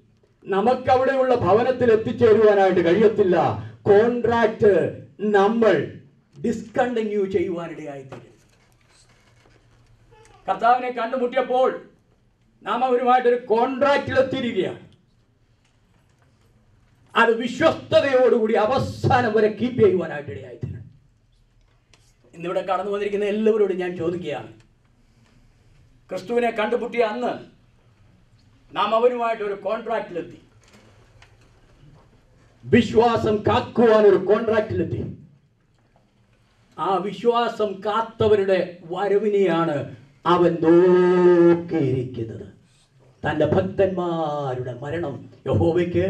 നമുക്ക് അവിടെയുള്ള ഭവനത്തിൽ എത്തിച്ചേരുവാനായിട്ട് കഴിയത്തില്ല. കോൺട്രാക്ട് നമ്മൾ ഡിസ്കണ്ടിന്യൂ ചെയ്യുവാനിടയായിത്തീരും. കർത്താവിനെ കണ്ടുമുട്ടിയപ്പോൾ നാം അവരുമായിട്ടൊരു കോൺട്രാക്റ്റിലെത്തിയിരിക്കുകയാണ് അത് വിശ്വസ്തതയോടുകൂടി അവസാനം വരെ കീപ്പ് ചെയ്യുവാനായിട്ട് ഇടയായിത്തീരണം. ഇന്നിവിടെ കടന്നു വന്നിരിക്കുന്ന എല്ലാവരോടും ഞാൻ ചോദിക്കുകയാണ്. ക്രിസ്തുവിനെ കണ്ടുമുട്ടിയ അന്ന് നാം അവനുമായിട്ട് ഒരു കോൺട്രാക്റ്റിലെത്തി വിശ്വാസം കാക്കുവാൻ ഒരു കോൺട്രാക്റ്റിലെത്തി ആ വിശ്വാസം കാത്തവരുടെ വരവിനെയാണ് അവൻ നോക്കിയിരിക്കുന്നത്. തന്റെ ഭക്തന്മാരുടെ മരണം യഹോവയ്ക്ക്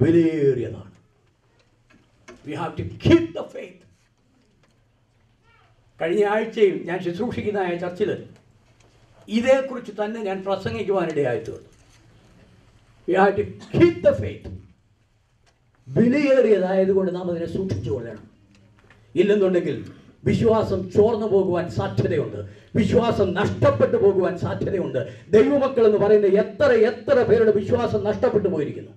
വിലയേറിയതാണ്. We have to the faith കഴിഞ്ഞ ആഴ്ചയിൽ ഞാൻ ശുശ്രൂഷിക്കുന്ന ചർച്ചിൽ ഇതേക്കുറിച്ച് തന്നെ ഞാൻ പ്രസംഗിക്കുവാനിടയായി തീർന്നു. We have to the faith നാം അതിനെ സൂക്ഷിച്ചു കൊള്ളണം. ഇല്ലെന്നുണ്ടെങ്കിൽ വിശ്വാസം ചോർന്നു പോകുവാൻ സാധ്യതയുണ്ട്. വിശ്വാസം നഷ്ടപ്പെട്ടു പോകുവാൻ സാധ്യതയുണ്ട്. ദൈവമക്കൾ എന്ന് പറയുന്ന എത്ര എത്ര പേരുടെ വിശ്വാസം നഷ്ടപ്പെട്ടു പോയിരിക്കുന്നു.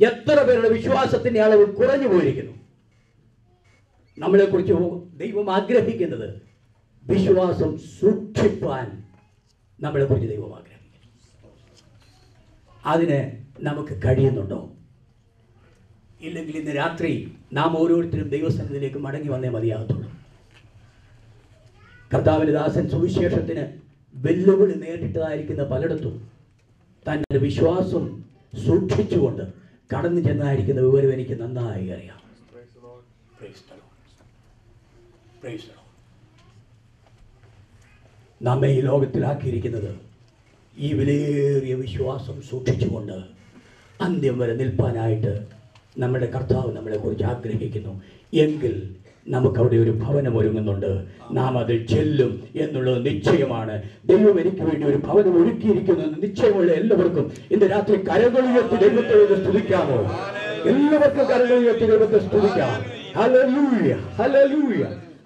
എത്ര പേരുടെ വിശ്വാസത്തിന്റെ അളവ് കുറഞ്ഞു പോയിരിക്കുന്നു. നമ്മളെ കുറിച്ച് ദൈവം ആഗ്രഹിക്കുന്നത് വിശ്വാസം സൂക്ഷിപ്പാൻ നമ്മളെക്കുറിച്ച് ദൈവം ആഗ്രഹിക്കുന്നു. അതിന് നമുക്ക് കഴിയുന്നുണ്ടോ? ഇല്ലെങ്കിൽ ഇന്ന് രാത്രി നാം ഓരോരുത്തരും ദൈവസന്നിധിയിലേക്ക് മടങ്ങി വന്നേ മതിയാകത്തുള്ളൂ. കർത്താവിന് ദാസൻ സുവിശേഷത്തിന് വെല്ലുവിളി നേരിട്ടതായിരിക്കുന്ന പലയിടത്തും തന്റെ വിശ്വാസം സൂക്ഷിച്ചുകൊണ്ട് കടന്നു ചെന്നായിരിക്കുന്ന വിവരം എനിക്ക് നന്നായി അറിയാം. നമ്മെ ഈ ലോകത്തിലാക്കിയിരിക്കുന്നത് ഈ വിലയേറിയ വിശ്വാസം സൂക്ഷിച്ചുകൊണ്ട് അന്ത്യം വരെ നിൽപ്പാനായിട്ട് നമ്മുടെ കർത്താവ് നമ്മളെക്കുറിച്ച് ആഗ്രഹിക്കുന്നു എങ്കിൽ നമുക്കവിടെ ഒരു ഭവനം ഒരുങ്ങുന്നുണ്ട്. നാം അതിൽ ചെല്ലും എന്നുള്ളത് നിശ്ചയമാണ്. ദൈവം എനിക്ക് വേണ്ടി ഒരു ഭവനം ഒരുക്കിയിരിക്കുന്നു എന്ന് നിശ്ചയമുള്ള എല്ലാവർക്കും ഇന്ന് രാത്രി കരകളിയത്തിൽ ദൈവത്തെ സ്തുതിക്കാമോ? എല്ലാവർക്കും കരകളിയത്തിൽ ദൈവത്തെ സ്തുതിക്കാം.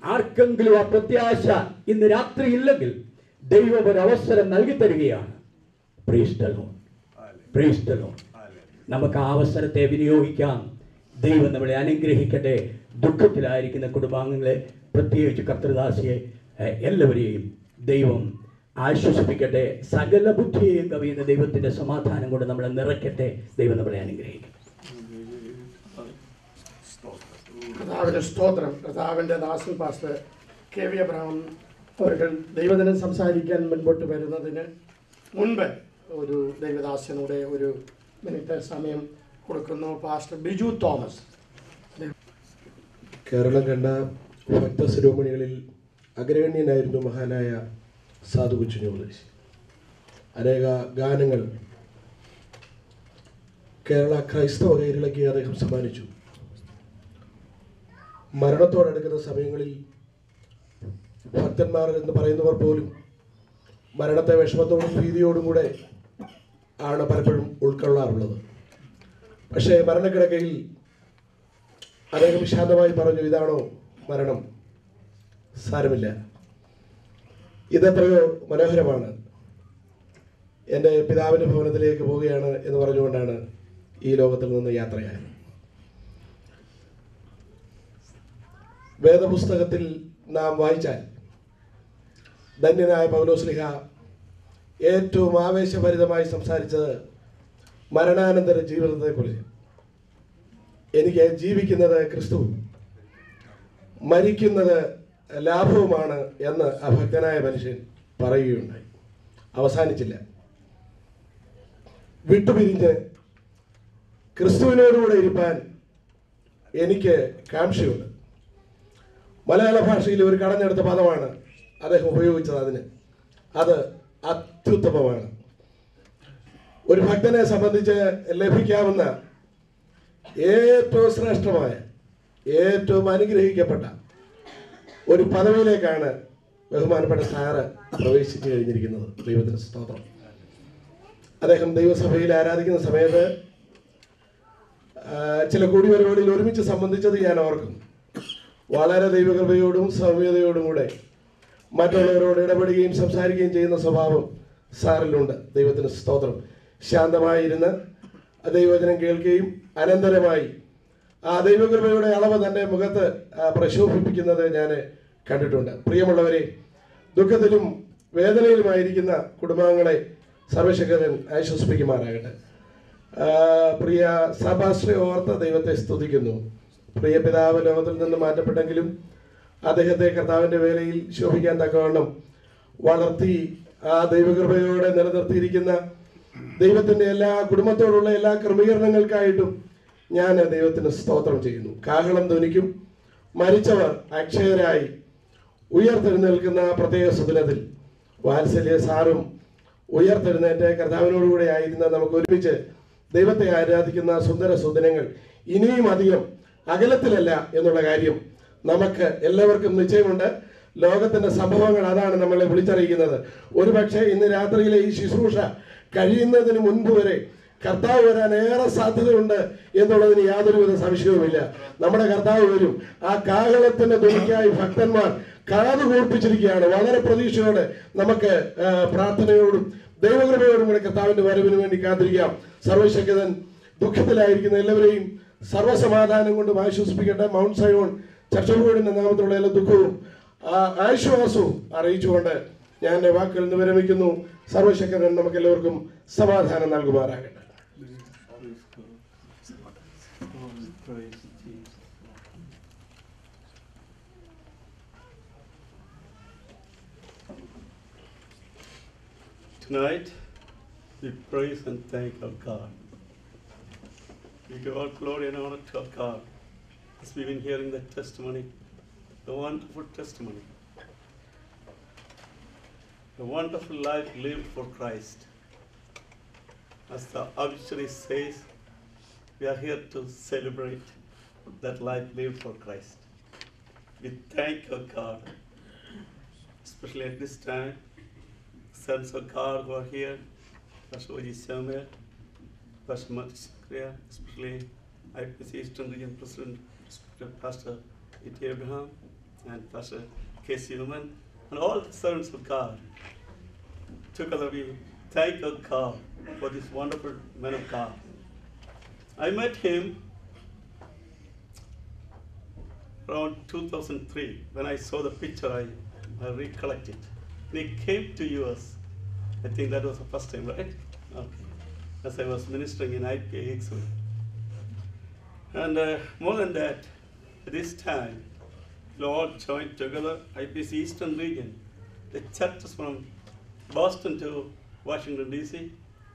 ആർക്കെങ്കിലും ആ പ്രത്യാശ ഇന്ന് രാത്രി ഇല്ലെങ്കിൽ ദൈവം ഒരു അവസരം നൽകി തരികയാണ്. നമുക്ക് ആ അവസരത്തെ വിനിയോഗിക്കാം. ദൈവം നമ്മളെ അനുഗ്രഹിക്കട്ടെ. ദുഃഖത്തിലായിരിക്കുന്ന കുടുംബാംഗങ്ങളെ പ്രത്യേകിച്ച് കർത്തൃദാസിയെ എല്ലാവരെയും ദൈവം ആശ്വസിപ്പിക്കട്ടെ. സകല ബുദ്ധിയെയും കവിയുന്ന ദൈവത്തിന്റെ സമാധാനം കൊണ്ട് നമ്മളെ നിറയ്ക്കട്ടെ. ദൈവം നമ്മളെ അനുഗ്രഹിക്കും കർത്താവിന്റെ സ്തോത്രം. കർത്താവിന്റെ ദാസൻ പാസ്റ്റർ കെ വി അബ്രഹാം അവർ ദൈവദിനം സംസാരിക്കാൻ മുൻപോട്ട് വരുന്നതിന് മുൻപ് ഒരു ദൈവദാസനൂടെ ഒരു മിനിറ്റ് സമയം കൊടുക്കുന്നു പാസ്റ്റർ ബിജു തോമസ്. കേരളം കണ്ട ഭക്ത ശിരോമണികളിൽ അഗ്രഗണ്യനായിരുന്നു മഹാനായ സാധു കൊച്ചുഞ്ഞോളി അനേക ഗാനങ്ങൾ കേരള ക്രൈസ്തവ കയറിളക്കി അദ്ദേഹം സമ്മാനിച്ചു. മരണത്തോടടുക്കുന്ന സമയങ്ങളിൽ ഭക്തന്മാർ എന്ന് പറയുന്നവർ പോലും മരണത്തെ വിഷമത്തോടും ഭീതിയോടും കൂടെ ആണ് പലപ്പോഴും ഉൾക്കൊള്ളാറുള്ളത്. പക്ഷേ മരണക്കിടക്കയിൽ അദ്ദേഹം ശാന്തമായി പറഞ്ഞു ഇതാണോ മരണം? സാരമില്ല. ഇതെത്രയോ മനോഹരമാണ്. എന്റെ പിതാവിന്റെ ഭവനത്തിലേക്ക് പോവുകയാണ് എന്ന് പറഞ്ഞുകൊണ്ടാണ് ഈ ലോകത്തിൽ നിന്ന് യാത്രയായത്. വേദപുസ്തകത്തിൽ നാം വായിച്ചാൽ ധന്യനായ പൗലോസ്ലിഹ ഏറ്റവും ആവേശഭരിതമായി സംസാരിച്ചത് മരണാനന്തര ജീവിതത്തെക്കുറിച്ച് എനിക്ക് ജീവിക്കുന്നത് ക്രിസ്തുവും. മരിക്കുന്നത് ലാഭവുമാണ് എന്ന് ആ ഭക്തനായ മനുഷ്യൻ പറയുകയുണ്ടായി. അവസാനിച്ചില്ല. വിട്ടുപിരിഞ്ഞ് ക്രിസ്തുവിനോടുകൂടെ ഇരിപ്പാൻ എനിക്ക് കാംക്ഷയുണ്ട്. മലയാള ഭാഷയിൽ ഒരു കടഞ്ഞെടുത്ത പദമാണ് അദ്ദേഹം ഉപയോഗിച്ചത് അതിന്. അത് അത്യുത്തമമാണ്. ഒരു ഭക്തനെ സംബന്ധിച്ച് ലഭിക്കാവുന്ന ഏറ്റവും ശ്രേഷ്ഠമായ ഏറ്റവും അനുഗ്രഹിക്കപ്പെട്ട ഒരു പദവിയിലേക്കാണ് ബഹുമാനപ്പെട്ട സാറ് പ്രവേശിച്ചു കഴിഞ്ഞിരിക്കുന്നത്. ദൈവത്തിന് സ്തോത്രം. അദ്ദേഹം ദൈവസഭയിൽ ആരാധിക്കുന്ന സമയത്ത് ചില കൂടി പരിപാടിയിൽ ഒരുമിച്ച് സംബന്ധിച്ചത് ഞാൻ ഓർക്കും. വളരെ ദൈവകൃപയോടും സൗമ്യതയോടും കൂടെ മറ്റുള്ളവരോട് ഇടപെടുകയും സംസാരിക്കുകയും ചെയ്യുന്ന സ്വഭാവം സാറിലുണ്ട്. ദൈവത്തിന് സ്തോത്രം. ശാന്തമായിരുന്ന് ദൈവവചനം കേൾക്കുകയും അനന്തരമായി ആ ദൈവകൃപയുടെ അളവ് തന്റെ മുഖത്ത് പ്രശോഭിപ്പിക്കുന്നത് ഞാൻ കണ്ടിട്ടുണ്ട്. പ്രിയമുള്ളവരെ ദുഃഖത്തിലും വേദനയിലുമായിരിക്കുന്ന കുടുംബാംഗങ്ങളെ സർവശക്തൻ ആശ്വസിപ്പിക്കുമാറാകട്ടെ. പ്രിയ സഭാശ്രയ ഓർത്ത ദൈവത്തെ സ്തുതിക്കുന്നു. പ്രിയ പിതാവ് ലോകത്തിൽ നിന്ന് മാറ്റപ്പെട്ടെങ്കിലും അദ്ദേഹത്തെ കർത്താവിന്റെ വേലയിൽ ശോഭിക്കാൻ തക്കവണ്ണം വളർത്തി ആ ദൈവകൃപയോടെ നിലനിർത്തിയിരിക്കുന്ന ദൈവത്തിന്റെ എല്ലാ കുടുംബത്തോടുള്ള എല്ലാ ക്രമീകരണങ്ങൾക്കായിട്ടും ഞാൻ ദൈവത്തിന് സ്തോത്രം ചെയ്യുന്നു. കാഹളം ധ്വനിക്കും. മരിച്ചവർ അക്ഷയരായി ഉയർത്തെഴുന്നേൽക്കുന്ന പ്രത്യേക സുദിനത്തിൽ വാത്സല്യ സാറും ഉയർത്തെഴുന്നേറ്റ് കർത്താവിനോടുകൂടെ ആയിരുന്ന നമുക്ക് ഒരുമിച്ച് ദൈവത്തെ ആരാധിക്കുന്ന സുന്ദര സുദിനങ്ങൾ ഇനിയും അധികം അകലത്തിലല്ല എന്നുള്ള കാര്യം നമുക്ക് എല്ലാവർക്കും നിശ്ചയമുണ്ട്. ലോകത്തിന്റെ സംഭവങ്ങൾ അതാണ് നമ്മളെ വിളിച്ചറിയിക്കുന്നത്. ഒരുപക്ഷെ ഇന്ന് രാത്രിയിലെ ഈ ശുശ്രൂഷ കഴിയുന്നതിന് മുൻപ് വരെ കർത്താവ് വരാൻ ഏറെ സാധ്യതയുണ്ട് എന്നുള്ളതിന് യാതൊരുവിധ സംശയവുമില്ല. നമ്മുടെ കർത്താവ് വരും. ആ കാഹളത്തിന്റെ ധ്വനിക്കായി ഭക്തന്മാർ കാതു കൂർപ്പിച്ചിരിക്കുകയാണ്. വളരെ പ്രതീക്ഷയോടെ നമുക്ക് പ്രാർത്ഥനയോടും ദൈവകൃപയോടും കൂടെ കർത്താവിന്റെ വരവിന് വേണ്ടി കാത്തിരിക്കാം. സർവശക്തൻ ദുഃഖത്തിലായിരിക്കുന്ന എല്ലാവരെയും സർവസമാധാനം കൊണ്ടും ആശ്വസിപ്പിക്കട്ടെ. മൗണ്ട് സയോൺ ചർച്ചബോർഡിന്റെ നാമത്തിലുള്ള എല്ലാ ദുഃഖവും ആശ്വാസവും അറിയിച്ചുകൊണ്ട് ഞാൻ എന്റെ വാക്കുകളിൽ നിന്ന് വിരമിക്കുന്നു. സർവശക്തൻ നമുക്ക് എല്ലാവർക്കും സമാധാനം നൽകുമാറാകട്ടെ Tonight, we praise and thank our God. We give all glory and honor to our God. As we've been hearing the testimony, the wonderful testimony, the wonderful life lived for Christ. As the obituary says, we are here to celebrate that life lived for Christ. We thank our God, especially at this time, sons of God who are here, Pastor Oji Samuel, Pastor Matis Kriya, especially IPC Eastern Region President, Pastor E.T. Abraham, and Pastor Casey Newman, and all the servants of God. Together we thank our God for this wonderful man of God. I met him around 2003 when I saw the picture. I, I recollect it. And he came to US. I think that was the first time, right? Okay. As I was ministering in IPA. And uh, more than that, at this time, all joined together, IPC Eastern Region, the churches from Boston to Washington, D.C.,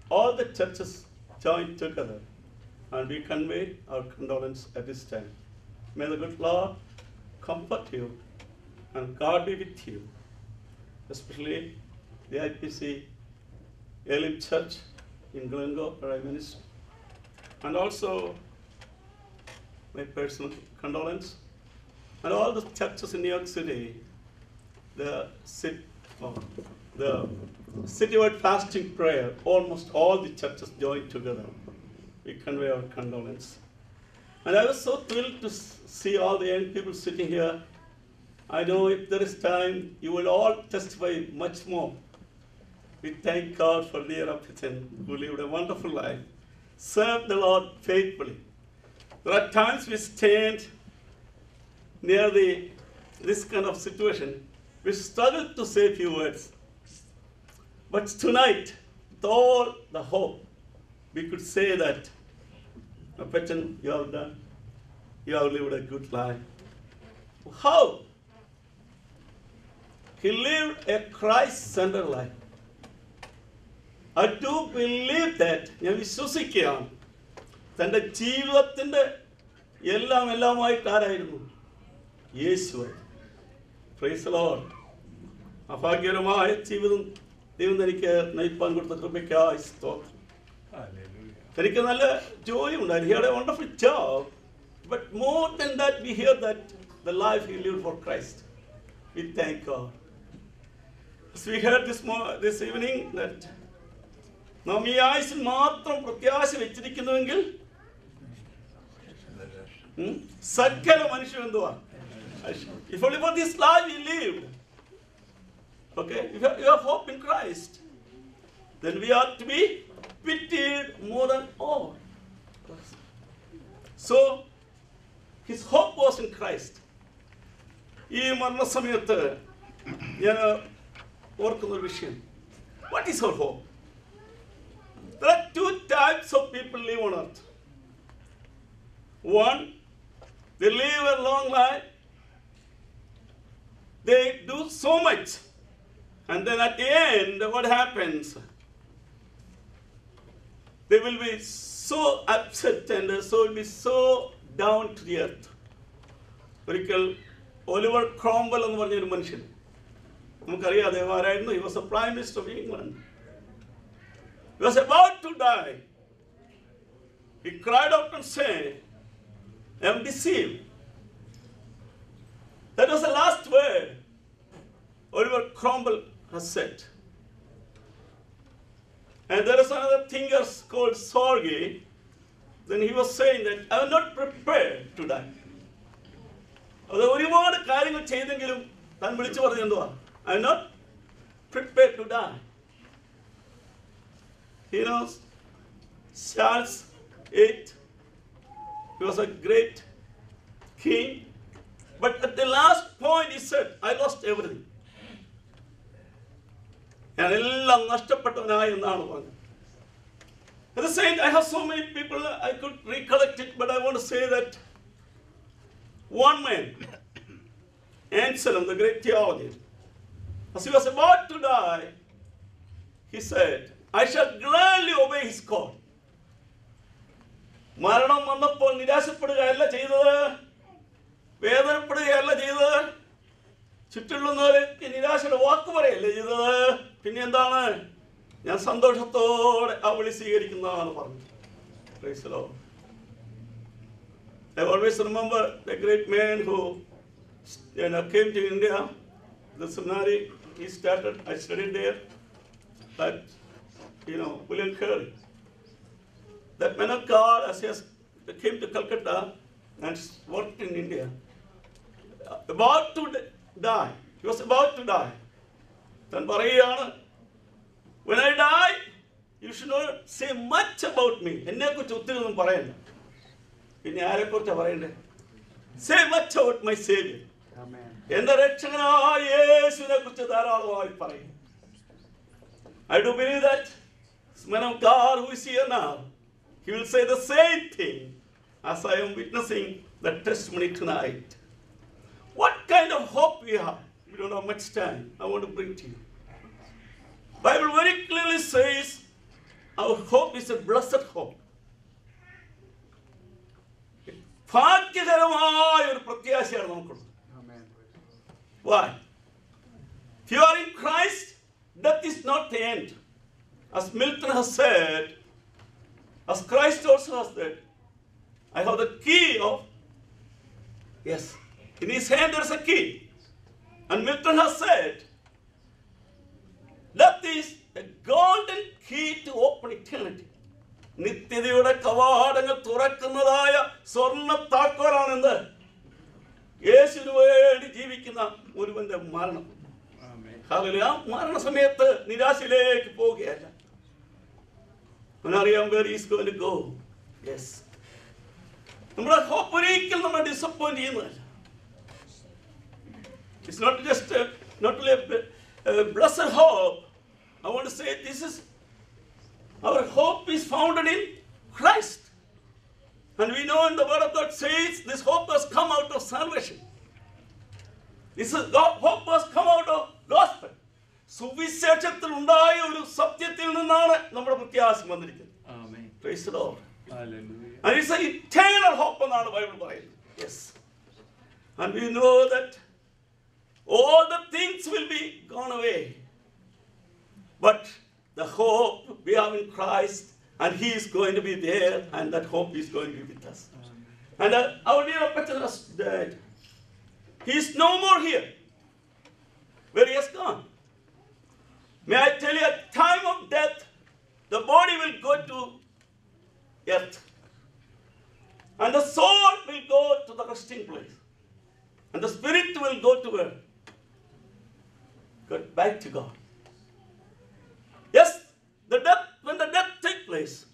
all the churches joined together, and we convey our condolence at this time. May the good Lord comfort you, and God be with you, especially the IPC Elim Church in Glencoe, where I minister, and also my personal condolence, and all the churches in New York City, the oh, the citywide fasting prayer, almost all the churches joined together. We convey our condolence. And I was so thrilled to see all the young people sitting here. I know if there is time, you will all testify much more. We thank God for Leah Rappiton, who lived a wonderful life, served the Lord faithfully. There are times we stand near the this kind of situation, we struggle to say a few words. But tonight, with all the hope, we could say that, Rappiton, you have done, you have lived a good life. How? He lived a Christ-centered life. I do believe that ഞാൻ വിശ്വസിക്കുകയാണ് തൻ്റെ ജീവിതത്തിൻ്റെ എല്ലാം എല്ലാമായിട്ട് ആരായിരുന്നു യേശു price load അഭാഗ്യകരമായ ജീവിതം ദൈവം എനിക്ക് നയിപ്പാൻ കൊടുത്ത കൃപയ്ക്കായി സ്തോത്രം. എനിക്ക് നല്ല ജോലി ഉണ്ടായിരുന്നു here a wonderful job but more than that we hear that the life he live for Christ we thank God As we heard this, mo- this evening that നാം ഈ ആയുസിൽ മാത്രം പ്രത്യാശ വെച്ചിരിക്കുന്നുവെങ്കിൽ സകല മനുഷ്യൻ എന്തുവാ If only for this life we live, okay, if you have- you have hope in Christ, then we are to be pitied more than all. So, his hope was in Christ. ഈ മരണസമയത്ത് ഞാൻ ഓർക്കുന്ന ഒരു വിഷയം what is our hope There are two types of people live on earth. One, they live a long life, they do so much, and then at the end, what happens? They will be so upset and so will be so down to the earth. ഒരിക്കൽ Oliver ക്രോംബൽ എന്ന് പറഞ്ഞ ഒരു മനുഷ്യൻ നമുക്കറിയാം അദ്ദേഹം ആരായിരുന്നു he was a prime minister of England He was about to die. He cried out and said, I am deceived. That was the last word Oliver Cromwell has said. And there is another thinker called Sorge. Then he was saying that I am not prepared to die. അത് ഒരുപാട് കാര്യങ്ങൾ ചെയ്തെങ്കിലും താൻ വിളിച്ചു പറഞ്ഞത് എന്തുവാ I am not prepared to die He knows Charles VIII. He was a great king. But at the last point, he said, I lost everything. ഞാൻ എല്ലാം നഷ്ടപ്പെട്ടവനായി എന്നാണ് പറഞ്ഞത് At the same, I have so many people, I could recollect it, but I want to say that one man, Anselm, the great theologian, as he was about to die, he said, I shall gladly obey his call. മരണം വന്നപ്പോൾ നിരാശപ്പെടുകയല്ല ചെയ്തത് വേദനപ്പെടുകയല്ല ചെയ്തത് ചുറ്റുള്ളവർക്ക് നിരാശയുടെ വാക്ക് പറയല്ലേ ചെയ്തത് പിന്നെ എന്താണ് ഞാൻ സന്തോഷത്തോടെ ആ വിളി സ്വീകരിക്കുന്നതാണ് പറഞ്ഞു. I always remember the great man who you know, came to India, the seminary he started, I studied there. That you know, William Curry. That man of God, as he has, came to Calcutta and worked in India, about to die. He was about to die. താൻ പറയുകയാണ് when I die, you should not say much about me. എന്നെക്കുറിച്ച് ഒത്തിരി ഒന്നും പറയണ്ട പിന്നെ ആരെക്കുറിച്ചാണ് പറയണ്ടേ say much about my Savior. എന്റെ രക്ഷകനായ യേശുവിനെ കുറിച്ച് ധാരാളമായി പറയും I do believe that this man of God who is here now, he will say the same thing as I am witnessing the testimony tonight. What kind of hope we have? We don't have much time. I want to bring to you. Bible very clearly says our hope is a blessed hope. ഭാഗ്യകരമായ ഒരു പ്രത്യാശയാണ് നമുക്കുള്ളത് Why? If you are in Christ, death is not the end. As Milton has said, as Christ also has said, I have the key of, yes, in his hand there is a key. And Milton has said, that is a golden key to open eternity. നിത്യതയുടെ കവാടങ്ങൾ തുറക്കുന്നതായ സ്വർണ താക്കോലാണെന്ന് യേശുവിന് വേണ്ടി ജീവിക്കുന്ന ഒരുവന്റെ മരണം. ആ മരണസമയത്ത് നിരാശയിലേക്ക് പോവുകയല്ല അവനറിയാം വേർ ഈസ് ഗോ യെസ് നമ്മുടെ ഹോപ്പ് ഒരിക്കലും നമ്മളെ ഡിസപ്പോയിന്റ് ചെയ്യുന്നതല്ല It's not just not blessed hope I won't say this is our hope is founded in Christ And we know in the word of God says this hope has come out of salvation. This is God, hope has come out of gospel. സുവിശേഷത്തിൽ ഉണ്ടായ ഒരു സത്യത്തിൽ നിന്നാണ് നമ്മുടെ പ്രത്യാശം വന്നിരിക്കുന്നത് Praise the Lord. And it's an eternal hope എന്നാണ് Bible പറയുന്നത് yes And we know that all the things will be gone away. But the hope we have in Christ, and He is going to be there, and that hope is going to be with us. And uh, our dear has died. He is no more here. Where he has gone. May I tell you, at time of death, the body will go to earth. And the soul will go to the resting place. And the spirit will go to where? Go back to God. Yes, the death, when the death takes place,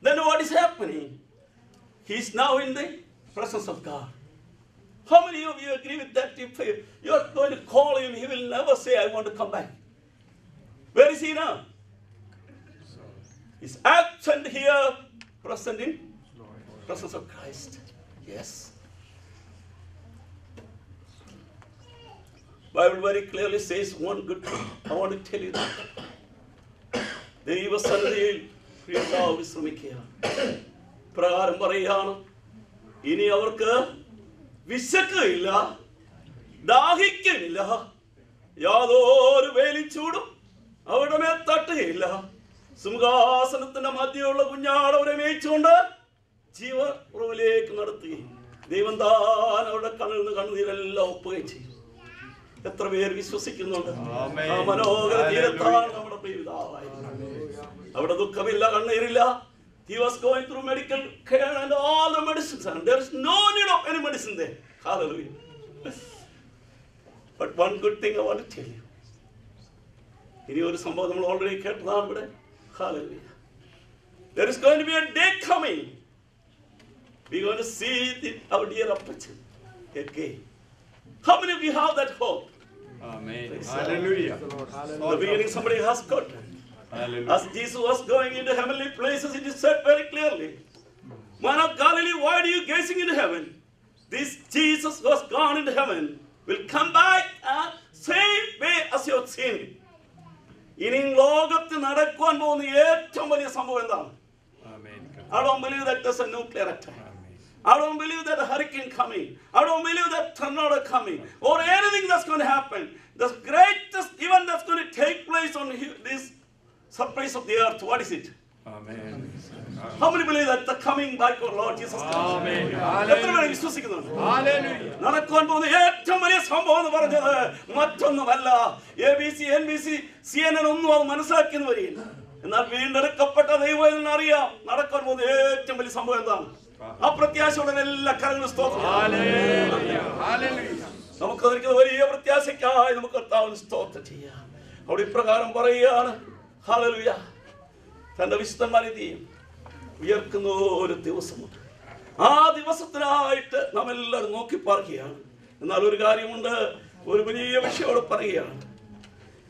then what is happening? He is now in the presence of God. How many of you agree with that? If you are going to call him, he will never say, I want to come back. Where is he now? He's absent here, present in presence of Christ. Yes. Bible very clearly says one good thing. I want to tell you that. ദൈവസന്നിധിയിൽ പ്രിയതാവ് വിശ്രമിക്കുകയാണ് പ്രകാരം പറയുകയാണ് ഇനി അവർക്ക് വിശക്കുകയില്ല ദാഹിക്കുന്നില്ല യാതൊരു വേലിച്ചൂടും അവരുടെ മേൽ തട്ടുകയില്ല സിംഹാസനത്തിന്റെ മധ്യമുള്ള കുഞ്ഞാടവരെ മേയിച്ചുകൊണ്ട് ജീവ ഉറവിലേക്ക് നടത്തുകയും ദൈവം താൻ അവരുടെ കണ്ണിൽ നിന്ന് കണ്ണുനീരെല്ലാം ഒപ്പുകയും ചെയ്യും എത്ര പേര് വിശ്വസിക്കുന്നുണ്ട് ആ മനോഹര തീരത്താണ് നമ്മുടെ അവിടെ ദുഃഖമില്ല കണ്ണീരില്ല He was going through medical care and all the medicines, and there is no need of any medicine there. Hallelujah. But one good thing I want to tell you. ഇനി ഒരു സംഭവം നമ്മൾ ഓൾറെഡി കേട്ടതാണ് ഇവിടെ Hallelujah. There is going to be a day coming. We're going to see the, our dear Appachan again. How many of you have that hope? Amen. Praise the Hallelujah. Lord. The beginning somebody has got it. As Jesus was going into heavenly places, it is said very clearly. Man of Galilee, why are you gazing into heaven? This Jesus who has gone into heaven will come back and same way as you have seen him. ഇനി ലോകത്ത് നടക്കുവാൻ പോകുന്ന ഏറ്റവും വലിയ സംഭവം എന്താണ് I don't believe that there's a nuclear attack. I don't believe that a hurricane coming. I don't believe that tornado coming or anything that's going to happen. The greatest event that's going to take place on this surface of the earth, what is it? Amen. How many believe that the coming back of Lord Jesus Christ? Amen. എത്ര Amen. വിശ്വസിക്കുന്നുണ്ട് Hallelujah. നടക്കുവാൻ പോകുന്ന ഏറ്റവും വലിയ സംഭവം എന്ന് പറഞ്ഞത് മറ്റൊന്നുമല്ല A B C N B C C N N ഒന്നും അത് മനസ്സിലാക്കിയെന്ന് വരികയില്ല എന്നാൽ വീണ്ടെടുക്കപ്പെട്ട ദൈവം ഇതിനറിയാം നടക്കാൻ പോകുന്ന ഏറ്റവും വലിയ സംഭവം എന്താണ് അപ്രത്യാശയുടെ എല്ലാ കരങ്ങളും സ്തോത്രം. നമുക്ക് അതിരിക്കുന്ന വലിയ പ്രത്യാശയ്ക്കായി നമുക്ക് കർത്താവിന് സ്തോത്രം ചെയ്യാം. അവിടെ ഇപ്രകാരം പറയുകയാണ്. ഹാലലുയ തന്റെ വിശുദ്ധന്മാരെ ചെയ്യും ഉയർക്കുന്ന ഒരു ദിവസമുണ്ട്. ആ ദിവസത്തിനായിട്ട് നാം എല്ലാവരും നോക്കി പാർക്കുകയാണ്. എന്നാൽ ഒരു കാര്യമുണ്ട്. ഒരു വലിയ പറയുകയാണ്.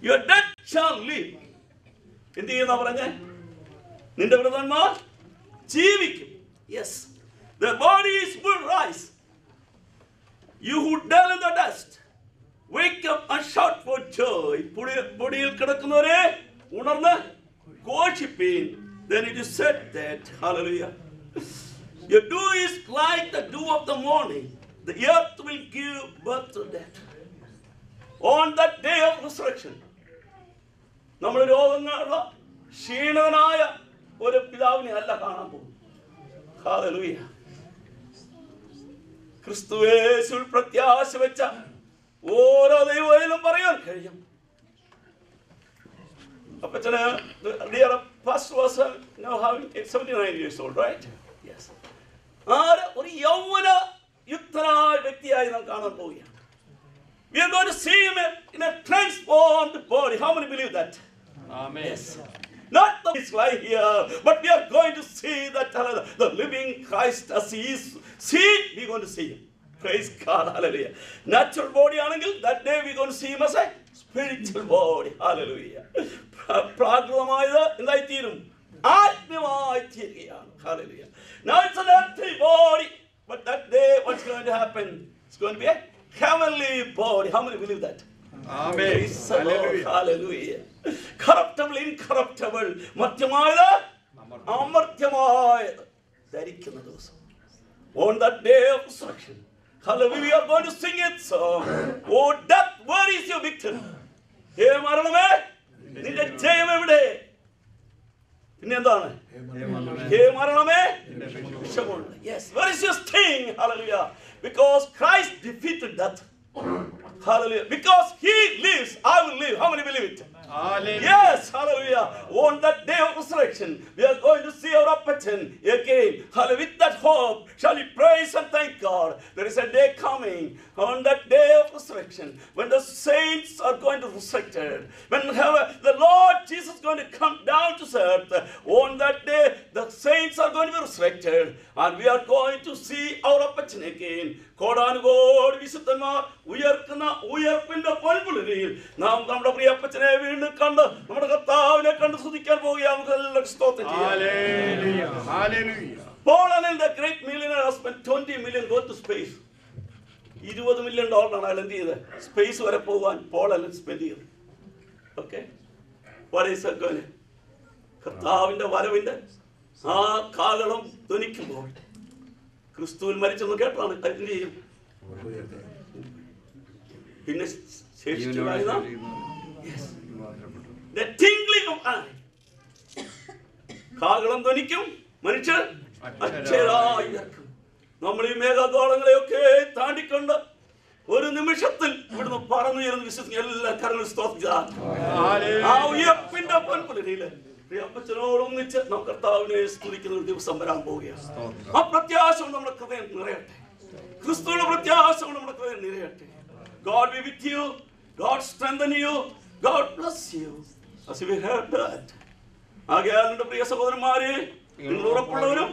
Death shall live. എന്ത് ചെയ്യുന്ന പറഞ്ഞേ? നിന്റെ വൃതന്മാർ ജീവിക്കും. Yes The bodies will rise. You who dwell in the dust, wake up and shout for joy. Then it is said that, hallelujah, your dew is like the dew of the morning. The earth will give birth to that. On the day of resurrection, നമ്മൾ രോഗങ്ങളുള്ള ക്ഷീണനായ ഒരു പിതാവിനെ അല്ല കാണാൻ പോകും. ക്രിസ്തുവേശുൽ പ്രത്യാശ വെച്ച ഓരോ ദൈവത്തിലും പറയാൻ കഴിയും അപ്പച്ചന് dear pastor was uh, now having 79 years old, right? Yes. ആര് ഒരു യൗവന യുക്തനായ വ്യക്തിയായി നാം കാണാൻ പോവുകയാണ് We are going to see him in a transformed body. How many believe that? Amen. Yes. Not the is like here, but we are going to see that uh, the living Christ as he is. See, we going to see him. Praise God, hallelujah. Natural body ആണെങ്കിൽ that day we going to see him as a spiritual body. Hallelujah. പ്ര- പ്രാകൃതമായത് എന്തായി തീരും ആത്മീയമായി തീരുകയാണ് Hallelujah. Now it's an earthly body, but that day what's going to happen? It's going to be a heavenly body. How many believe that? Amen. Praise hallelujah Lord. Hallelujah. Corruptible, incorruptible. മർത്യമായത് അമർത്യമായത് ധരിക്കുന്ന ദിവസം on that day of resurrection. Hallelujah. We are going to sing it song. Oh death, where is your victory? ഹേ മരണമേ നിന്റെ ജയം എവിടെ? പിന്നെ എന്താണ്? ഹേ മരണമേ വിഷമുണ്ട് yes where is your sting hallelujah because Christ defeated death hallelujah because he lives I will live how many believe it Yes, hallelujah. On that day of resurrection, we are going to see our Appachan again. Hallelujah. With that hope, shall we praise and thank God. There is a day coming on that day of resurrection when the saints are going to resurrected. When the Lord Jesus is going to come down to earth. On that day, the saints are going to be resurrected. And we are going to see our Appachan again. കോടാനുകോടി വിശുദ്ധന്മാർ ഉയർക്കുന്ന ഉയർപ്പിന്റെ പൊൻപുലരിയിൽ നാം നമ്മുടെ പ്രിയപ്പച്ചനെ വീണ്ടും കണ്ട് നമ്മുടെ കർത്താവിനെ കണ്ട് സ്തുതിക്കാൻ പോവുകയാണ്. നമുക്ക് എല്ലാവർക്കും സ്തോത്രം. Paul Allen, the great millionaire, has spent 20 million go to space. ഇരുപത് മില്യൺ ഡോളറാണ് അയാൾ എന്ത് ചെയ്തത്? സ്പേസ് വരെ പോകാൻ പോൾ അലൻ സ്പെൻഡ് ചെയ്തത് ഓക്കെ കർത്താവിന്റെ വരവിന്റെ ആ കാകളം ധ്വനിക്കുമ്പോൾ ക്രിസ്തുവിൽ മരിച്ചെന്ന് കേട്ടാണ് എന്ത് ചെയ്യും? പിന്നെ. കാകളം ധ്വനിക്കും മനുഷ്യർ അക്ഷരായി നമ്മൾ ഈ മേഘഗോളങ്ങളെയൊക്കെ താണ്ടിക്കൊണ്ട് ഒരു നിമിഷത്തിൽ ഇവിടുന്ന് പറന്നുയരുന്ന വിശ്വസിക്കുന്ന എല്ലാ കരങ്ങളും സ്തോത്രിച്ചാൽ ആ ഉയർപ്പിന്റെ പൊൻപുലരിയിൽ അപ്പച്ചനോടൊന്നിച്ച് നാം കർത്താവിനെ സ്തുതിക്കുന്ന ഒരു ദിവസം വരാൻ പോവുകയാണ് ആ പ്രത്യാശ നമ്മുടെ ഹൃദയം നിറയട്ടെ ക്രിസ്തുവിന്റെ പ്രത്യാശ നമ്മുടെ ഹൃദയം നിറയട്ടെ God be with you. God strengthen you. God bless you. As we heard that. ആകയാൽ എന്റെ പ്രിയ സഹോദരന്മാരെ നിങ്ങൾ ഉറപ്പുള്ളവരും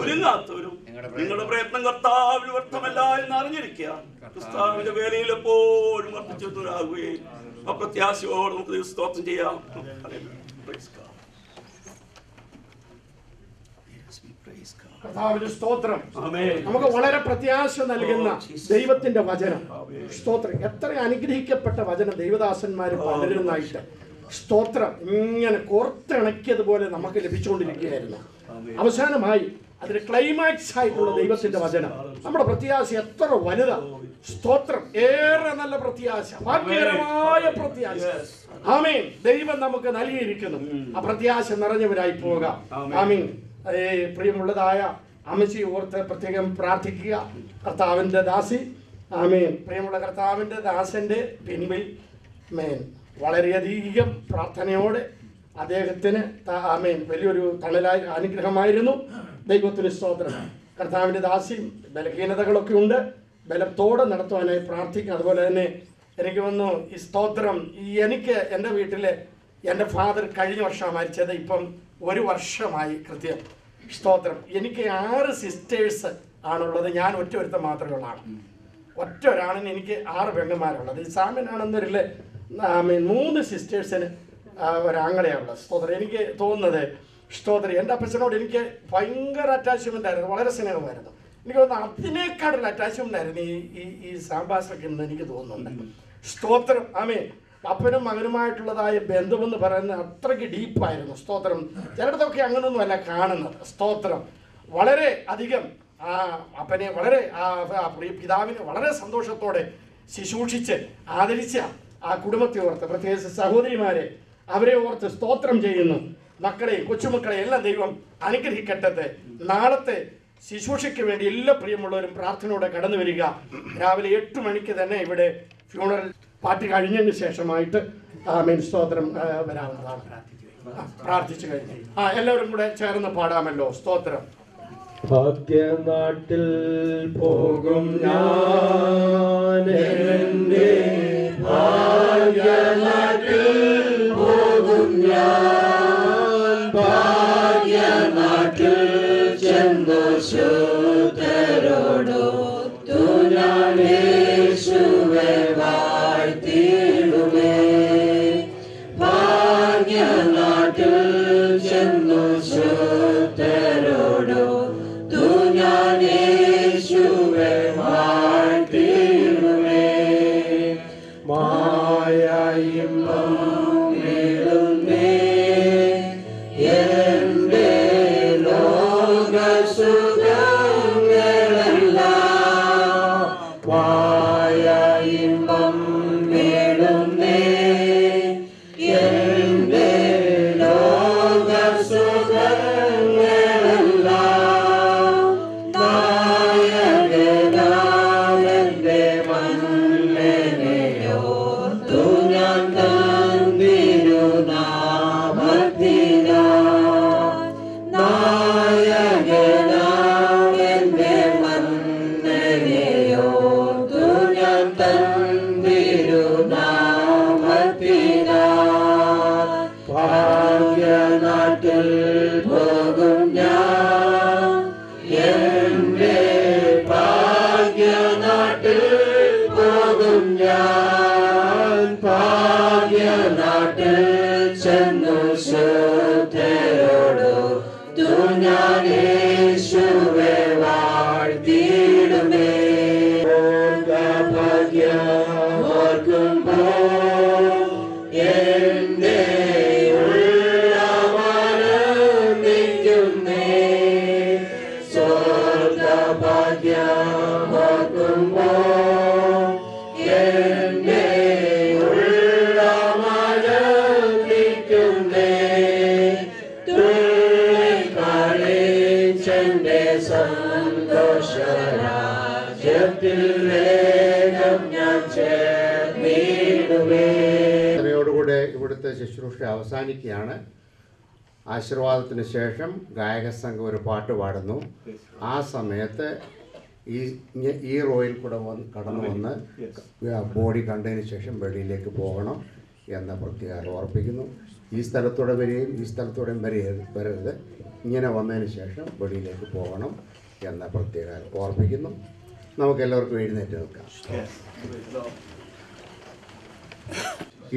ഒരുങ്ങാത്തവരും നിങ്ങളുടെ പ്രയത്നം കർത്താവിൽ വ്യർത്ഥമല്ല എന്ന് അറിഞ്ഞിരിക്കുക കർത്താവിന്റെ വേലയിൽ എപ്പോഴും വർദ്ധിച്ചവരാകുകയും ആ പ്രത്യാശയോട് നമുക്ക് സ്തോത്രം ചെയ്യാം Praise God. Yes, we praise God. കർത്താവിന് സ്തോത്രം. നമുക്ക് വളരെ പ്രത്യാശ നൽകുന്ന ദൈവത്തിന്റെ വചനം. സ്തോത്രം. എത്ര അനുഗ്രഹിക്കപ്പെട്ട വചനം ദൈവദാസന്മാർ പലരുന്നായിട്ട് സ്തോത്രം. ഇങ്ങനെ കോർത്തിണക്കിയതുപോലെ നമുക്ക് ലഭിച്ചുകൊണ്ടിരിക്കുകയായിരുന്നു. അവസാനമായി അതിന് ക്ലൈമാക്സ് ആയിട്ടുള്ള ദൈവത്തിന്റെ വചനം. നമ്മുടെ പ്രത്യാശ എത്ര വലുത. സ്തോത്രം. ഏറെ നല്ല പ്രത്യാശ. ഭാഗ്യകരമായ പ്രത്യാശ. ആമീൻ. ദൈവം നമുക്ക് നൽകിയിരിക്കുന്നു. ആ പ്രത്യാശ നിറഞ്ഞവരായി പോകാം. ആമീൻ. പ്രിയമുള്ളതായ അമ്മച്ചി ഓർത്ത് പ്രത്യേകം പ്രാർത്ഥിക്കുക. കർത്താവിന്റെ ദാസി. ആമേൻ. പ്രിയമുള്ള കർത്താവിന്റെ ദാസന്റെ പിൻപിൽ. മേൻ വളരെയധികം പ്രാർത്ഥനയോടെ അദ്ദേഹത്തിന് ആമേൻ. വലിയൊരു തണലായി അനുഗ്രഹമായിരുന്നു. ദൈവത്തിന് സ്തോത്രം. കർത്താവിന്റെ ദാസി ബലഹീനതകളൊക്കെ ഉണ്ട്. ബലത്തോടെ നടത്തുവാനായി പ്രാർത്ഥിക്കുക. അതുപോലെ തന്നെ എനിക്ക് വന്നു ഈ സ്തോത്രം. ഈ എനിക്ക് എന്റെ വീട്ടിൽ എന്റെ ഫാദർ കഴിഞ്ഞ വർഷമാണ് മരിച്ചത് ഇപ്പം ഒരു വർഷമായി കൃത്യം. സ്തോത്രം. എനിക്ക് ആറ് സിസ്റ്റേഴ്സ് ആണുള്ളത്. ഞാൻ ഒറ്റ ഒരുത്തം മാത്രമേ ഉള്ളാണ്. ഒറ്റ ഒരാളിന് എനിക്ക് ആറ് പെണ്ണുമാരുള്ളത് ഈ സാമനാണെന്നൊരിൽ മൂന്ന് സിസ്റ്റേഴ്സിന് ഒരാങ്ങളെയുള്ളത് സ്തോത്രം. എനിക്ക് തോന്നുന്നത് സ്തോത്രം. എന്റെ അപ്പച്ചനോട് എനിക്ക് ഭയങ്കര അറ്റാച്ച്മെന്റ് ആയിരുന്നു. വളരെ സ്നേഹമായിരുന്നു. എനിക്ക് തോന്നുന്നു അതിനേക്കാളൊരു അറ്റാച്ച്മെന്റ് ആയിരുന്നു ഈ ഈ ഈ സാമ്പാസൊക്കെ എന്ന് എനിക്ക് തോന്നുന്നുണ്ട്. സ്തോത്രം. ആമേ അപ്പനും മകനുമായിട്ടുള്ളതായ ബന്ധമെന്ന് പറയുന്നത് അത്രയ്ക്ക് ഡീപ്പായിരുന്നു. സ്തോത്രം. ചിലയിടത്തൊക്കെ അങ്ങനൊന്നുമല്ല കാണുന്നത്. സ്തോത്രം. വളരെ അധികം ആ അപ്പനെ വളരെ ആ പിതാവിനെ വളരെ സന്തോഷത്തോടെ ശുശ്രൂഷിച്ച് ആദരിച്ച ആ കുടുംബത്തെ ഓർത്ത് പ്രത്യേകിച്ച് സഹോദരിമാരെ അവരെ ഓർത്ത് സ്തോത്രം ചെയ്യുന്നു. മക്കളെ കൊച്ചുമക്കളെ എല്ലാം ദൈവം അനുഗ്രഹിക്കട്ടെ. നാളത്തെ ശുശ്രൂഷയ്ക്ക് വേണ്ടി എല്ലാ പ്രിയമുള്ളവരും പ്രാർത്ഥനയോടെ കടന്നു വരിക. രാവിലെ എട്ട് മണിക്ക് തന്നെ ഇവിടെ ഫ്യൂണറൽ പാർട്ടി കഴിഞ്ഞതിന് ശേഷമായിട്ട് മെയിൻ സ്തോത്രം വരാവുന്നതാണ് ആ, പ്രാർത്ഥിച്ചു കഴിഞ്ഞു. ആ എല്ലാവരും കൂടെ ചേർന്ന് പാടാമല്ലോ സ്തോത്രം. ഭാഗ്യനാട്ടിൽ പോകും ഞാൻ എന്റെ ഭാഗ്യനാട്ടിൽ പോകും ഞാൻ. ശുശ്രൂഷ അവസാനിക്കുകയാണ്. ആശീർവാദത്തിന് ശേഷം ഗായക സംഘം ഒരു പാട്ട് പാടുന്നു. ആ സമയത്ത് ഈ ഈ റോയിൽ കൂടെ വന്ന് കടന്നു വന്ന് ബോഡി കണ്ടതിന് ശേഷം വെളിയിലേക്ക് പോകണം എന്ന പ്രത്യേകം ഓർപ്പിക്കുന്നു ഈ സ്ഥലത്തൂടെ വരികയും ഈ സ്ഥലത്തൂടെയും വരികയും വരരുത്. ഇങ്ങനെ വന്നതിന് ശേഷം വെളിയിലേക്ക് പോകണം എന്ന പ്രത്യേകം ഓർപ്പിക്കുന്നു നമുക്ക് എല്ലാവർക്കും എഴുന്നേറ്റ് നിൽക്കാം.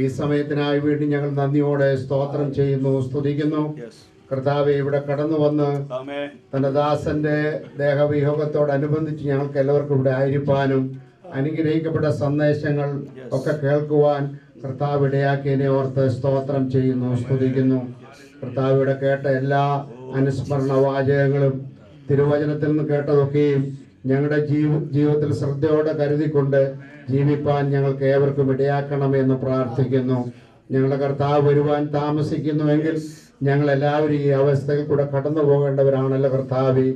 ഈ സമയത്തിനായി വേണ്ടി ഞങ്ങൾ നന്ദിയോടെ സ്തോത്രം ചെയ്യുന്നു സ്തുതിക്കുന്നു. കർത്താവ് ഇവിടെ കടന്നു വന്ന്. തന്റെ ദാസന്റെ ദേഹവിയോഗത്തോടനുബന്ധിച്ച് ഞങ്ങൾക്ക് എല്ലാവർക്കും ഇവിടെ ആയിരിക്കാനും അനുഗ്രഹിക്കപ്പെട്ട സന്ദേശങ്ങൾ ഒക്കെ കേൾക്കുവാൻ കർത്താവ് ഇടയാക്കിയതിനെ ഓർത്ത് സ്തോത്രം ചെയ്യുന്നു സ്തുതിക്കുന്നു. കർത്താവ് ഇവിടെ കേട്ട എല്ലാ അനുസ്മരണ വാചകങ്ങളും തിരുവചനത്തിൽ നിന്ന് കേട്ടതൊക്കെയും ഞങ്ങളുടെ ജീവ ജീവിതത്തിൽ ശ്രദ്ധയോടെ കരുതിക്കൊണ്ട് ജീവിപ്പാൻ ഞങ്ങൾക്ക് ഏവർക്കും ഇടയാക്കണമെന്ന് പ്രാർത്ഥിക്കുന്നു. ഞങ്ങളുടെ കർത്താവ് വരുവാൻ താമസിക്കുന്നുവെങ്കിൽ ഞങ്ങൾ എല്ലാവരും ഈ അവസ്ഥയിൽ കൂടെ കടന്നു പോകേണ്ടവരാണല്ലോ കർത്താവി.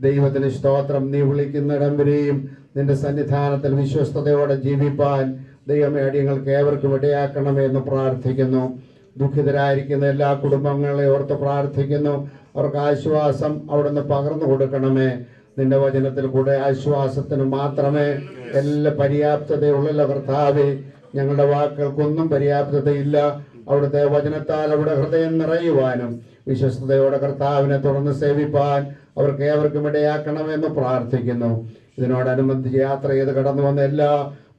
ദൈവത്തിന് സ്തോത്രം. നീ വിളിക്കുന്നിടം വരെയും നിന്റെ സന്നിധാനത്തിൽ വിശ്വസ്തയോടെ ജീവിപ്പാൻ ദൈവമേ അടിയങ്ങൾക്ക് ഏവർക്കും ഇടയാക്കണമെന്ന് പ്രാർത്ഥിക്കുന്നു. ദുഃഖിതരായിരിക്കുന്ന എല്ലാ കുടുംബങ്ങളെ ഓർത്ത് പ്രാർത്ഥിക്കുന്നു. അവർക്ക് ആശ്വാസം അവിടുന്ന് പകർന്നു കൊടുക്കണമേ. നിന്റെ വചനത്തിൽ കൂടെ ആശ്വാസത്തിന് മാത്രമേ എല്ലാ പര്യാപ്തതയുള്ളല്ലോ കർത്താവെ. ഞങ്ങളുടെ വാക്കുകൾക്കൊന്നും പര്യാപ്തതയില്ല. അവിടുത്തെ വചനത്താൽ അവിടെ ഹൃദയം നിറയുവാനും വിശ്വസ്തയോടെ കർത്താവിനെ തുറന്ന് സേവിപ്പാൻ അവർക്ക് ഏവർക്കും ഇടയാക്കണമെന്ന് പ്രാർത്ഥിക്കുന്നു. ഇതിനോടനുബന്ധിച്ച് യാത്ര ചെയ്ത് കടന്നു വന്ന എല്ലാ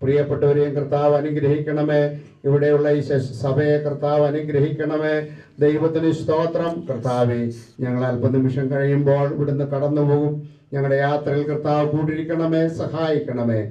പ്രിയപ്പെട്ടവരെയും കർത്താവ് അനുഗ്രഹിക്കണമേ. ഇവിടെയുള്ള ഈ സഭയെ കർത്താവ് അനുഗ്രഹിക്കണമേ. ദൈവത്തിന് സ്തോത്രം. കർത്താവെ ഞങ്ങൾ അല്പനിമിഷം കഴിയുമ്പോൾ ഇവിടുന്ന് കടന്നു പോകും ഞങ്ങളുടെ യാത്രയിൽ കർത്താവ് കൂട്ടിരിക്കണമേ സഹായിക്കണമേ.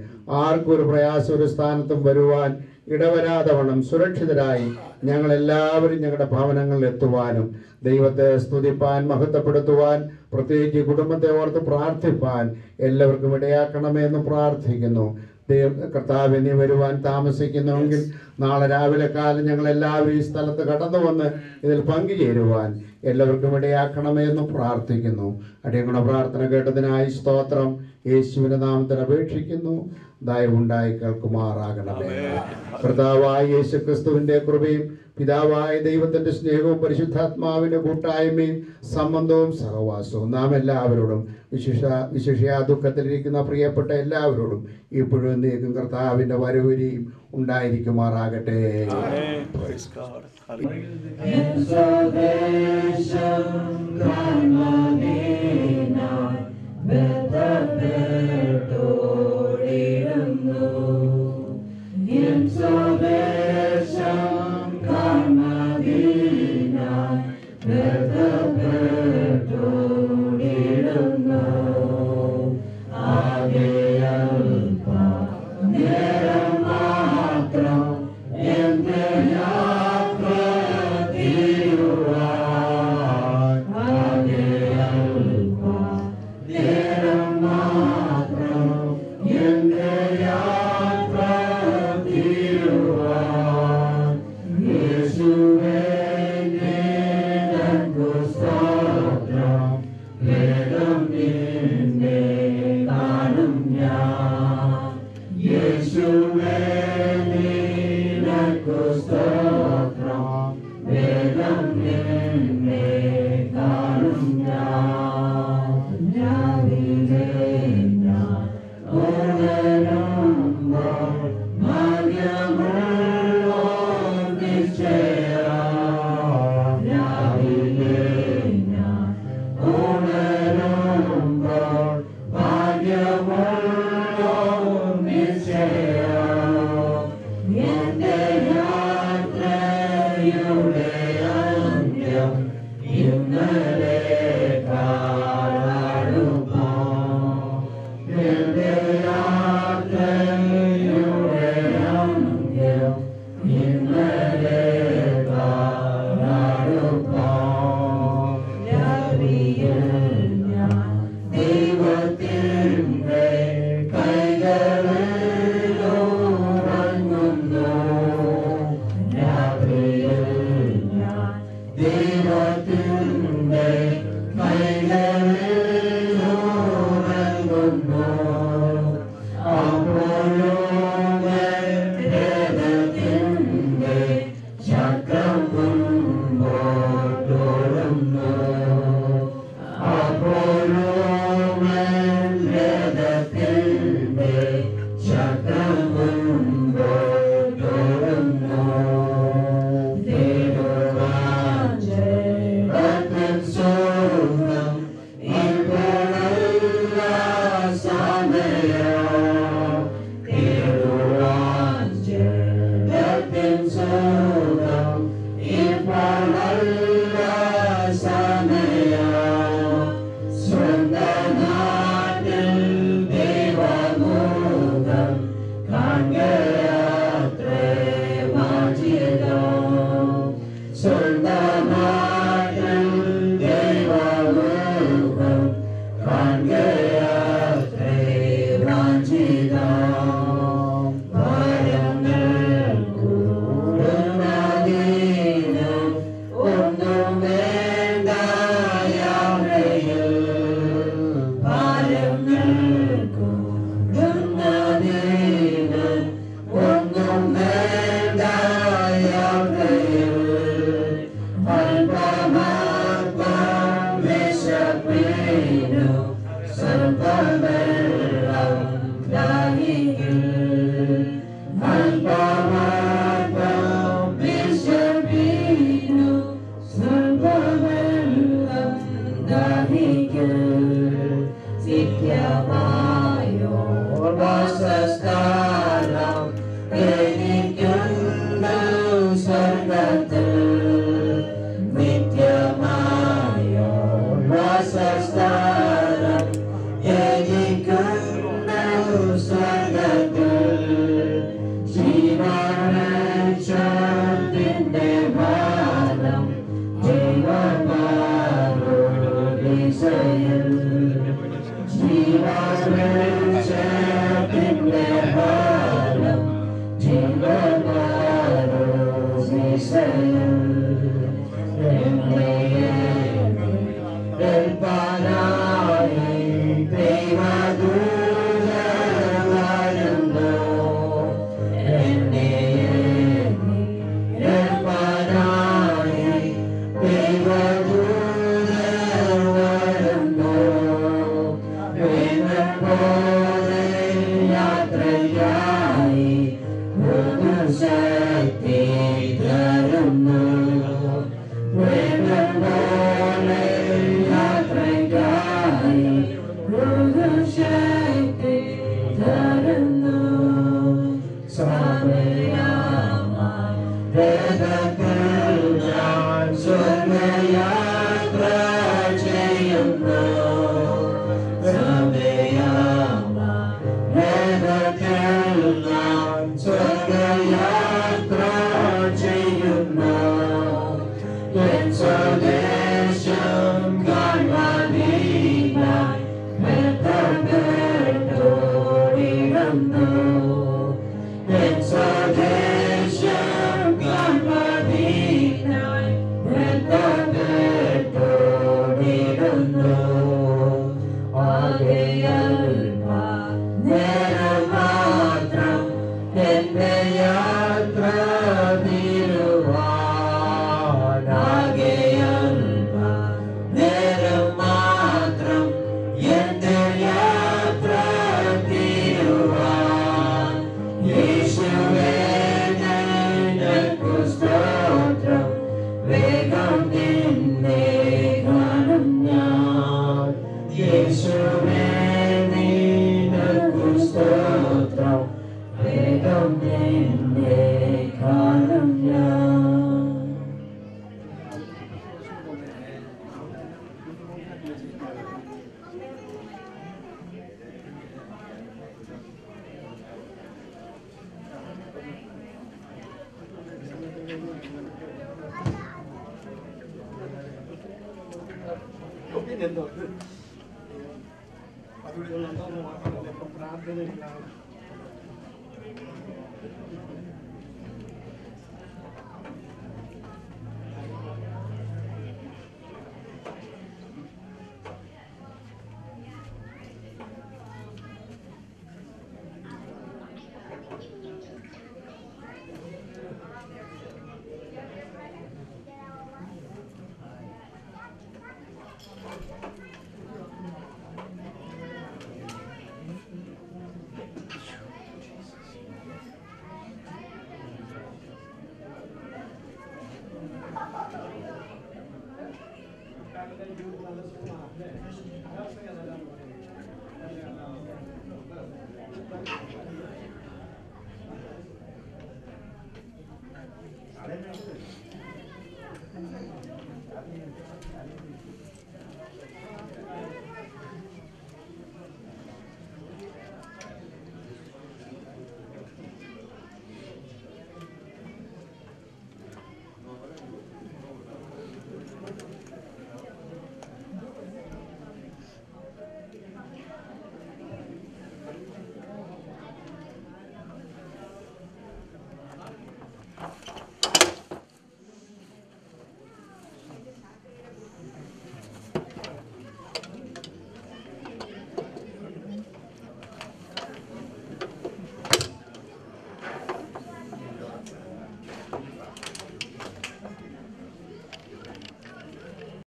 ആർക്കും ഒരു പ്രയാസം ഒരു സ്ഥാനത്തും വരുവാൻ ഇടവരാതെ വണ്ണം സുരക്ഷിതരായി ഞങ്ങളെല്ലാവരും ഞങ്ങളുടെ ഭവനങ്ങളിൽ എത്തുവാനും. ദൈവത്തെ സ്തുതിപ്പാൻ മഹത്വപ്പെടുത്തുവാൻ പ്രത്യേകിച്ച് കുടുംബത്തെ ഓർത്ത് പ്രാർത്ഥിപ്പാൻ എല്ലാവർക്കും ഇടയാക്കണമേ എന്ന് പ്രാർത്ഥിക്കുന്നു. ദൈവ കർത്താവ് നീ വരുവാൻ താമസിക്കുന്നുവെങ്കിൽ നാളെ രാവിലെ കാലം ഞങ്ങൾ എല്ലാവരും ഈ സ്ഥലത്ത് കടന്നു വന്ന് ഇതിൽ പങ്കുചേരുവാൻ എല്ലാവർക്കും ഇടയാക്കണമേ എന്ന് പ്രാർത്ഥിക്കുന്നു. അടിയങ്ങളുടെ പ്രാർത്ഥന കേട്ടതിനായി സ്തോത്രം. യേശുവിന്റെ നാമത്തിൽ അപേക്ഷിക്കുന്നു. ദയവുണ്ടായി കേൾക്കുമാറാകണമേ. കർത്താവായ യേശു ക്രിസ്തുവിന്റെ കൃപയും പിതാവായ ദൈവത്തിന്റെ സ്നേഹവും പരിശുദ്ധാത്മാവിന്റെ കൂട്ടായ്മയും സംബന്ധവും സഹവാസവും നാം എല്ലാവരോടും വിശേഷ വിശേഷ ദുഃഖത്തിലിരിക്കുന്ന പ്രിയപ്പെട്ട എല്ലാവരോടും ഇപ്പോഴും നീക്കും കർത്താവിന്റെ വരവരിയും ഉണ്ടായിരിക്കുമാറാകട്ടെ Praise God. Mm-hmm.